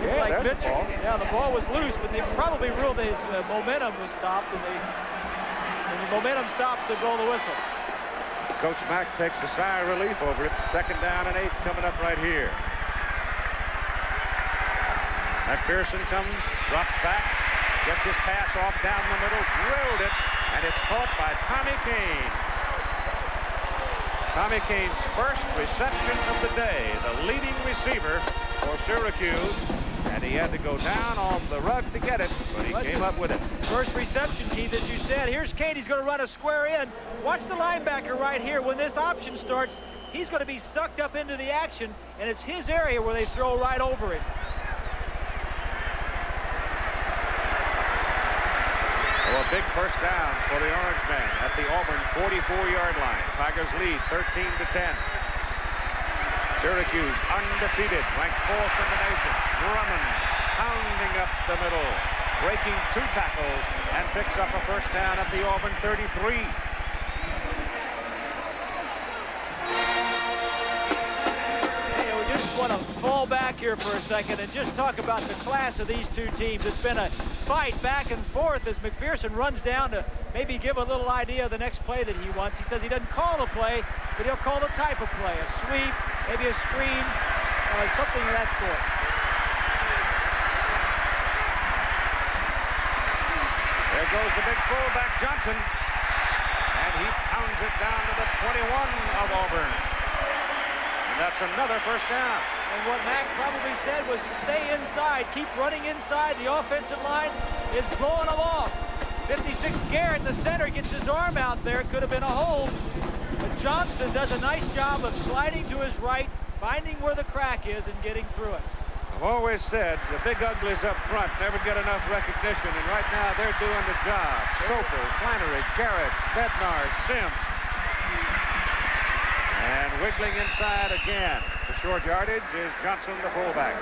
Yeah, like there's the ball. Yeah, the ball was loose, but they probably ruled his uh, momentum was stopped, and they when the momentum stopped, they blow the whistle. Coach Mac takes a sigh of relief over it. Second down and eight coming up right here. McPherson comes, drops back, gets his pass off down the middle, drilled it, and it's caught by Tommy Kane. Tommy Kane's first reception of the day, the leading receiver for Syracuse, and he had to go down on the rug to get it, but he came up with it. First reception, Keith, as you said. Here's Kane. He's going to run a square in. Watch the linebacker right here. When this option starts, he's going to be sucked up into the action, and it's his area where they throw right over it. Big first down for the Orange Men at the Auburn 44-yard line. Tigers lead 13 to 10. Syracuse undefeated, ranked fourth in the nation. Drummond pounding up the middle, breaking two tackles, and picks up a first down at the Auburn 33. Hey, we just want to fall back here for a second and just talk about the class of these two teams. It's been a fight back and forth as McPherson runs down to maybe give a little idea of the next play that he wants. He says he doesn't call the play, but he'll call the type of play, a sweep, maybe a screen, uh, something of that sort. There goes the big fullback Johnston, and he pounds it down to the 21 of Auburn. And that's another first down. And what Mac probably said was stay inside, keep running inside. The offensive line is blowing them off. 56 Garrett, the center, gets his arm out there. Could have been a hold. But Johnston does a nice job of sliding to his right, finding where the crack is, and getting through it. I've always said the big uglies up front never get enough recognition, and right now they're doing the job. Stoppel, Flannery, Garrett, Bednar, Sim. And wiggling inside again. The short yardage is Johnston, the fullback.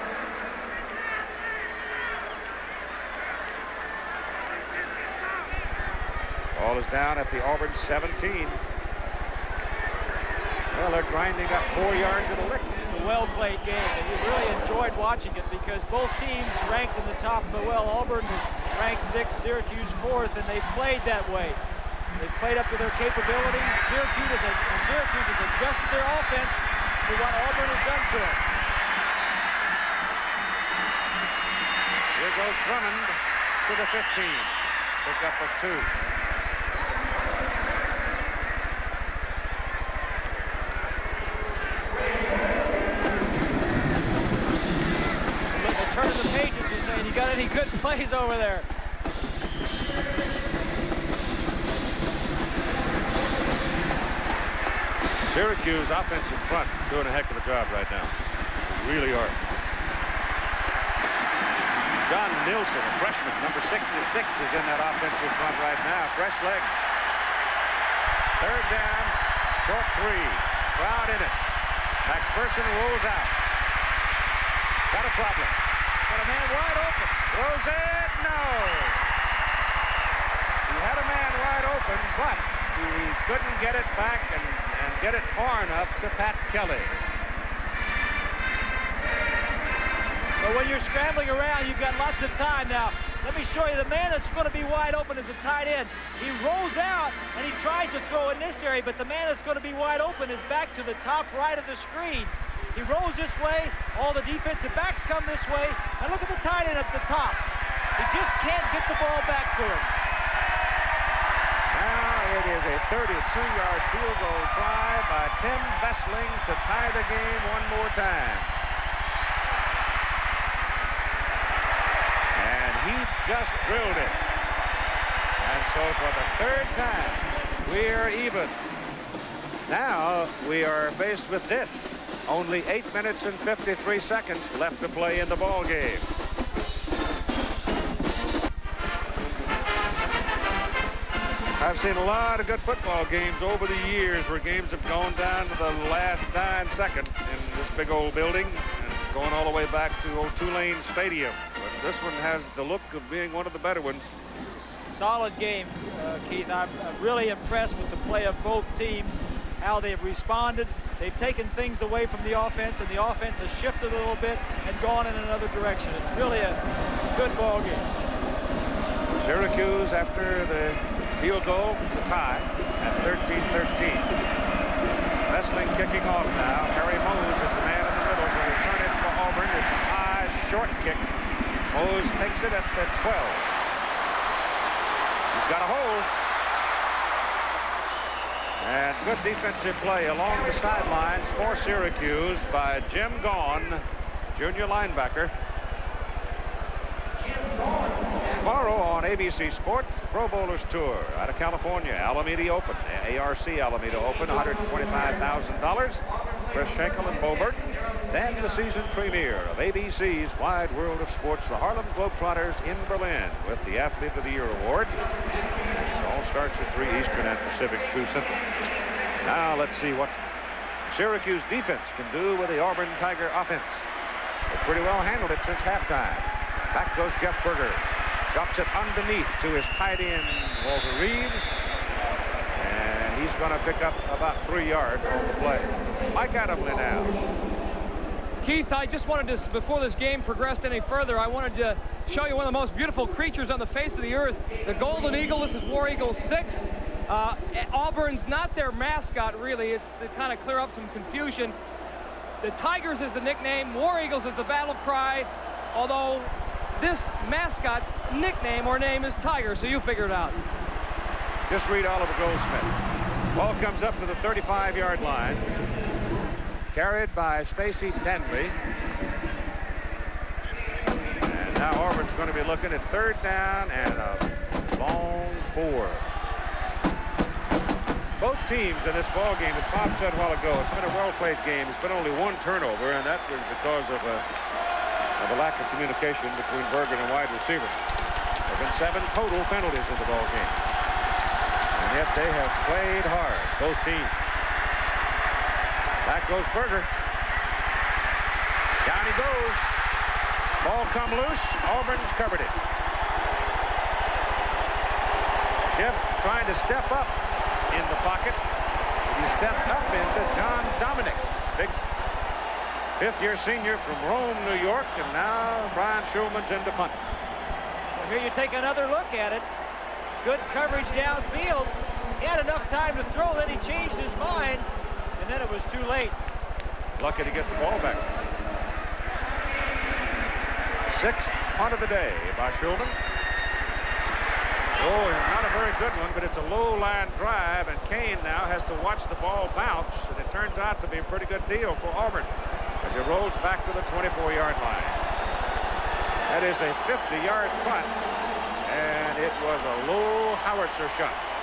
Ball is down at the Auburn 17. Well, they're grinding up four yards at a lick. It's a well-played game, and you really enjoyed watching it because both teams ranked in the top. But well, Auburn ranked sixth, Syracuse fourth, and they played that way. They played up to their capabilities. Syracuse has adjusted their offense to what Auburn has done to it. Here goes Drummond to the 15. Pick up a two. They're the pages saying, you got any good plays over there? Syracuse offensive front doing a heck of a job right now. Really are. John Nilsson, a freshman, number 66, is in that offensive front right now. Fresh legs. Third down, short three. Crowd in it. McPherson rolls out. Got a problem. Got a man wide open. Throws it. No. He had a man wide open, but he couldn't get it back and get it far enough to Pat Kelly. But when you're scrambling around, you've got lots of time now. Let me show you the man that's going to be wide open is a tight end. He rolls out and he tries to throw in this area, but the man that's going to be wide open is back to the top right of the screen. He rolls this way. All the defensive backs come this way. And look at the tight end at the top. He just can't get the ball back to him. It is a 32-yard field goal try by Tim Vesling to tie the game one more time. And he just drilled it. And so for the third time, we're even. Now we are faced with this. Only 8 minutes and 53 seconds left to play in the ball game. I've seen a lot of good football games over the years where games have gone down to the last nine seconds in this big old building and going all the way back to old Tulane Stadium. But this one has the look of being one of the better ones. Solid game, uh, Keith. I'm really impressed with the play of both teams, how they've responded. They've taken things away from the offense, and the offense has shifted a little bit and gone in another direction. It's really a good ball game. Syracuse after the field goal, the tie at 13-13. Vesling kicking off now. Harry Mose is the man in the middle to return it for Auburn. It's a high, short kick. Mose takes it at the 12. He's got a hold. And good defensive play along the sidelines for Syracuse by Jim Gaughan, junior linebacker. Tomorrow on ABC Sports, Pro Bowlers Tour out of California, Alameda Open, ARC Alameda Open, $125,000. Chris Schenkel and Bo Burton. Then the season premiere of ABC's Wide World of Sports, the Harlem Globetrotters in Berlin with the Athlete of the Year Award. It all starts at 3 Eastern and Pacific, 2 Central. Now let's see what Syracuse defense can do with the Auburn Tiger offense. They pretty well handled it since halftime. Back goes Jeff Burger. Drops it underneath to his tight end, Walter Reeves. And he's going to pick up about three yards on the play. Mike Adamle now. Keith, I just wanted to, before this game progressed any further, I wanted to show you one of the most beautiful creatures on the face of the earth, the Golden Eagle. This is War Eagle 6. Uh, Auburn's not their mascot, really. It's to kind of clear up some confusion. The Tigers is the nickname. War Eagles is the battle cry, although this mascot's nickname or name is Tiger, so you figure it out. Just read Oliver Goldsmith. Ball comes up to the 35-yard line. Carried by Stacy Danley. And now Auburn's going to be looking at third down and a long four. Both teams in this ball game, as Bob said a while ago, it's been a well-played game. It's been only one turnover, and that was because of a, of a lack of communication between Burger and wide receiver. There have been seven total penalties in the ball game. And yet they have played hard, both teams. Back goes Burger. Down he goes. Ball come loose. Auburn's covered it. Jeff trying to step up in the pocket. He stepped up into John Dominic, big fifth-year senior from Rome, New York, and now Brian Shulman's in to punt. Well, here you take another look at it. Good coverage downfield. He had enough time to throw, then he changed his mind, and then it was too late. Lucky to get the ball back. Sixth punt of the day by Shulman. Oh, not a very good one, but it's a low line drive, and Kane now has to watch the ball bounce, and it turns out to be a pretty good deal for Auburn he rolls back to the 24-yard line. That is a 50-yard punt, and it was a low howitzer shot.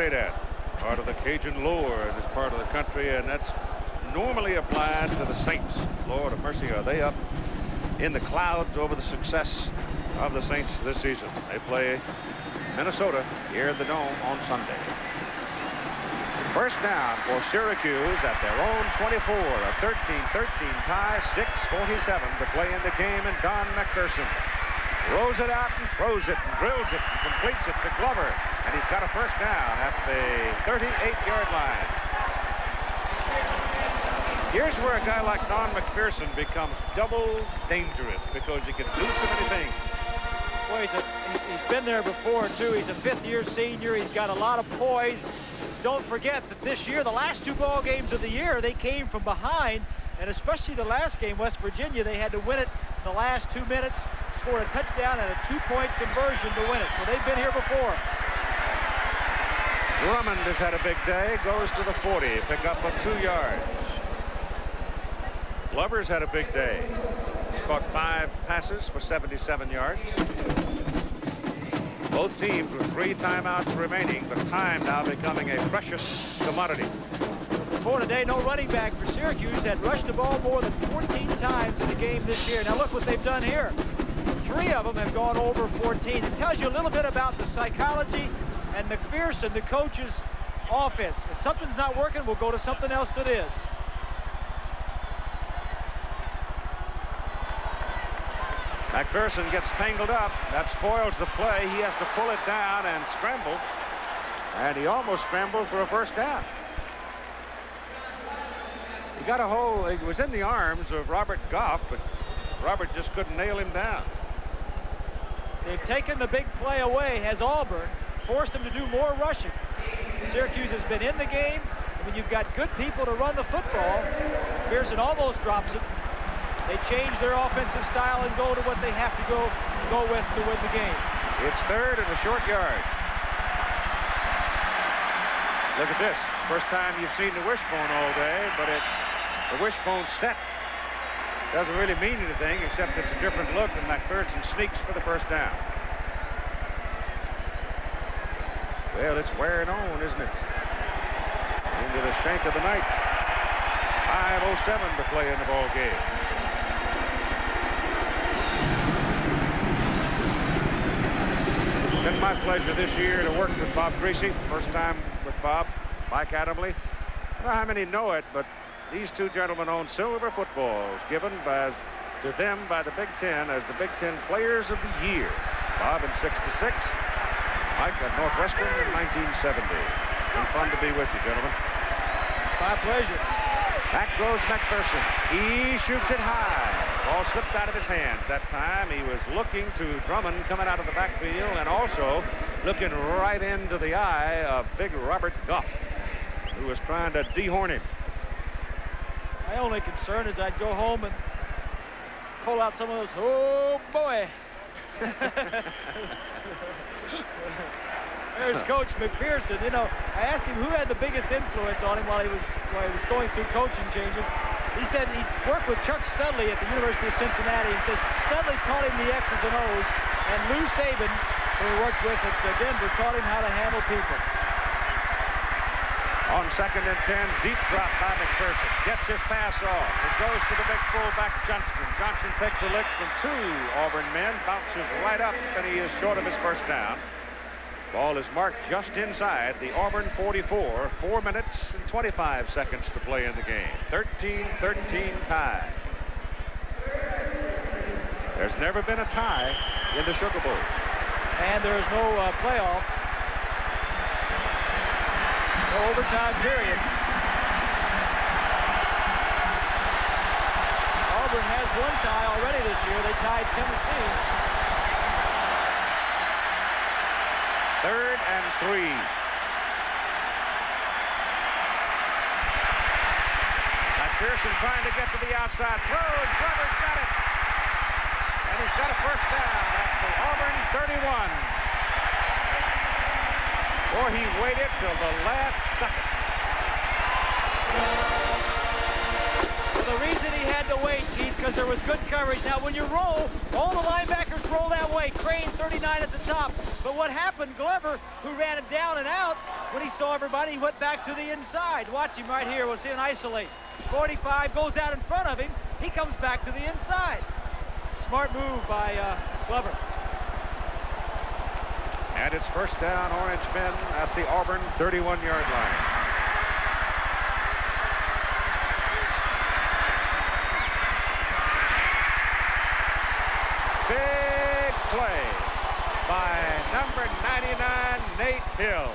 Say that. Part of the Cajun lore in this part of the country, and that's normally applied to the Saints. Lord of mercy, are they up in the clouds over the success of the Saints this season? They play Minnesota here at the Dome on Sunday. First down for Syracuse at their own 24. A 13-13 tie, 6.47 to play in the game, and Don McPherson rolls it out and throws it and drills it and completes it to Glover. And he's got a first down at the 38-yard line. Here's where a guy like Don McPherson becomes double dangerous because he can do so many things. Well, he's, a, he's, he's been there before, too. He's a fifth-year senior. He's got a lot of poise. Don't forget that this year, the last two ball games of the year, they came from behind, and especially the last game, West Virginia, they had to win it in the last two minutes, scored a touchdown and a two-point conversion to win it. So they've been here before. Drummond has had a big day, goes to the 40, pick up of two yards. Glover's had a big day. Caught five passes for 77 yards. Both teams with three timeouts remaining, but time now becoming a precious commodity. Before today, no running back for Syracuse had rushed the ball more than 14 times in the game this year. Now look what they've done here. Three of them have gone over 14. It tells you a little bit about the psychology and McPherson, the coach's offense. If something's not working, we'll go to something else that is. McPherson gets tangled up. That spoils the play. He has to pull it down and scramble. And he almost scrambled for a first down. He got a hold. He was in the arms of Robert Goff, but Robert just couldn't nail him down. They've taken the big play away, has Auburn, forced him to do more rushing. Syracuse has been in the game. And when you've got good people to run the football, Pearson almost drops it. They change their offensive style and go to what they have to go go with to win the game. It's third and a short yard. Look at this. First time you've seen the wishbone all day, but it the wishbone set doesn't really mean anything except it's a different look and McPherson sneaks for the first down. Well, it's wearing on, isn't it? Into the shank of the night. 5.07 to play in the ball game. It's been my pleasure this year to work with Bob Griese. First time with Bob, Mike Adamle. I don't know how many know it, but these two gentlemen own silver footballs given by, to them by the Big Ten as the Big Ten Players of the Year. Bob in 66, Mike at Northwestern in 1970. Been fun to be with you, gentlemen. My pleasure. Back goes McPherson. He shoots it high. Ball slipped out of his hands that time. He was looking to Drummond coming out of the backfield and also looking right into the eye of big Robert Goff, who was trying to dehorn him. My only concern is I'd go home and pull out some of those, oh boy. There's Coach McPherson. You know, I asked him who had the biggest influence on him while he was while he was going through coaching changes. He said he worked with Chuck Studley at the University of Cincinnati and says Studley taught him the X's and O's, and Lou Saban, who he worked with at uh, Denver, taught him how to handle people. On second and 10, deep drop by McPherson. Gets his pass off. It goes to the big fullback, Johnston. Johnson takes a lick from two Auburn men, bounces right up, and he is short of his first down. Ball is marked just inside the Auburn 44. Four minutes and 25 seconds to play in the game. 13-13 tie. There's never been a tie in the Sugar Bowl. And there is no uh, playoff. No overtime period. Auburn has one tie already this year. They tied Tennessee. Third and three. McPherson trying to get to the outside. Throws. Glover's got it. And he's got a first down at the Auburn 31. Or he waited till the last second. Well, the reason he had to wait, Keith, because there was good coverage. Now, when you roll, all the linebackers roll that way. Crain, 39 at the top. But what happened, Glover, who ran it down and out, when he saw everybody, he went back to the inside. Watch him right here. We'll see him isolate. 45 goes out in front of him. He comes back to the inside. Smart move by uh, Glover. And it's first down, Orange men at the Auburn 31-yard line. Big play by number 99, Nate Hill.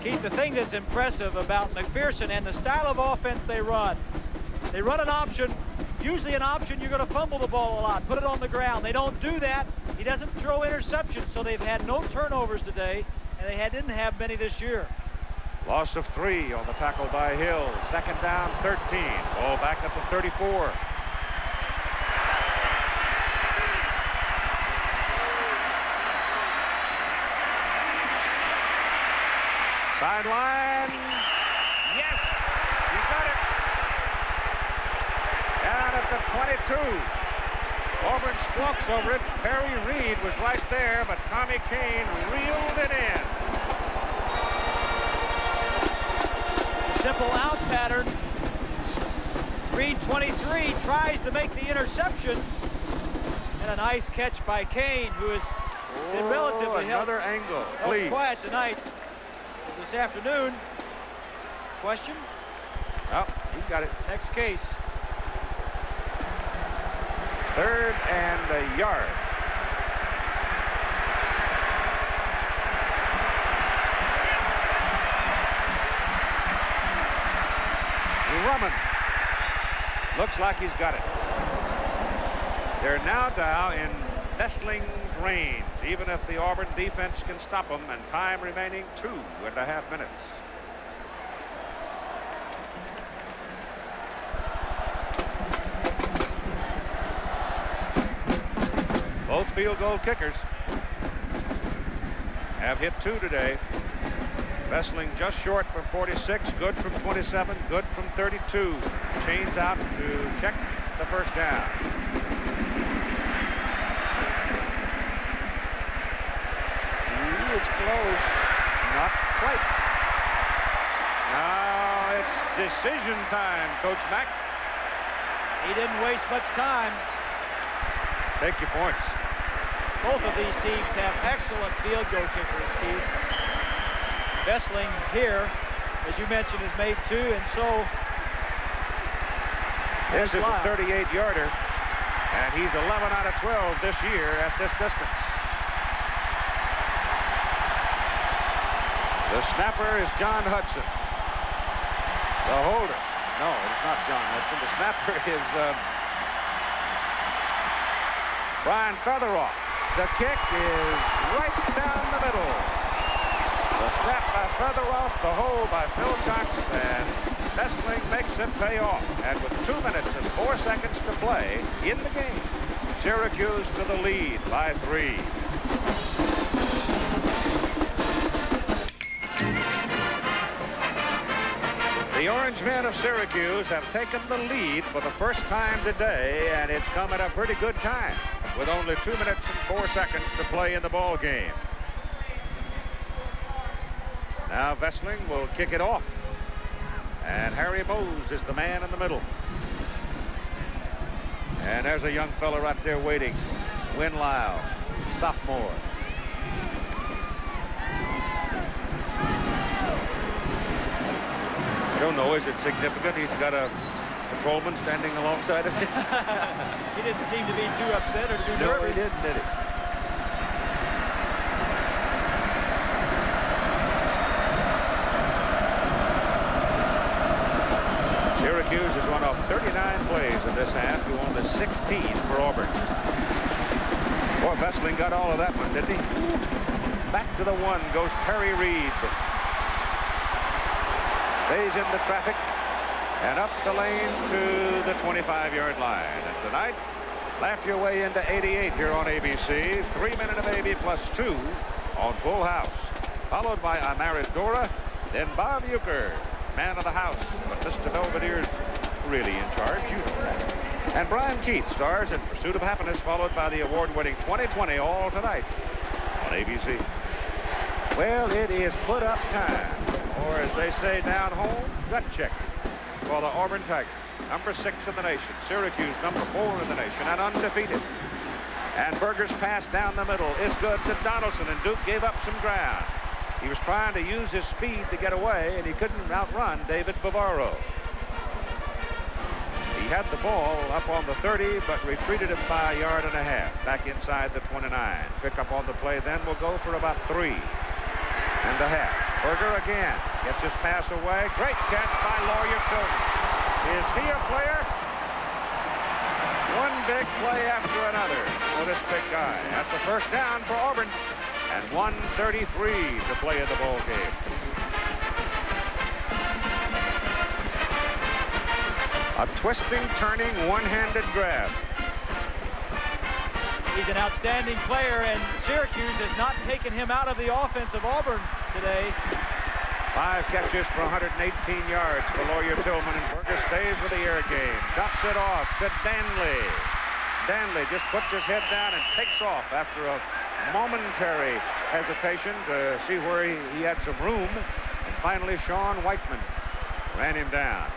Keith, the thing that's impressive about McPherson and the style of offense they run they run an option, usually an option you're going to fumble the ball a lot, put it on the ground. They don't do that. He doesn't throw interceptions, so they've had no turnovers today, and they had, didn't have many this year. Loss of three on the tackle by Hill. Second down, 13. Ball back up to 34. Sideline. Yes, you got it. Down at the 22. Auburn squawks over it. Perry Reed was right there, but Tommy Kane reeled it in. Simple out pattern. Reed 23 tries to make the interception. And a nice catch by Kane, who is oh, been relatively held, another angle, held please. quiet tonight. This afternoon. Question? Oh, he's got it. Next case. Third and a yard. Rumman. Looks like he's got it. They're now down in Vesling's range, even if the Auburn defense can stop them, and time remaining two and a half minutes. Field goal kickers have hit two today. Vesling just short from 46, good from 27, good from 32. Chains out to check the first down. Ooh, it's close. Not quite. Now it's decision time, Coach Mac. He didn't waste much time. Take your points. Both of these teams have excellent field goal kickers, Keith. Vesling here, as you mentioned, has made two, and so This is a 38-yarder, and he's 11 out of 12 this year at this distance. The snapper is John Hudson. The holder, no, it's not John Hudson. The snapper is uh, Brian Featheroff. The kick is right down the middle. The snap by Featheroff, the hole by Phil Cox, and Vesling makes it pay off. And with two minutes and four seconds to play in the game, Syracuse to the lead by three. The Orange Men of Syracuse have taken the lead for the first time today, and it's come at a pretty good time with only two minutes four seconds to play in the ball game. Now Vesling will kick it off. And Harry Mose is the man in the middle. And there's a young fella right there waiting. Win Lyle, sophomore. I don't know, is it significant? He's got a patrolman standing alongside of him. he didn't seem to be too upset or too No, nervous. he didn't, did he? Syracuse has run off 39 plays in this half to only 16 for Auburn. Boy, Vesling got all of that one, didn't he? Back to the one goes Perry Reed. Stays in the traffic and up the lane to the 25-yard line. And tonight, laugh your way into 88 here on ABC. Three minute of AB plus two on Full House. Followed by I Married Dora, then Bob Uecker, man of the house. But Mr. Belvedere's really in charge, you know that. And Brian Keith stars in Pursuit of Happiness, followed by the award-winning 2020 All Tonight on ABC. Well, it is put up time, or as they say down home, gut check for the Auburn Tigers. Number six in the nation. Syracuse, number four in the nation, and undefeated. And Burger's pass down the middle is good to Donaldson, and Duke gave up some ground. He was trying to use his speed to get away, and he couldn't outrun David Bavaro. He had the ball up on the 30, but retreated it by a yard and a half, back inside the 29. Pick up on the play then will go for about three and a half. Burger again gets his pass away. Great catch by Lawyer Tillman. Is he a player? One big play after another for this big guy. That's the first down for Auburn. And 133 to play in the ball game. A twisting, turning, one-handed grab. He's an outstanding player, and Syracuse has not taken him out of the offense of Auburn today. Five catches for 118 yards for Lawyer Tillman, and Burger stays with the air game. Dumps it off to Danley. Danley just puts his head down and takes off after a momentary hesitation to see where he, he had some room. And finally, Sean Whiteman ran him down.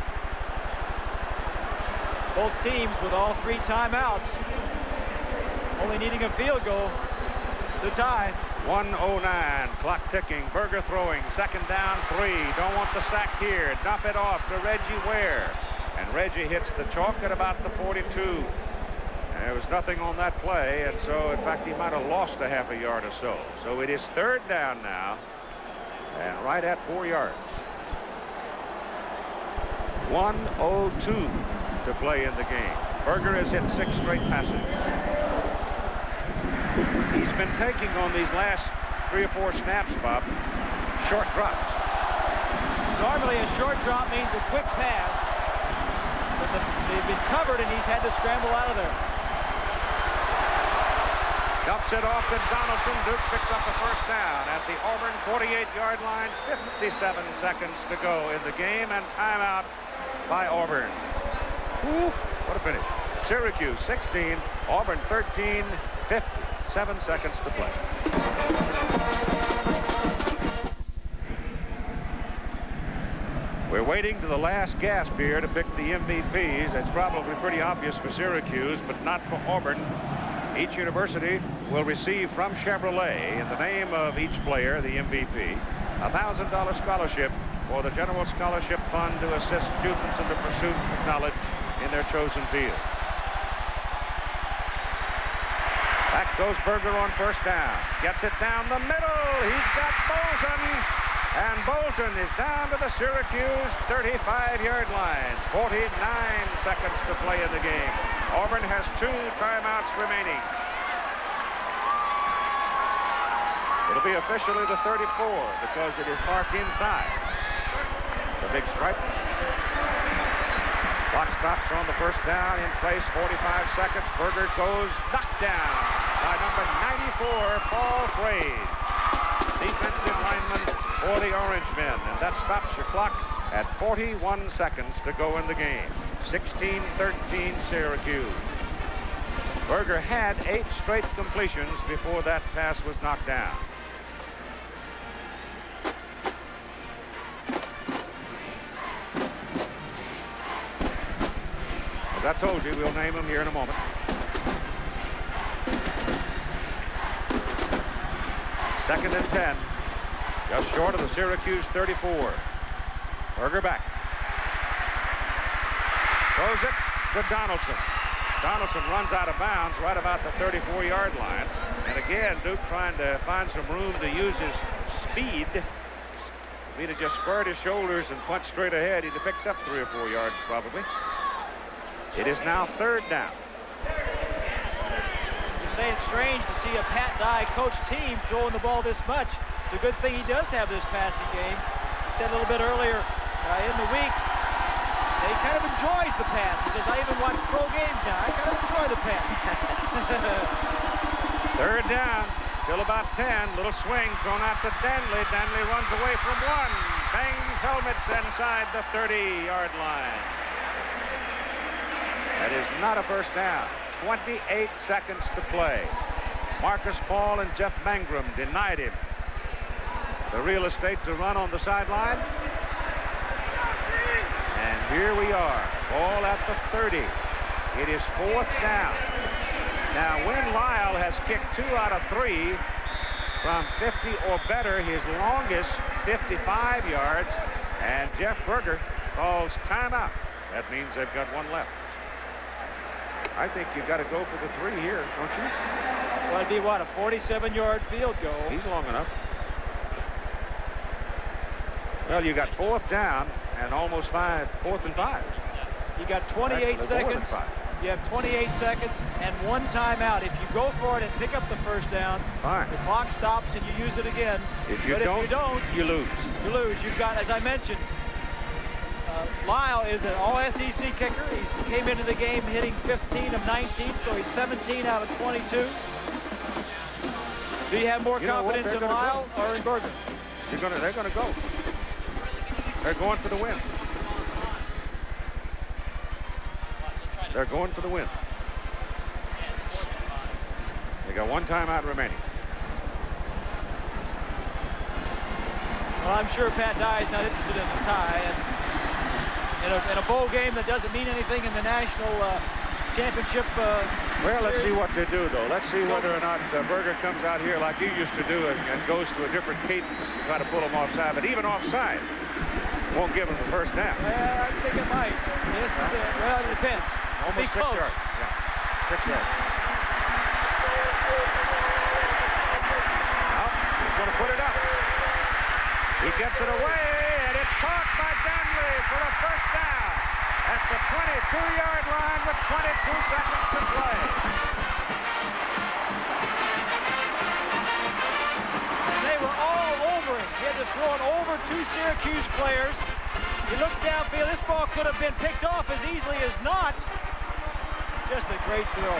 Both teams with all three timeouts. Only needing a field goal to tie. 109, clock ticking. Burger throwing, second down, three. Don't want the sack here. Dump it off to Reggie Ware. And Reggie hits the chalk at about the 42. There was nothing on that play, and so, in fact, he might have lost a half a yard or so. So it is third down now, and right at four yards. 102 to play in the game. Burger has hit six straight passes. Been taking on these last three or four snaps, Bob, short drops. Normally a short drop means a quick pass, but the, they've been covered and he's had to scramble out of there. Dumps it off to Donaldson. Duke picks up the first down at the Auburn 48-yard line. 57 seconds to go in the game and timeout by Auburn. Ooh, what a finish. Syracuse 16, Auburn 13, 57 seconds to play. We're waiting to the last gasp here to pick the MVPs. It's probably pretty obvious for Syracuse, but not for Auburn. Each university will receive from Chevrolet, in the name of each player, the MVP, a $1,000 scholarship for the General Scholarship Fund to assist students in the pursuit of knowledge in their chosen field. Goes Burger on first down. Gets it down the middle. He's got Bolton. And Bolton is down to the Syracuse 35-yard line. 49 seconds to play in the game. Auburn has two timeouts remaining. It'll be officially the 34 because it is marked inside. The big stripe. Clock stops on the first down in place, 45 seconds. Burger goes knocked down by number 94, Paul Frase. Defensive lineman for the Orange Men. And that stops your clock at 41 seconds to go in the game. 16-13 Syracuse. Burger had eight straight completions before that pass was knocked down. I told you, we'll name him here in a moment. Second and 10. Just short of the Syracuse 34. Burger back. Throws it to Donaldson. Donaldson runs out of bounds right about the 34-yard line. And again, Duke trying to find some room to use his speed. If he'd have just squared his shoulders and punched straight ahead, he'd have picked up three or four yards probably. It is now third down. You say it's strange to see a Pat Dye coach team throwing the ball this much. It's a good thing he does have this passing game. He said a little bit earlier uh, in the week that he kind of enjoys the pass. He says, I even watch pro games now. I kind of enjoy the pass. Third down. Still about 10. Little swing thrown out to Danley. Danley runs away from one. Bangs helmets inside the 30-yard line. That is not a first down. 28 seconds to play. Markus Paul and Jeff Mangrum denied him the real estate to run on the sideline. And here we are, all at the 30. It is fourth down. Now, Win Lyle has kicked two out of three from 50 or better, his longest 55 yards. And Jeff Burger calls timeout. That means they've got one left. I think you've got to go for the three here, don't you? Well, it'd be what, a 47-yard field goal? He's long enough. Well, you got fourth down and almost five, fourth and five. You got 28 Actually, seconds. You have 28 seconds and one timeout. If you go for it and pick up the first down, Fine. the clock stops and you use it again. If you but don't, if you don't, you lose. you lose. You've got, as I mentioned, uh, Lyle is an all-SEC kicker. He came into the game hitting 15 of 19, so he's 17 out of 22. Do you have more You confidence in Lyle or in Burger? You're gonna, they're gonna go. They're going for the win. They're going for the win. They got one timeout remaining. Well, I'm sure Pat Dye is not interested in the tie. And in a, in a bowl game that doesn't mean anything in the national uh, championship. Uh, Well, let's see what they do, though. Let's see whether or not uh, Burger comes out here like he used to do and, and goes to a different cadence to try to pull him offside. But even offside, won't give him the first down. Well, I think it might. This, uh, well, it depends. Almost Be six close. yards. Yeah, six yards. Well, he's going to put it up. He gets it away, and it's caught by for a first down at the 22-yard line with 22 seconds to play. And they were all over him. He had to throw it over two Syracuse players. He looks downfield. This ball could have been picked off as easily as not. Just a great throw.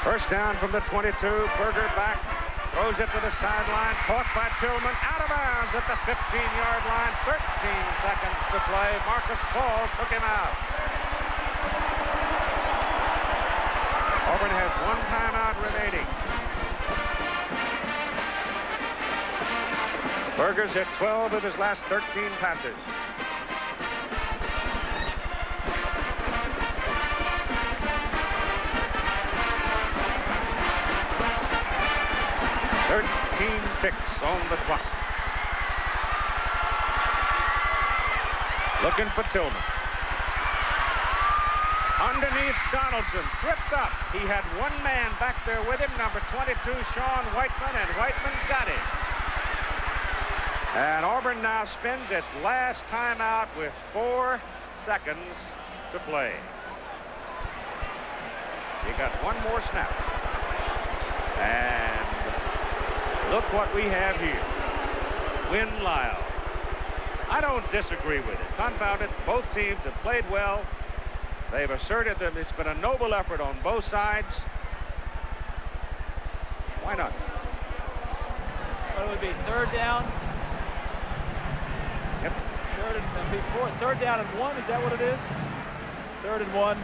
First down from the 22. Burger back. Throws it to the sideline. Caught by Tillman. Out of bounds at the 15-yard line. 13 seconds to play. Markus Paul took him out. Auburn has one timeout remaining. Burger's hit 12 of his last 13 passes. Thirteen ticks on the clock. Looking for Tillman. Underneath Donaldson, tripped up. He had one man back there with him, number 22, Sean Whiteman, and Whiteman got him. And Auburn now spends its last timeout with four seconds to play. You got one more snap. And look what we have here. Win Lyle. I don't disagree with it. Confound it, both teams have played well. They've asserted that it's been a noble effort on both sides. Why not? What would be? Third down? Yep. Third and before third down and one. Is that what it is? Third and one.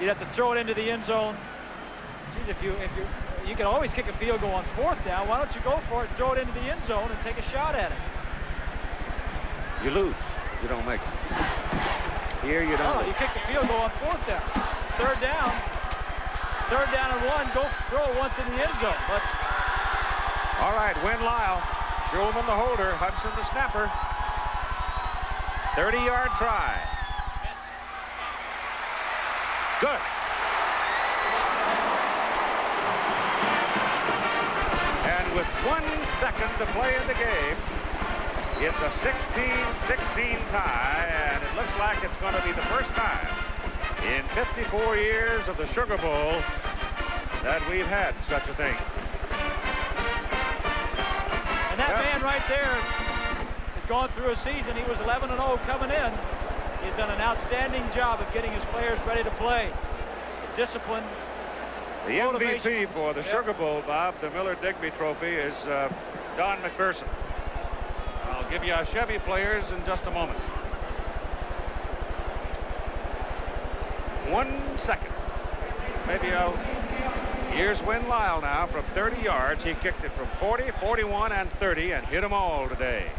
You'd have to throw it into the end zone. Geez, if you if you you can always kick a field goal on fourth down. Why don't you go for it, throw it into the end zone, and take a shot at it? You lose. You don't make it. Here you don't. Oh, you kick the field goal on fourth down. Third down. Third down and one. Go throw it once in the end zone. But All right, win Lyle. Shulman the holder, Hudson the snapper. 30-yard try. Second to play in the game, it's a 16-16 tie, and it looks like it's going to be the first time in 54 years of the Sugar Bowl that we've had such a thing. and that Yep. man right there has gone through a season. He was 11 and 0 coming in. He's done an outstanding job of getting his players ready to play. Discipline. The Motivation. MVP for the Yep. Sugar Bowl, Bob, the Miller Digby Trophy, is uh, Don McPherson. I'll give you our Chevy players in just a moment. One second. Maybe I'll... Here's Win Lyle now from 30 yards. He kicked it from 40, 41, and 30 and hit them all today.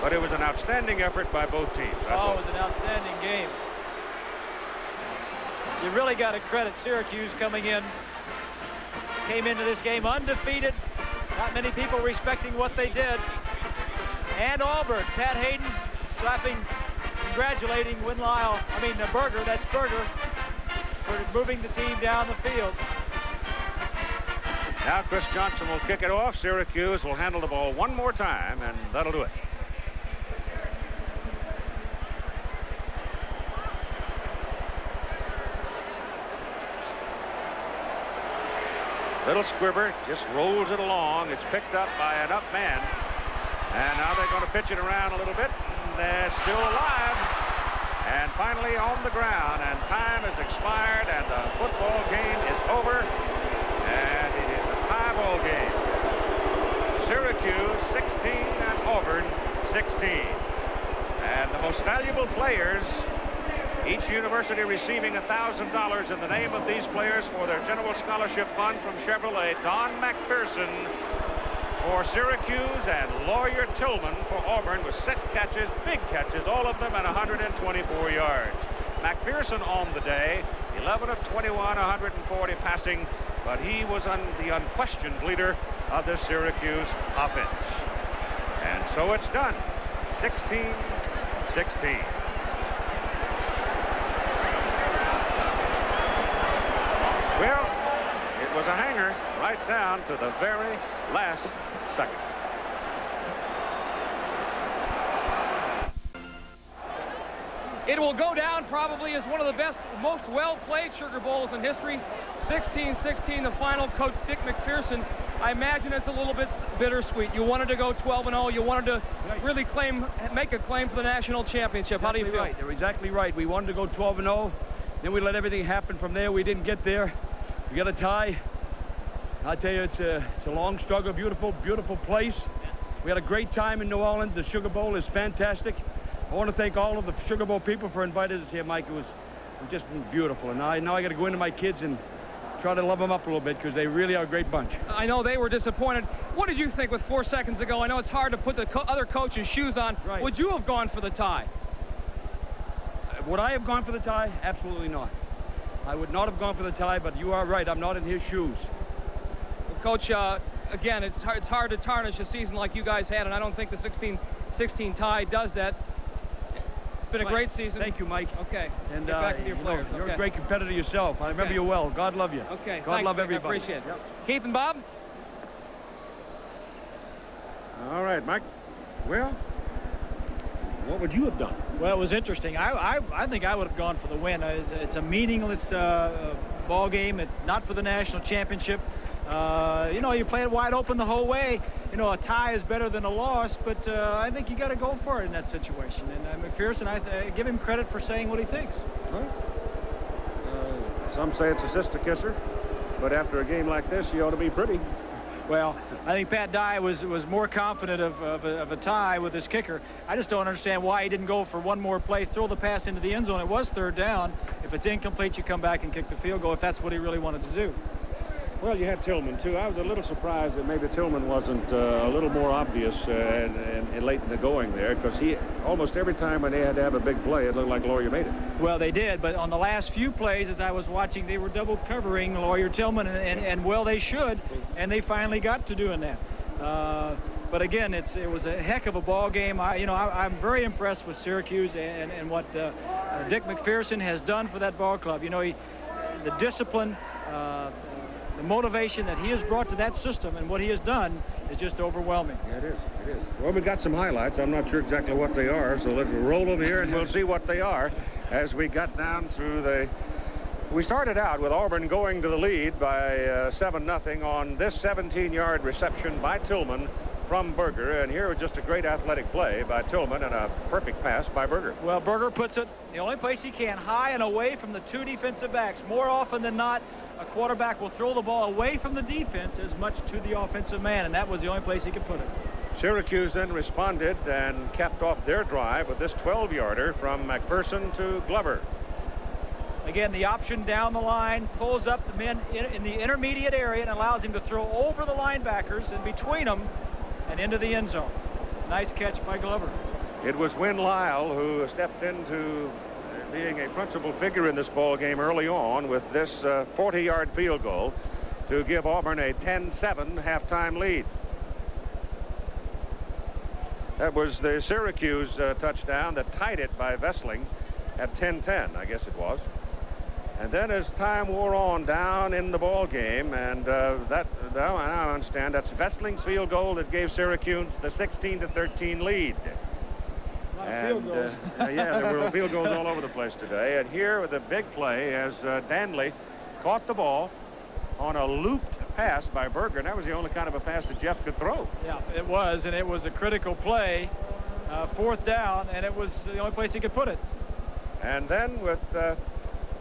But it was an outstanding effort by both teams. Oh, it was an outstanding game. You really got to credit Syracuse coming in. Came into this game undefeated. Not many people respecting what they did. And Auburn, Pat Hayden slapping, congratulating Win Lyle, I mean the Burger, that's Burger, for moving the team down the field. Now Chris Johnson will kick it off. Syracuse will handle the ball one more time, and that'll do it. Little Squibber just rolls it along. It's picked up by an up man. And now they're going to pitch it around a little bit. And they're still alive. And finally on the ground. And time has expired. And the football game is over. And it is a tie ball game. Syracuse 16 and Auburn 16. And the most valuable players, each university receiving $1,000 in the name of these players for their general scholarship fund from Chevrolet. Don McPherson for Syracuse and Lawyer Tillman for Auburn with six catches, big catches, all of them at 124 yards. McPherson on the day, 11 of 21, 140 passing, but he was un the unquestioned leader of the Syracuse offense. And so it's done. 16 16. Well, it was a hanger right down to the very last second. It will go down probably as one of the best, most well-played Sugar Bowls in history. 16-16, the final. Coach Dick MacPherson, I imagine it's a little bit bittersweet. You wanted to go 12-0. You wanted to really claim, make a claim for the national championship. How do you feel? Right. They're exactly right. We wanted to go 12 and 0. Then we let everything happen from there. We didn't get there. We got a tie. I tell you, it's a, it's a long struggle. Beautiful, beautiful place. We had a great time in New Orleans. The Sugar Bowl is fantastic. I want to thank all of the Sugar Bowl people for inviting us here, Mike. It was, it was just beautiful. And I, now I got to go into my kids and try to love them up a little bit because they really are a great bunch. I know they were disappointed. What did you think with four seconds ago? I know it's hard to put the co other coach's shoes on. Would you have gone for the tie? Uh, would I have gone for the tie? Absolutely not. I would not have gone for the tie, but you are right. I'm not in his shoes. Coach, uh, again, it's hard, it's hard to tarnish a season like you guys had, and I don't think the 16-16 tie does that. It's been a Mike, great season. Thank you, Mike. Okay. And Get uh, back to your you know, players. you're okay. a great competitor yourself. I remember Okay. you well. God love you. Okay. God thanks, love Nick. everybody. I appreciate it. Keith and Bob? All right, Mike. Well, what would you have done? Well, it was interesting. I, I, I think I would have gone for the win. Uh, It's, it's a meaningless uh, uh, ball game. It's not for the national championship. Uh, you know, you play it wide open the whole way. You know, a tie is better than a loss, but uh, I think you got to go for it in that situation. And uh, MacPherson, I th give him credit for saying what he thinks. Uh, some say it's a sister kisser, but after a game like this, you ought to be pretty. Well, I think Pat Dye was was more confident of, of, a, of a tie with his kicker. I just don't understand why he didn't go for one more play, throw the pass into the end zone. It was third down. If it's incomplete, you come back and kick the field goal if that's what he really wanted to do. Well, you had Tillman, too. I was a little surprised that maybe Tillman wasn't uh, a little more obvious uh, and, and, and late in the going there because he almost every time when they had to have a big play, it looked like Lawyer made it. Well, they did, but on the last few plays, as I was watching, they were double covering Lawyer Tillman, and, and, and well, they should, and they finally got to doing that. Uh, but again, it's it was a heck of a ball game. I, you know, I, I'm very impressed with Syracuse and, and what uh, Dick MacPherson has done for that ball club. You know, he, the discipline, uh, the motivation that he has brought to that system, and what he has done is just overwhelming. Yeah, it is. It is. Well, we've got some highlights. I'm not sure exactly what they are, so let's roll them here and we'll see what they are as we got down through the. We started out with Auburn going to the lead by uh, 7 nothing on this 17-yard reception by Tillman from Burger, and here was just a great athletic play by Tillman and a perfect pass by Burger. Well, Burger puts it the only place he can, high and away from the two defensive backs. More often than not, a quarterback will throw the ball away from the defense as much to the offensive man, and that was the only place he could put it. Syracuse then responded and capped off their drive with this 12-yarder from McPherson to Glover. Again, the option down the line pulls up the men in, in the intermediate area and allows him to throw over the linebackers and between them and into the end zone. Nice catch by Glover. It was Win Lyle who stepped into being a principal figure in this ball game early on with this 40-yard field goal to give Auburn a 10-7 halftime lead. That was the Syracuse uh, touchdown that tied it by Vesling at 10-10, I guess it was. And then as time wore on down in the ball game, and uh, that now I understand that's Vesling's field goal that gave Syracuse the 16 to 13 lead. And, uh, yeah, there were field goals all over the place today. And here with a big play as uh, Danley caught the ball on a looped pass by Burger. And that was the only kind of a pass that Jeff could throw. Yeah, it was, and it was a critical play, uh, fourth down, and it was the only place he could put it. And then with uh,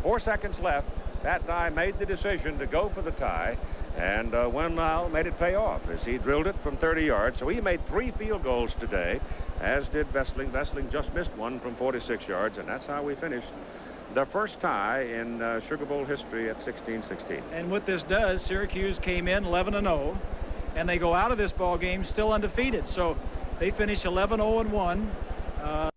four seconds left, that guy made the decision to go for the tie. And uh, Lyle made it pay off as he drilled it from 30 yards. So he made three field goals today, as did Vesling. Vesling just missed one from 46 yards, and that's how we finished the first tie in uh, Sugar Bowl history at 16-16. And what this does, Syracuse came in 11-0, and they go out of this ball game still undefeated. So they finish 11-0-1. Uh,